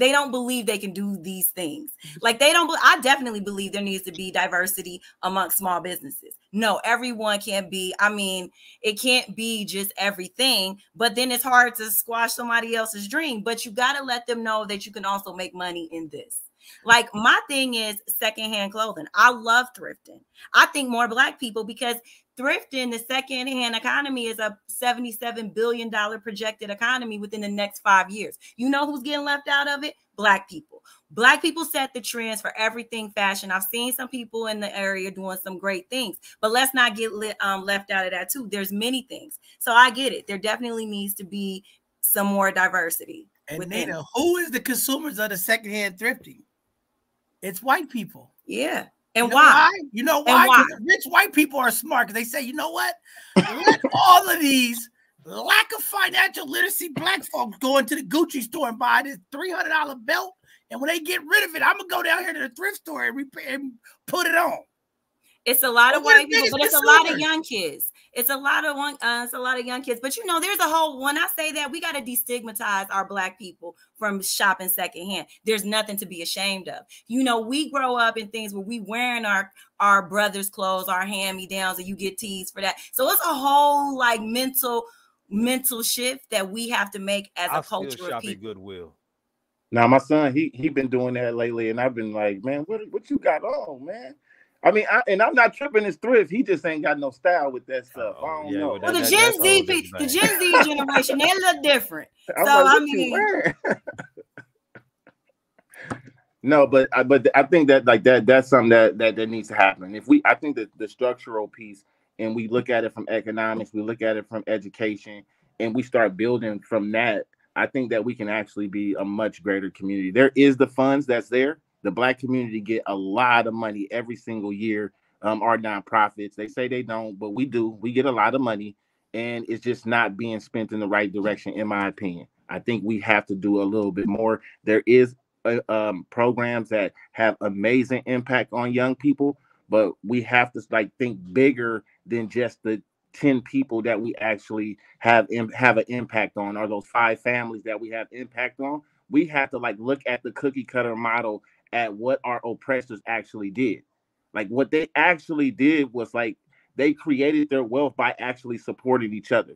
they don't believe they can do these things. Mm-hmm. Like they don't. I definitely believe there needs to be diversity among small businesses. No, everyone can't be. I mean, it can't be just everything. But then it's hard to squash somebody else's dream. But you got to let them know that you can also make money in this. Like my thing is secondhand clothing. I love thrifting. I think more black people because thrifting, the secondhand economy is a $77 billion projected economy within the next five years. You know who's getting left out of it? Black people. Black people set the trends for everything fashion. I've seen some people in the area doing some great things, but let's not get lit, um, left out of that too. There's many things. So I get it. There definitely needs to be some more diversity. And Nina, who is the consumers of the secondhand thrifting? It's white people. Yeah. And you know why? why? You know why? why? Rich white people are smart because they say, you know what? Let all of these lack of financial literacy black folks go into the Gucci store and buy this $300 belt. And when they get rid of it, I'm gonna go down here to the thrift store and, repair, and put it on. It's a lot of white people, but it's a lot of young kids. It's a lot of one. Uh, it's a lot of young kids. But you know, there's a whole. When I say that, we got to destigmatize our black people from shopping secondhand. There's nothing to be ashamed of. You know, we grow up in things where we wearing our our brothers' clothes, our hand me downs, and you get teased for that. So it's a whole like mental mental shift that we have to make as I a culture still of people. Goodwill. Now my son, he he been doing that lately, and I've been like, man, what what you got on, man? I mean, I, and I'm not tripping his thrift. He just ain't got no style with that stuff. Oh, I don't yeah, know. Well, the Gen Z, the Gen Z generation, they look different. (laughs) I'm so like, I mean, (laughs) no, but I, but I think that like that that's something that that that needs to happen. If we, I think that the structural piece, and we look at it from economics, we look at it from education, and we start building from that. I think that we can actually be a much greater community. There is the funds that's there the black community get a lot of money every single year. Um, our nonprofits, they say they don't, but we do. We get a lot of money, and it's just not being spent in the right direction, in my opinion. I think we have to do a little bit more. There is uh, um, programs that have amazing impact on young people, but we have to like think bigger than just the 10 people that we actually have have an impact on or those five families that we have impact on we have to like look at the cookie cutter model at what our oppressors actually did. Like what they actually did was like they created their wealth by actually supporting each other.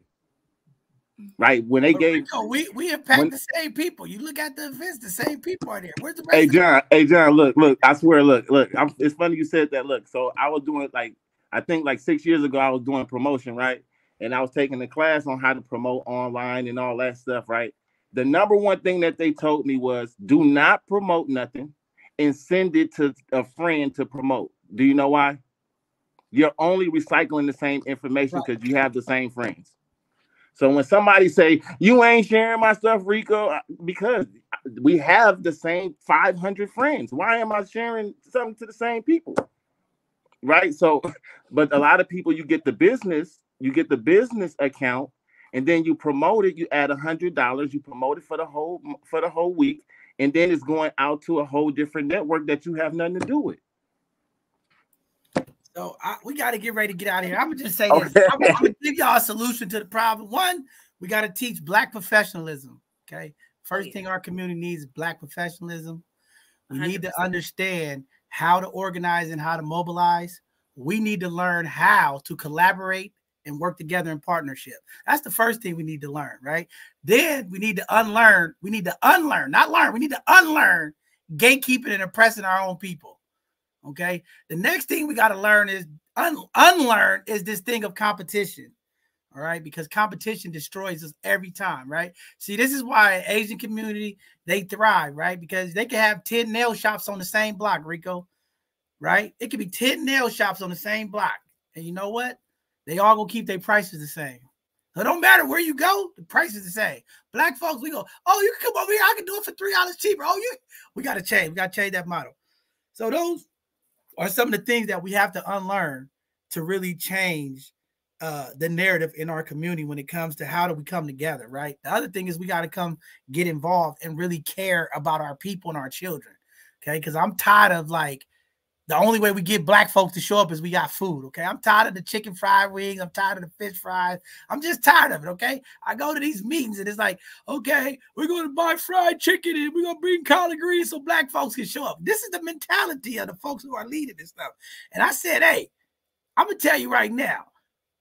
Right when they but gave, Rico, we we impact when, the same people. You look at the events, the same people are there. Where's the hey John? Hey John, look, look. I swear, look, look. I'm, it's funny you said that. Look, so I was doing like I think like six years ago, I was doing promotion, right? And I was taking the class on how to promote online and all that stuff, right? The number one thing that they told me was do not promote nothing and send it to a friend to promote. Do you know why? You're only recycling the same information because right. you have the same friends. So when somebody say you ain't sharing my stuff, Rico, because we have the same 500 friends. Why am I sharing something to the same people? Right. So, (laughs) but a lot of people, you get the business, you get the business account, and then you promote it. You add a hundred dollars. You promote it for the whole for the whole week, and then it's going out to a whole different network that you have nothing to do with. So I, we got to get ready to get out of here. I'm gonna just say okay. this. I'm, I'm, gonna give y'all a solution to the problem. One, we got to teach black professionalism. Okay, first oh, thing our community needs is black professionalism. We 100%. need to understand how to organize and how to mobilize. We need to learn how to collaborate and work together in partnership. That's the first thing we need to learn, right? Then we need to unlearn. We need to unlearn, not learn. We need to unlearn gatekeeping and oppressing our own people. Okay. The next thing we got to learn is un- unlearn is this thing of competition. All right, because competition destroys us every time, right? See, this is why Asian community they thrive, right? Because they can have 10 nail shops on the same block, Rico. Right? It could be 10 nail shops on the same block. And you know what? They all gonna keep their prices the same. So it don't matter where you go, the price is the same. Black folks, we go, oh, you can come over here, I can do it for three dollars cheaper. Oh, you we gotta change, we gotta change that model. So those are some of the things that we have to unlearn to really change uh, the narrative in our community when it comes to how do we come together, right? The other thing is we got to come get involved and really care about our people and our children. Okay, because I'm tired of like the only way we get black folks to show up is we got food. Okay. I'm tired of the chicken fried wings. I'm tired of the fish fries. I'm just tired of it. Okay. I go to these meetings and it's like, okay, we're going to buy fried chicken and we're going to bring collard greens so black folks can show up. This is the mentality of the folks who are leading this stuff. And I said, hey, I'm going to tell you right now,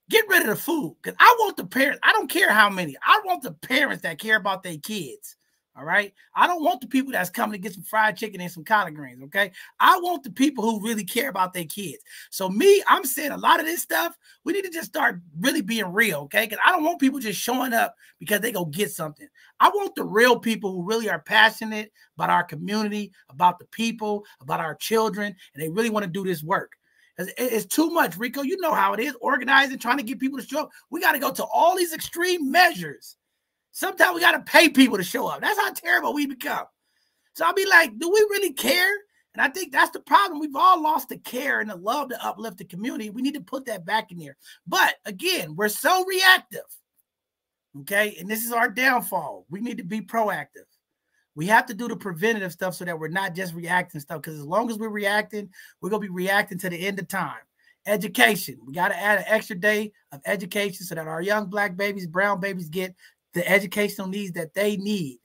get rid of the food because I want the parents. I don't care how many. I want the parents that care about their kids. All right. I don't want the people that's coming to get some fried chicken and some collard greens. Okay. I want the people who really care about their kids. So, me, I'm saying a lot of this stuff, we need to just start really being real. Okay. Because I don't want people just showing up because they go get something. I want the real people who really are passionate about our community, about the people, about our children, and they really want to do this work. It's too much, Rico. You know how it is organizing, trying to get people to show up. We got to go to all these extreme measures Sometimes we got to pay people to show up. That's how terrible we become. So I'll be like, do we really care? And I think that's the problem. We've all lost the care and the love to uplift the community. We need to put that back in here. But again, we're so reactive. Okay. And this is our downfall. We need to be proactive. We have to do the preventative stuff so that we're not just reacting stuff. Because as long as we're reacting, we're going to be reacting to the end of time. Education. We got to add an extra day of education so that our young black babies, brown babies get the educational needs that they need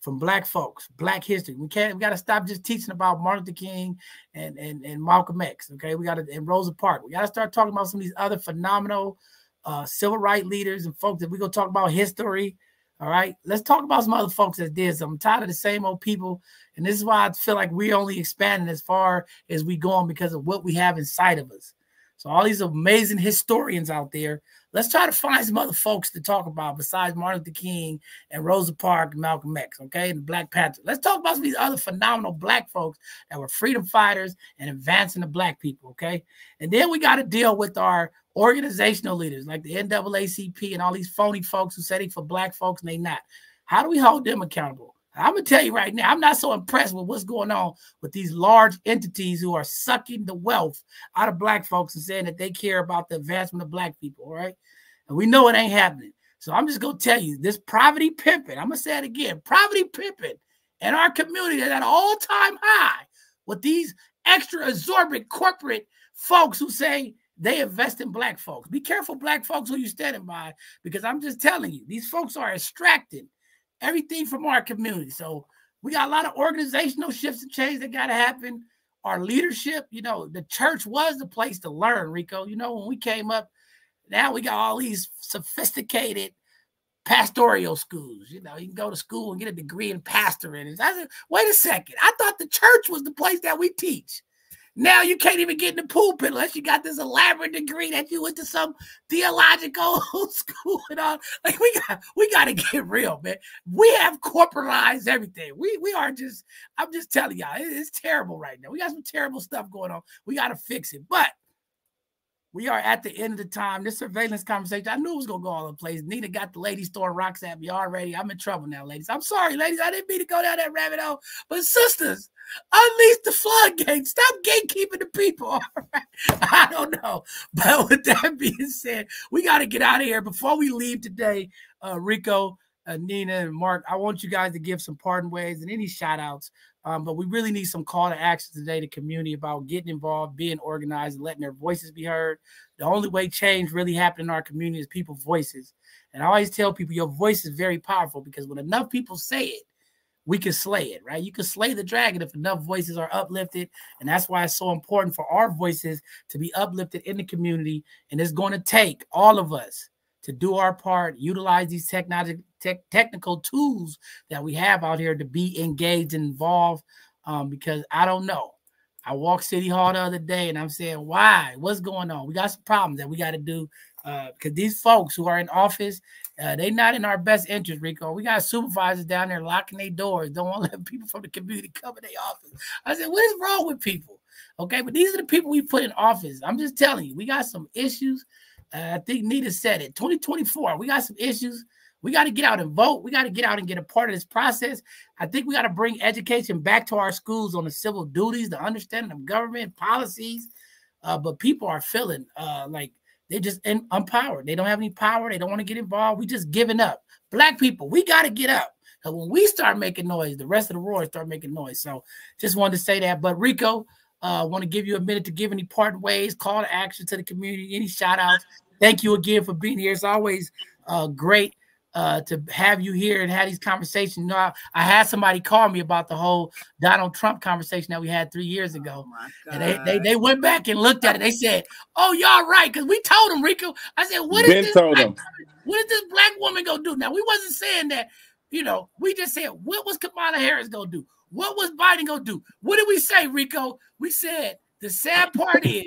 from black folks, black history. We can't, we got to stop just teaching about Martin Luther King and, and, and Malcolm X. Okay. We got to, and Rosa Parks. We got to start talking about some of these other phenomenal uh, civil rights leaders and folks that going to talk about history. All right. Let's talk about some other folks that did something. I'm tired of the same old people. And this is why I feel like we're only expanding as far as we go on because of what we have inside of us. So all these amazing historians out there, let's try to find some other folks to talk about besides Martin Luther King and Rosa Parks and Malcolm X, okay, and Black Panther. Let's talk about some of these other phenomenal black folks that were freedom fighters and advancing the black people, okay? And then we got to deal with our organizational leaders like the NAACP and all these phony folks who said they for black folks and they not. How do we hold them accountable? I'm gonna tell you right now, I'm not so impressed with what's going on with these large entities who are sucking the wealth out of black folks and saying that they care about the advancement of black people, right? And we know it ain't happening. So I'm just gonna tell you this poverty pimping. I'm gonna say it again: poverty pimping in our community is at an all-time high with these extra absorbent corporate folks who say they invest in black folks. Be careful, black folks, who you standing by, because I'm just telling you, these folks are extracting everything from our community. So we got a lot of organizational shifts and change that got to happen. Our leadership, you know, the church was the place to learn, Rico. You know, when we came up, now we got all these sophisticated pastoral schools. You know, you can go to school and get a degree in pastoring. I said, wait a second. I thought the church was the place that we teach. Now you can't even get in the pulpit unless you got this elaborate degree that you went to some theological (laughs) school and all. Like we got, we got to get real, man. We have corporatized everything. We we are just. I'm just telling y'all, it's terrible right now. We got some terrible stuff going on. We got to fix it, but we are at the end of the time. This surveillance conversation, I knew it was gonna go all over the place. Nina got the ladies throwing rocks at me already. I'm in trouble now, ladies. I'm sorry, ladies. I didn't mean to go down that rabbit hole. But sisters, unleash the floodgates. Stop gatekeeping the people. (laughs) All right. I don't know. But with that being said, we got to get out of here. Before we leave today, uh, Rico, uh, Nina, and Mark, I want you guys to give some pardon ways and any shout outs um, but we really need some call to action today to community about getting involved, being organized, and letting their voices be heard. The only way change really happens in our community is people's voices. And I always tell people your voice is very powerful because when enough people say it, we can slay it, right? You can slay the dragon if enough voices are uplifted. And that's why it's so important for our voices to be uplifted in the community. And it's going to take all of us to do our part, utilize these technology, te technical tools that we have out here to be engaged and involved. Um, because I don't know. I walked City Hall the other day and I'm saying, why? What's going on? We got some problems that we got to do because uh, these folks who are in office, uh, they're not in our best interest, Rico. We got supervisors down there locking their doors, don't want to (laughs) let people from the community come in their office. I said, what is wrong with people? Okay, but these are the people we put in office. I'm just telling you, we got some issues. Uh, I think Nita said it. 2024, we got some issues. We got to get out and vote. We got to get out and get a part of this process. I think we got to bring education back to our schools on the civil duties, the understanding of government policies. Uh, but people are feeling uh, like they're just in, empowered. They don't have any power. They don't want to get involved. We just giving up. Black people, we got to get up. Because when we start making noise, the rest of the world start making noise. So just wanted to say that. But Rico, uh, want to give you a minute to give any part ways, call to action to the community, any shout outs. Thank you again for being here. It's always uh, great uh, to have you here and have these conversations. You know, I, I, had somebody call me about the whole Donald Trump conversation that we had three years ago. Oh and they, they, they went back and looked at it. They said, Oh, y'all right. Because we told them, Rico. I said, What is this? Black, what is this black woman gonna do? Now we wasn't saying that, you know, we just said, what was Kamala Harris gonna do? What was Biden gonna do? What did we say, Rico? We said the sad part is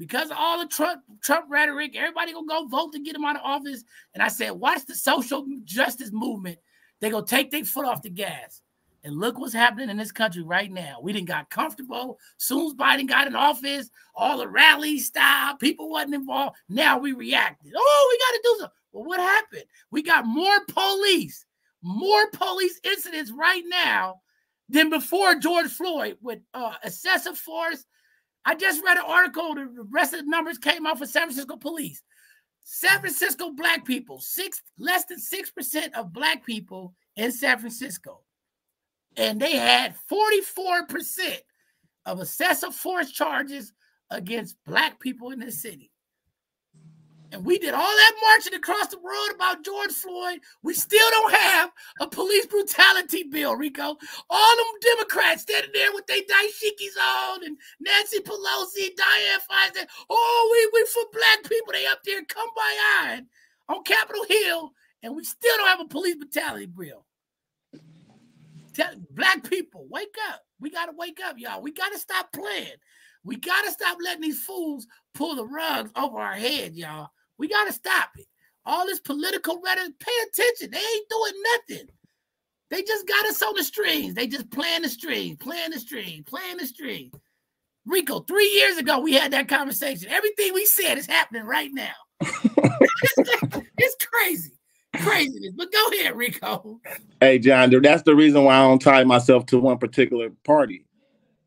because all the Trump Trump rhetoric, everybody gonna go vote to get him out of office. And I said, watch the social justice movement. They gonna take their foot off the gas. And look what's happening in this country right now. We didn't got comfortable. Soon as Biden got in office, all the rallies stopped. People wasn't involved. Now we reacted. Oh, we got to do something. Well, what happened? We got more police, more police incidents right now than before George Floyd with uh, excessive force. I just read an article. The rest of the numbers came out for San Francisco police. San Francisco black people, six less than six percent of black people in San Francisco, and they had forty-four percent of excessive force charges against black people in the city. And we did all that marching across the world about George Floyd. We still don't have a police brutality bill, Rico. All them Democrats standing there with their dashikis on and Nancy Pelosi, Diane Feinstein. Oh, we, we for black people. They up there come by iron on Capitol Hill, and we still don't have a police brutality bill. Tell, black people, wake up. We got to wake up, y'all. We got to stop playing. We got to stop letting these fools pull the rugs over our head, y'all. We got to stop it. All this political rhetoric, pay attention. They ain't doing nothing. They just got us on the strings. They just playing the string, playing the string, playing the string. Rico, three years ago, we had that conversation. Everything we said is happening right now. (laughs) it's crazy. Craziness. But go ahead, Rico. Hey, John, that's the reason why I don't tie myself to one particular party.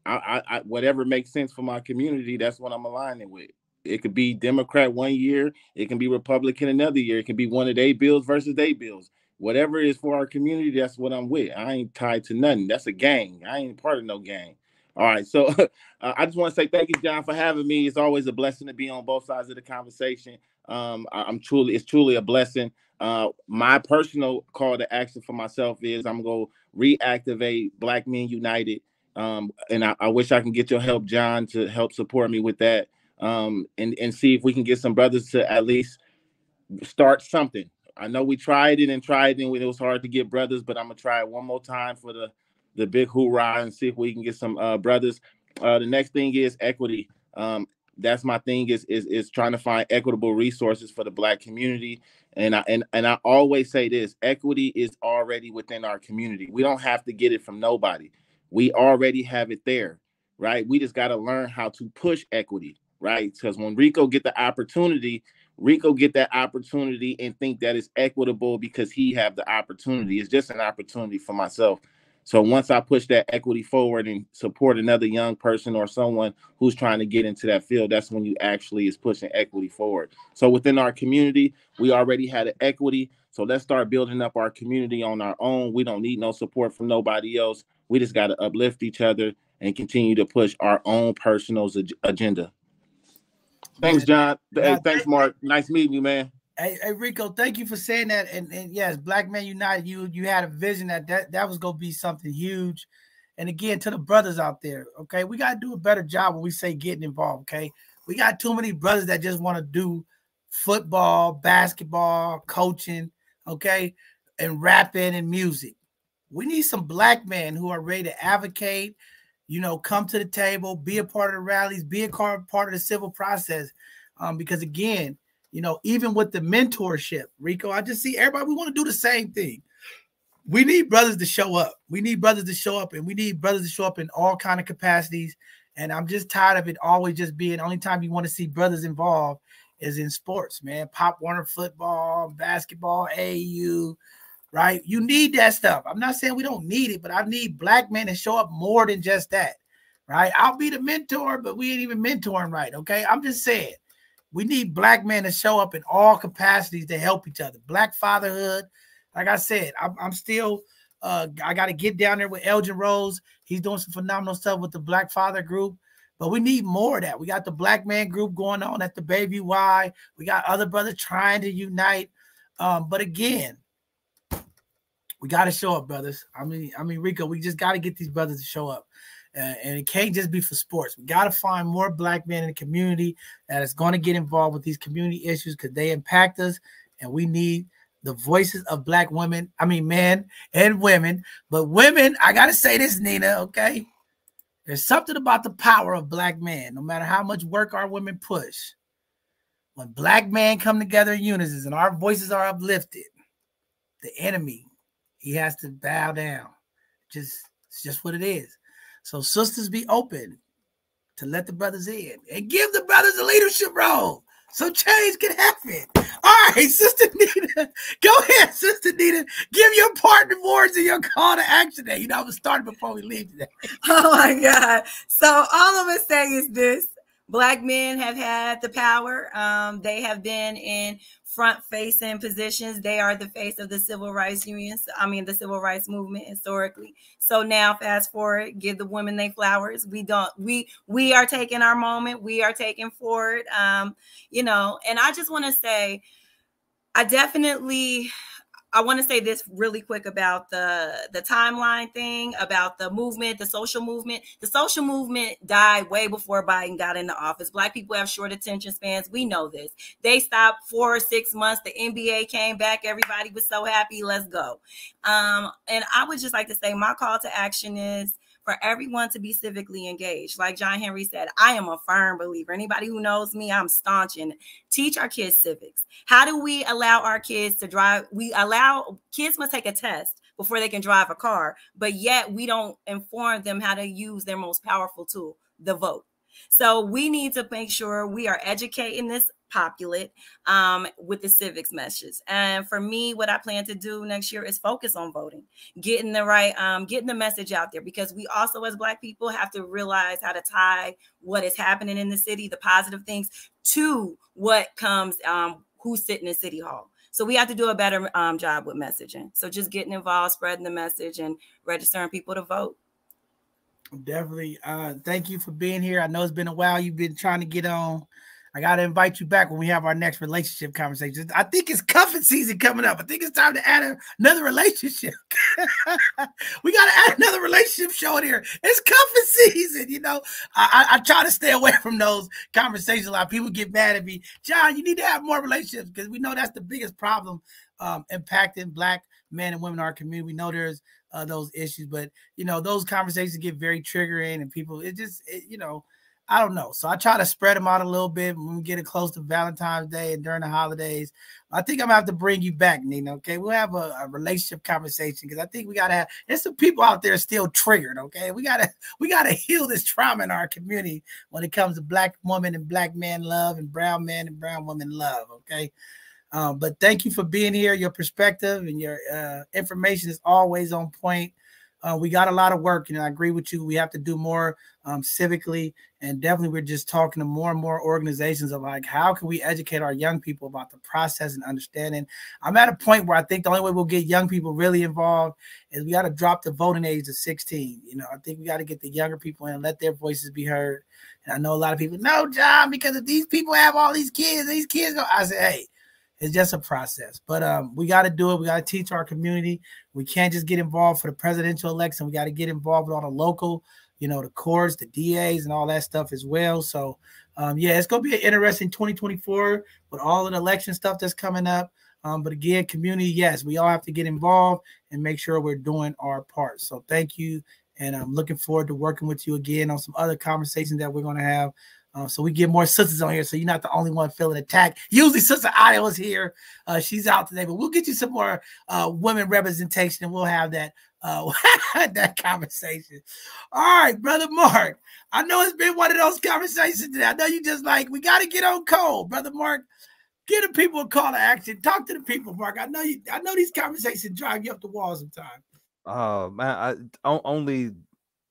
I, I, I whatever makes sense for my community, that's what I'm aligning with. It could be Democrat one year, it can be Republican another year, it can be one of their bills versus their bills. Whatever is for our community, that's what I'm with. I ain't tied to nothing. That's a gang. I ain't part of no gang. All right. So (laughs) uh, I just want to say thank you, John, for having me. It's always a blessing to be on both sides of the conversation. Um, I, am truly, it's truly a blessing. Uh, my personal call to action for myself is I'm going to reactivate Black Men United. Um, and I, I, wish I can get your help, John, to help support me with that um, and and see if we can get some brothers to at least start something. I know we tried it and tried it, and it was hard to get brothers, but I'm gonna try it one more time for the the big hoorah and see if we can get some uh, brothers. Uh, the next thing is equity. Um, that's my thing is, is is trying to find equitable resources for the black community. And I and, and I always say this: equity is already within our community. We don't have to get it from nobody. We already have it there, right? We just got to learn how to push equity right? Because when Rico get the opportunity, Rico get that opportunity and think that it's equitable because he have the opportunity. It's just an opportunity for myself. So once I push that equity forward and support another young person or someone who's trying to get into that field, that's when you actually is pushing equity forward. So within our community, we already had an equity. So let's start building up our community on our own. We don't need no support from nobody else. We just got to uplift each other and continue to push our own personal agenda. Thanks, John. Hey, thanks, Mark. Nice meeting you, man. Hey, hey, Rico, thank you for saying that. And, and yes, Black Men United, you you had a vision that that, that was gonna be something huge. And again, to the brothers out there, okay, we gotta do a better job when we say getting involved. Okay, we got too many brothers that just want to do football, basketball, coaching, okay, and rapping and music. We need some black men who are ready to advocate, you know, come to the table, be a part of the rallies, be a part of the civil process. Um, because again, you know, even with the mentorship, Rico, I just see everybody, we want to do the same thing. We need brothers to show up. We need brothers to show up, and we need brothers to show up in all kind of capacities. And I'm just tired of it always just being the only time you want to see brothers involved is in sports, man. Pop Warner football, basketball, AU, right? You need that stuff. I'm not saying we don't need it, but I need black men to show up more than just that, right? I'll be the mentor, but we ain't even mentoring right, okay? I'm just saying we need black men to show up in all capacities to help each other. Black fatherhood, like I said, I'm, I'm still. Uh, I got to get down there with Elgin Rose. He's doing some phenomenal stuff with the Black Father Group. But we need more of that. We got the Black Man Group going on at the Baby Y. We got other brothers trying to unite. Um, but again, we got to show up, brothers. I mean, I mean, Rico, we just got to get these brothers to show up. Uh, and it can't just be for sports. We got to find more black men in the community that is going to get involved with these community issues because they impact us, and we need the voices of black women. I mean, men and women, but women. I got to say this, Nina. Okay, there's something about the power of black men. No matter how much work our women push, when black men come together in unison and our voices are uplifted, the enemy he has to bow down. Just it's just what it is. So sisters be open to let the brothers in and give the brothers a leadership role. so change can happen. All right, (laughs) Sister Nita, go ahead, Sister Nita, Give your partner words and your call to action today. You know, I'm gonna before we leave today. (laughs) Oh my God. So all I'm gonna say is this black men have had the power. Um, they have been in front facing positions. They are the face of the civil rights unions. I mean, the civil rights movement historically. So now, fast forward, give the women they flowers. We don't. We we are taking our moment. We are taking forward. Um, you know, and I just want to say, I definitely I want to say this really quick about the the timeline thing about the movement, the social movement. The social movement died way before Biden got into office. Black people have short attention spans. We know this. They stopped four or six months. The NBA came back. Everybody was so happy. Let's go. Um, and I would just like to say my call to action is for everyone to be civically engaged. Like John Henry said, I am a firm believer. Anybody who knows me, I'm staunch in teach our kids civics. How do we allow our kids to drive? We allow kids must take a test before they can drive a car, but yet we don't inform them how to use their most powerful tool, the vote. So we need to make sure we are educating this populate um, with the civics message. And for me, what I plan to do next year is focus on voting, getting the right, um, getting the message out there, because we also, as Black people, have to realize how to tie what is happening in the city, the positive things, to what comes, um, who's sitting in City Hall. So we have to do a better um, job with messaging. So just getting involved, spreading the message, and registering people to vote. Definitely. Uh, thank you for being here. I know it's been a while. You've been trying to get on. I got to invite you back when we have our next relationship conversation. I think it's cuffing season coming up. I think it's time to add a, another relationship. (laughs) we got to add another relationship show in here. It's cuffing season. You know, I, I, I, try to stay away from those conversations. A lot of people get mad at me. John, you need to have more relationships because we know that's the biggest problem um, impacting Black men and women in our community. We know there's uh, those issues, but you know, those conversations get very triggering and people, it just, it, you know, I don't know. So I try to spread them out a little bit when we get it close to Valentine's Day and during the holidays. I think I'm gonna have to bring you back, Nina. Okay, we'll have a, a relationship conversation because I think we gotta have. There's some people out there still triggered. Okay, we gotta (laughs) we gotta heal this trauma in our community when it comes to black woman and black man love and brown man and brown woman love. Okay. Um, but thank you for being here. Your perspective and your uh, information is always on point. Uh, we got a lot of work, and I agree with you. We have to do more um, civically, and definitely we're just talking to more and more organizations of like how can we educate our young people about the process and understanding. I'm at a point where I think the only way we'll get young people really involved is we got to drop the voting age to 16. You know, I think we got to get the younger people in and let their voices be heard. And I know a lot of people, no, John, because if these people have all these kids, these kids go. I say, hey, it's just a process. But um, we got to do it. We got to teach our community. We can't just get involved for the presidential election. We got to get involved with all the local, you know, the courts, the DAs, and all that stuff as well. So, um, yeah, it's going to be an interesting 2024 with all of the election stuff that's coming up. Um, but again, community, yes, we all have to get involved and make sure we're doing our part. So, thank you. And I'm looking forward to working with you again on some other conversations that we're going to have uh, so we get more sisters on here, so you're not the only one feeling attacked. Usually, Sister Ida is here; uh, she's out today, but we'll get you some more uh, women representation, and we'll have that uh, (laughs) that conversation. All right, brother Mark. I know it's been one of those conversations today. I know you just like we got to get on cold, brother Mark. Give the people a call to action. Talk to the people, Mark. I know you. I know these conversations drive you up the wall sometimes. Oh man, I only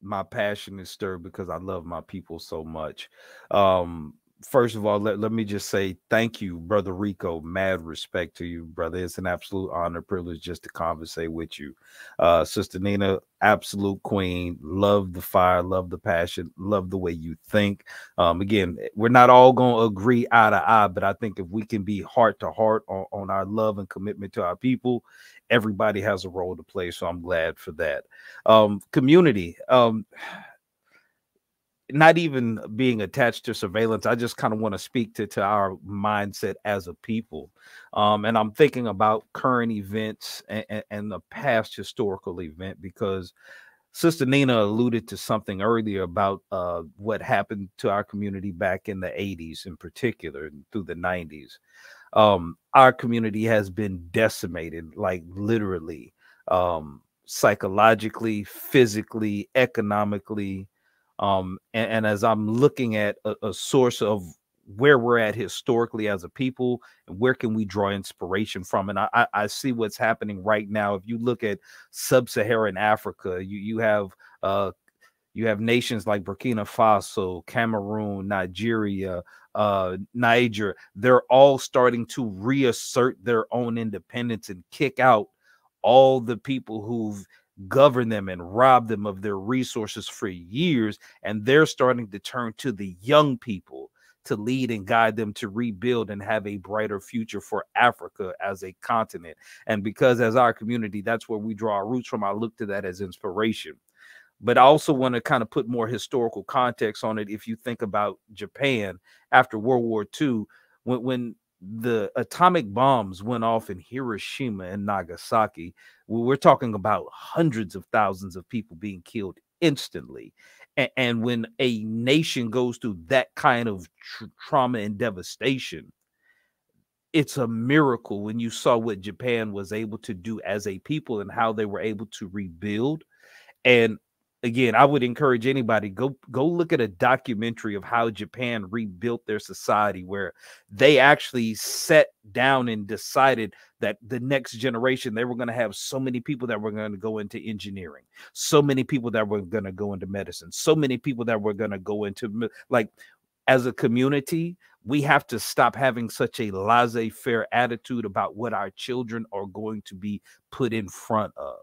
my passion is stirred because I love my people so much. Um, first of all, let, let me just say thank you, brother Rico. Mad respect to you, brother. It's an absolute honor, privilege just to conversate with you. Uh, Sister Nina, absolute queen. Love the fire, love the passion, love the way you think. Um, again, we're not all gonna agree eye to eye, but I think if we can be heart to heart on, on our love and commitment to our people, everybody has a role to play. So I'm glad for that. Um, community. Um, not even being attached to surveillance, I just kind of want to speak to, to our mindset as a people. Um, and I'm thinking about current events and, and the past historical event because Sister Nina alluded to something earlier about uh, what happened to our community back in the 80s, in particular, through the 90s um, our community has been decimated, like literally, um, psychologically, physically, economically. Um, and, and, as I'm looking at a, a source of where we're at historically as a people and where can we draw inspiration from and i i see what's happening right now if you look at sub-saharan africa you you have uh you have nations like burkina faso cameroon nigeria uh niger they're all starting to reassert their own independence and kick out all the people who've governed them and robbed them of their resources for years. And they're starting to turn to the young people to lead and guide them to rebuild and have a brighter future for Africa as a continent. And because as our community, that's where we draw our roots from, I look to that as inspiration. But I also want to kind of put more historical context on it. If you think about Japan after World War II, when, when the atomic bombs went off in Hiroshima and Nagasaki, we're talking about hundreds of thousands of people being killed instantly. And, and when a nation goes through that kind of tr- trauma and devastation, it's a miracle when you saw what Japan was able to do as a people and how they were able to rebuild. And again, I would encourage anybody go go look at a documentary of how Japan rebuilt their society, where they actually sat down and decided that the next generation they were going to have so many people that were going to go into engineering, so many people that were going to go into medicine, so many people that were going to go into like as a community. We have to stop having such a laissez faire attitude about what our children are going to be put in front of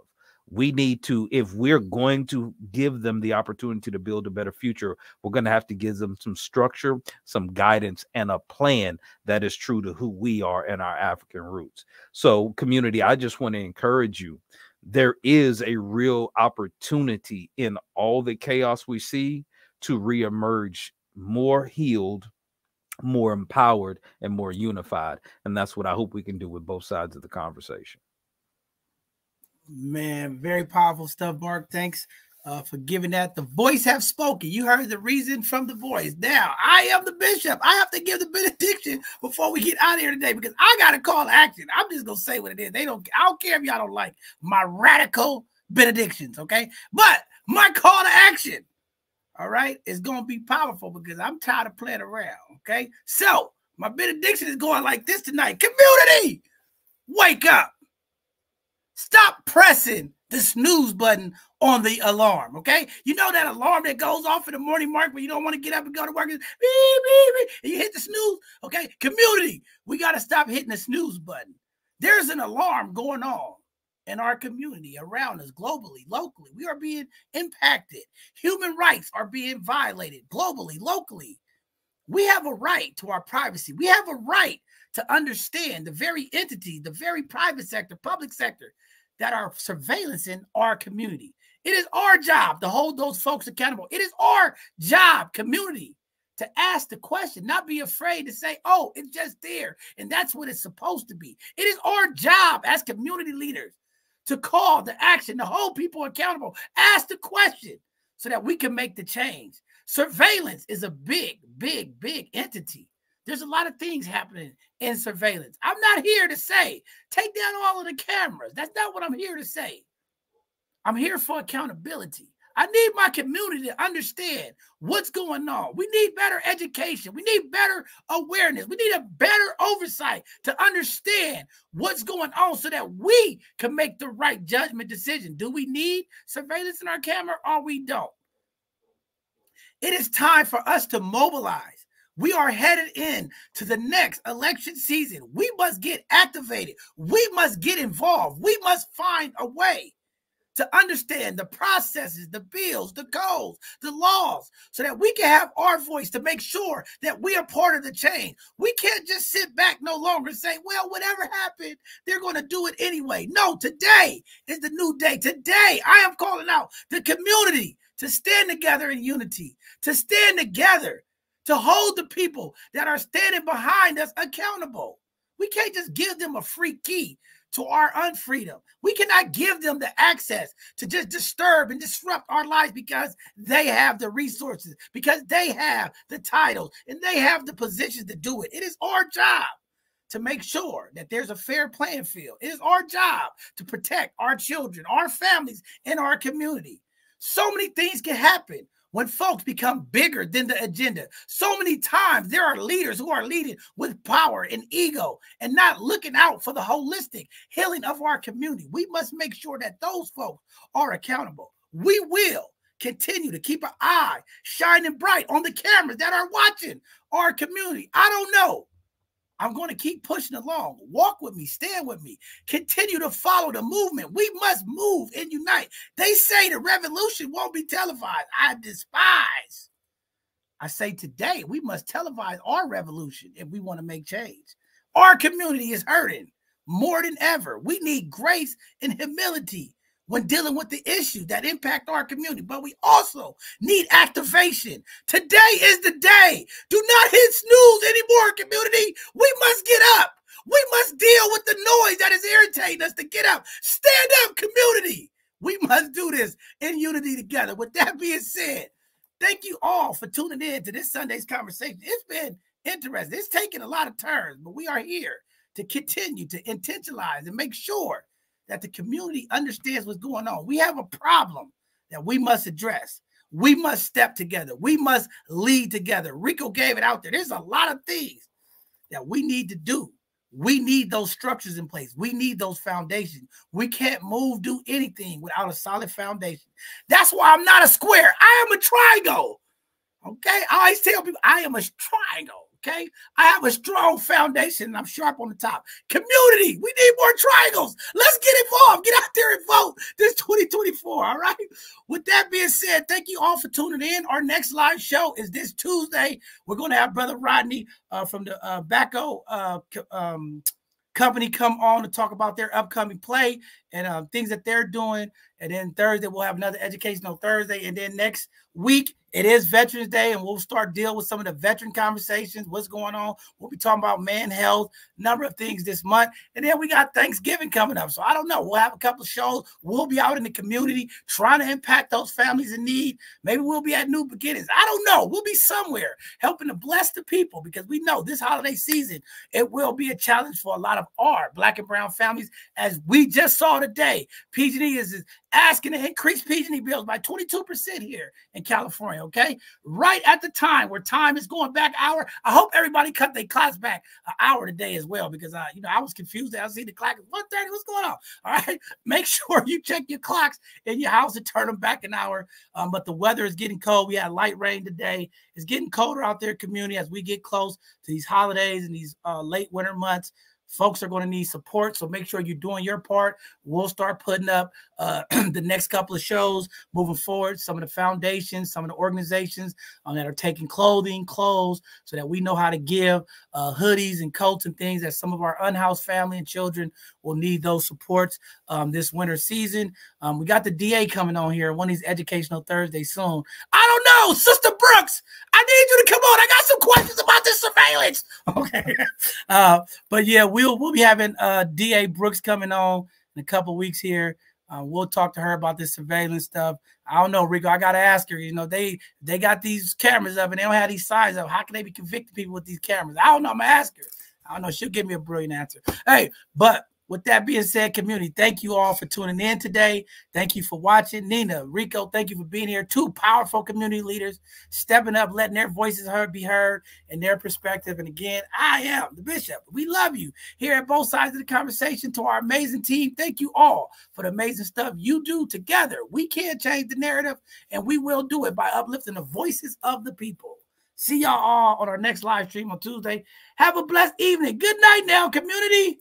we need to if we're going to give them the opportunity to build a better future we're going to have to give them some structure some guidance and a plan that is true to who we are and our african roots. So community i just want to encourage you. There is a real opportunity in all the chaos we see to reemerge more healed more empowered and more unified and that's what i hope we can do with both sides of the conversation Man, very powerful stuff, Mark. Thanks uh, for giving that. The voice have spoken. You heard the reason from the voice. Now, I am the bishop. I have to give the benediction before we get out of here today because I got to call to action. I'm just gonna say what it is. They don't. I don't care if y'all don't like my radical benedictions. Okay, but my call to action, all right, is gonna be powerful because I'm tired of playing around. Okay, so my benediction is going like this tonight. Community, wake up. Stop pressing the snooze button on the alarm. Okay. You know that alarm that goes off in the morning, Mark, when you don't want to get up and go to work, and, you hit the snooze. Okay. Community, we got to stop hitting the snooze button. There's an alarm going on in our community around us globally, locally. We are being impacted. Human rights are being violated globally, locally. We have a right to our privacy. We have a right to understand the very entity, the very private sector, public sector that are surveillancing our community. It is our job to hold those folks accountable. It is our job, community, to ask the question, not be afraid to say, oh, it's just there. And that's what it's supposed to be. It is our job as community leaders to call the action, to hold people accountable, ask the question so that we can make the change. Surveillance is a big, big, big entity. There's a lot of things happening in surveillance. I'm not here to say take down all of the cameras. That's not what I'm here to say. I'm here for accountability. I need my community to understand what's going on. We need better education. We need better awareness. We need a better oversight to understand what's going on so that we can make the right judgment decision. Do we need surveillance in our camera or we don't? It is time for us to mobilize we are headed in to the next election season. We must get activated. We must get involved. We must find a way to understand the processes, the bills, the goals, the laws, so that we can have our voice to make sure that we are part of the change. We can't just sit back no longer and say, well, whatever happened, they're going to do it anyway. No, today is the new day. Today, I am calling out the community to stand together in unity, to stand together to hold the people that are standing behind us accountable. We can't just give them a free key to our unfreedom. We cannot give them the access to just disturb and disrupt our lives because they have the resources, because they have the titles, and they have the positions to do it. It is our job to make sure that there's a fair playing field. It is our job to protect our children, our families, and our community. So many things can happen when folks become bigger than the agenda. So many times there are leaders who are leading with power and ego and not looking out for the holistic healing of our community. We must make sure that those folks are accountable. We will continue to keep an eye shining bright on the cameras that are watching our community. I don't know I'm going to keep pushing along. Walk with me, stand with me, continue to follow the movement. We must move and unite. They say the revolution won't be televised. I despise. I say today we must televise our revolution if we want to make change. Our community is hurting more than ever. We need grace and humility when dealing with the issues that impact our community. But we also need activation. Today is the day. Do not hit snooze anymore, community. We must get up. We must deal with the noise that is irritating us to get up. Stand up, community. We must do this in unity together. With that being said, thank you all for tuning in to this Sunday's conversation. It's been interesting. It's taken a lot of turns, but we are here to continue to intentionalize and make sure that the community understands what's going on. We have a problem that we must address. We must step together. We must lead together. Rico gave it out there. There's a lot of things that we need to do. We need those structures in place. We need those foundations. We can't move, do anything without a solid foundation. That's why I'm not a square. I am a triangle. Okay. I always tell people I am a triangle. Okay. I have a strong foundation and I'm sharp on the top. Community, we need more triangles. Let's get involved. Get out there and vote this 2024. All right. With that being said, thank you all for tuning in. Our next live show is this Tuesday. We're going to have Brother Rodney uh, from the uh, Backo uh, um, company come on to talk about their upcoming play and uh, things that they're doing. And then Thursday, we'll have another educational Thursday. And then next week, it is Veterans Day, and we'll start deal with some of the veteran conversations. What's going on? We'll be talking about man health, number of things this month, and then we got Thanksgiving coming up. So I don't know. We'll have a couple of shows. We'll be out in the community trying to impact those families in need. Maybe we'll be at New Beginnings. I don't know. We'll be somewhere helping to bless the people because we know this holiday season it will be a challenge for a lot of our Black and Brown families, as we just saw today. PG&E is asking to increase PG&E bills by 22% here in California, okay? Right at the time where time is going back hour. I hope everybody cut their clocks back an hour today as well because, uh, you know, I was confused. I see the clock is 1.30. What's going on? (laughs) All right. Make sure you check your clocks in your house and turn them back an hour. Um, but the weather is getting cold. We had light rain today. It's getting colder out there, community, as we get close to these holidays and these uh, late winter months. Folks are going to need support, so make sure you're doing your part. We'll start putting up uh, (clears throat) the next couple of shows moving forward. Some of the foundations, some of the organizations um, that are taking clothing, clothes, so that we know how to give uh, hoodies and coats and things that some of our unhoused family and children will need those supports um, this winter season. Um, we got the DA coming on here one of these educational Thursdays soon. I don't know, Sister Brooks. Need you to come on. I got some questions about this surveillance. (laughs) Okay, uh, but yeah, we'll we'll be having uh, DA Brooks coming on in a couple weeks here. Uh, we'll talk to her about this surveillance stuff. I don't know, Rico. I gotta ask her. You know, they they got these cameras up and they don't have these signs up. How can they be convicting people with these cameras? I don't know. I'm gonna ask her. I don't know. She'll give me a brilliant answer. Hey, but with that being said, community, thank you all for tuning in today. Thank you for watching. Nina, Rico, thank you for being here. Two powerful community leaders stepping up, letting their voices heard be heard and their perspective. And again, I am the bishop. We love you here at both sides of the conversation. To our amazing team, thank you all for the amazing stuff you do together. We can change the narrative, and we will do it by uplifting the voices of the people. See y'all all on our next live stream on Tuesday. Have a blessed evening. Good night now, community.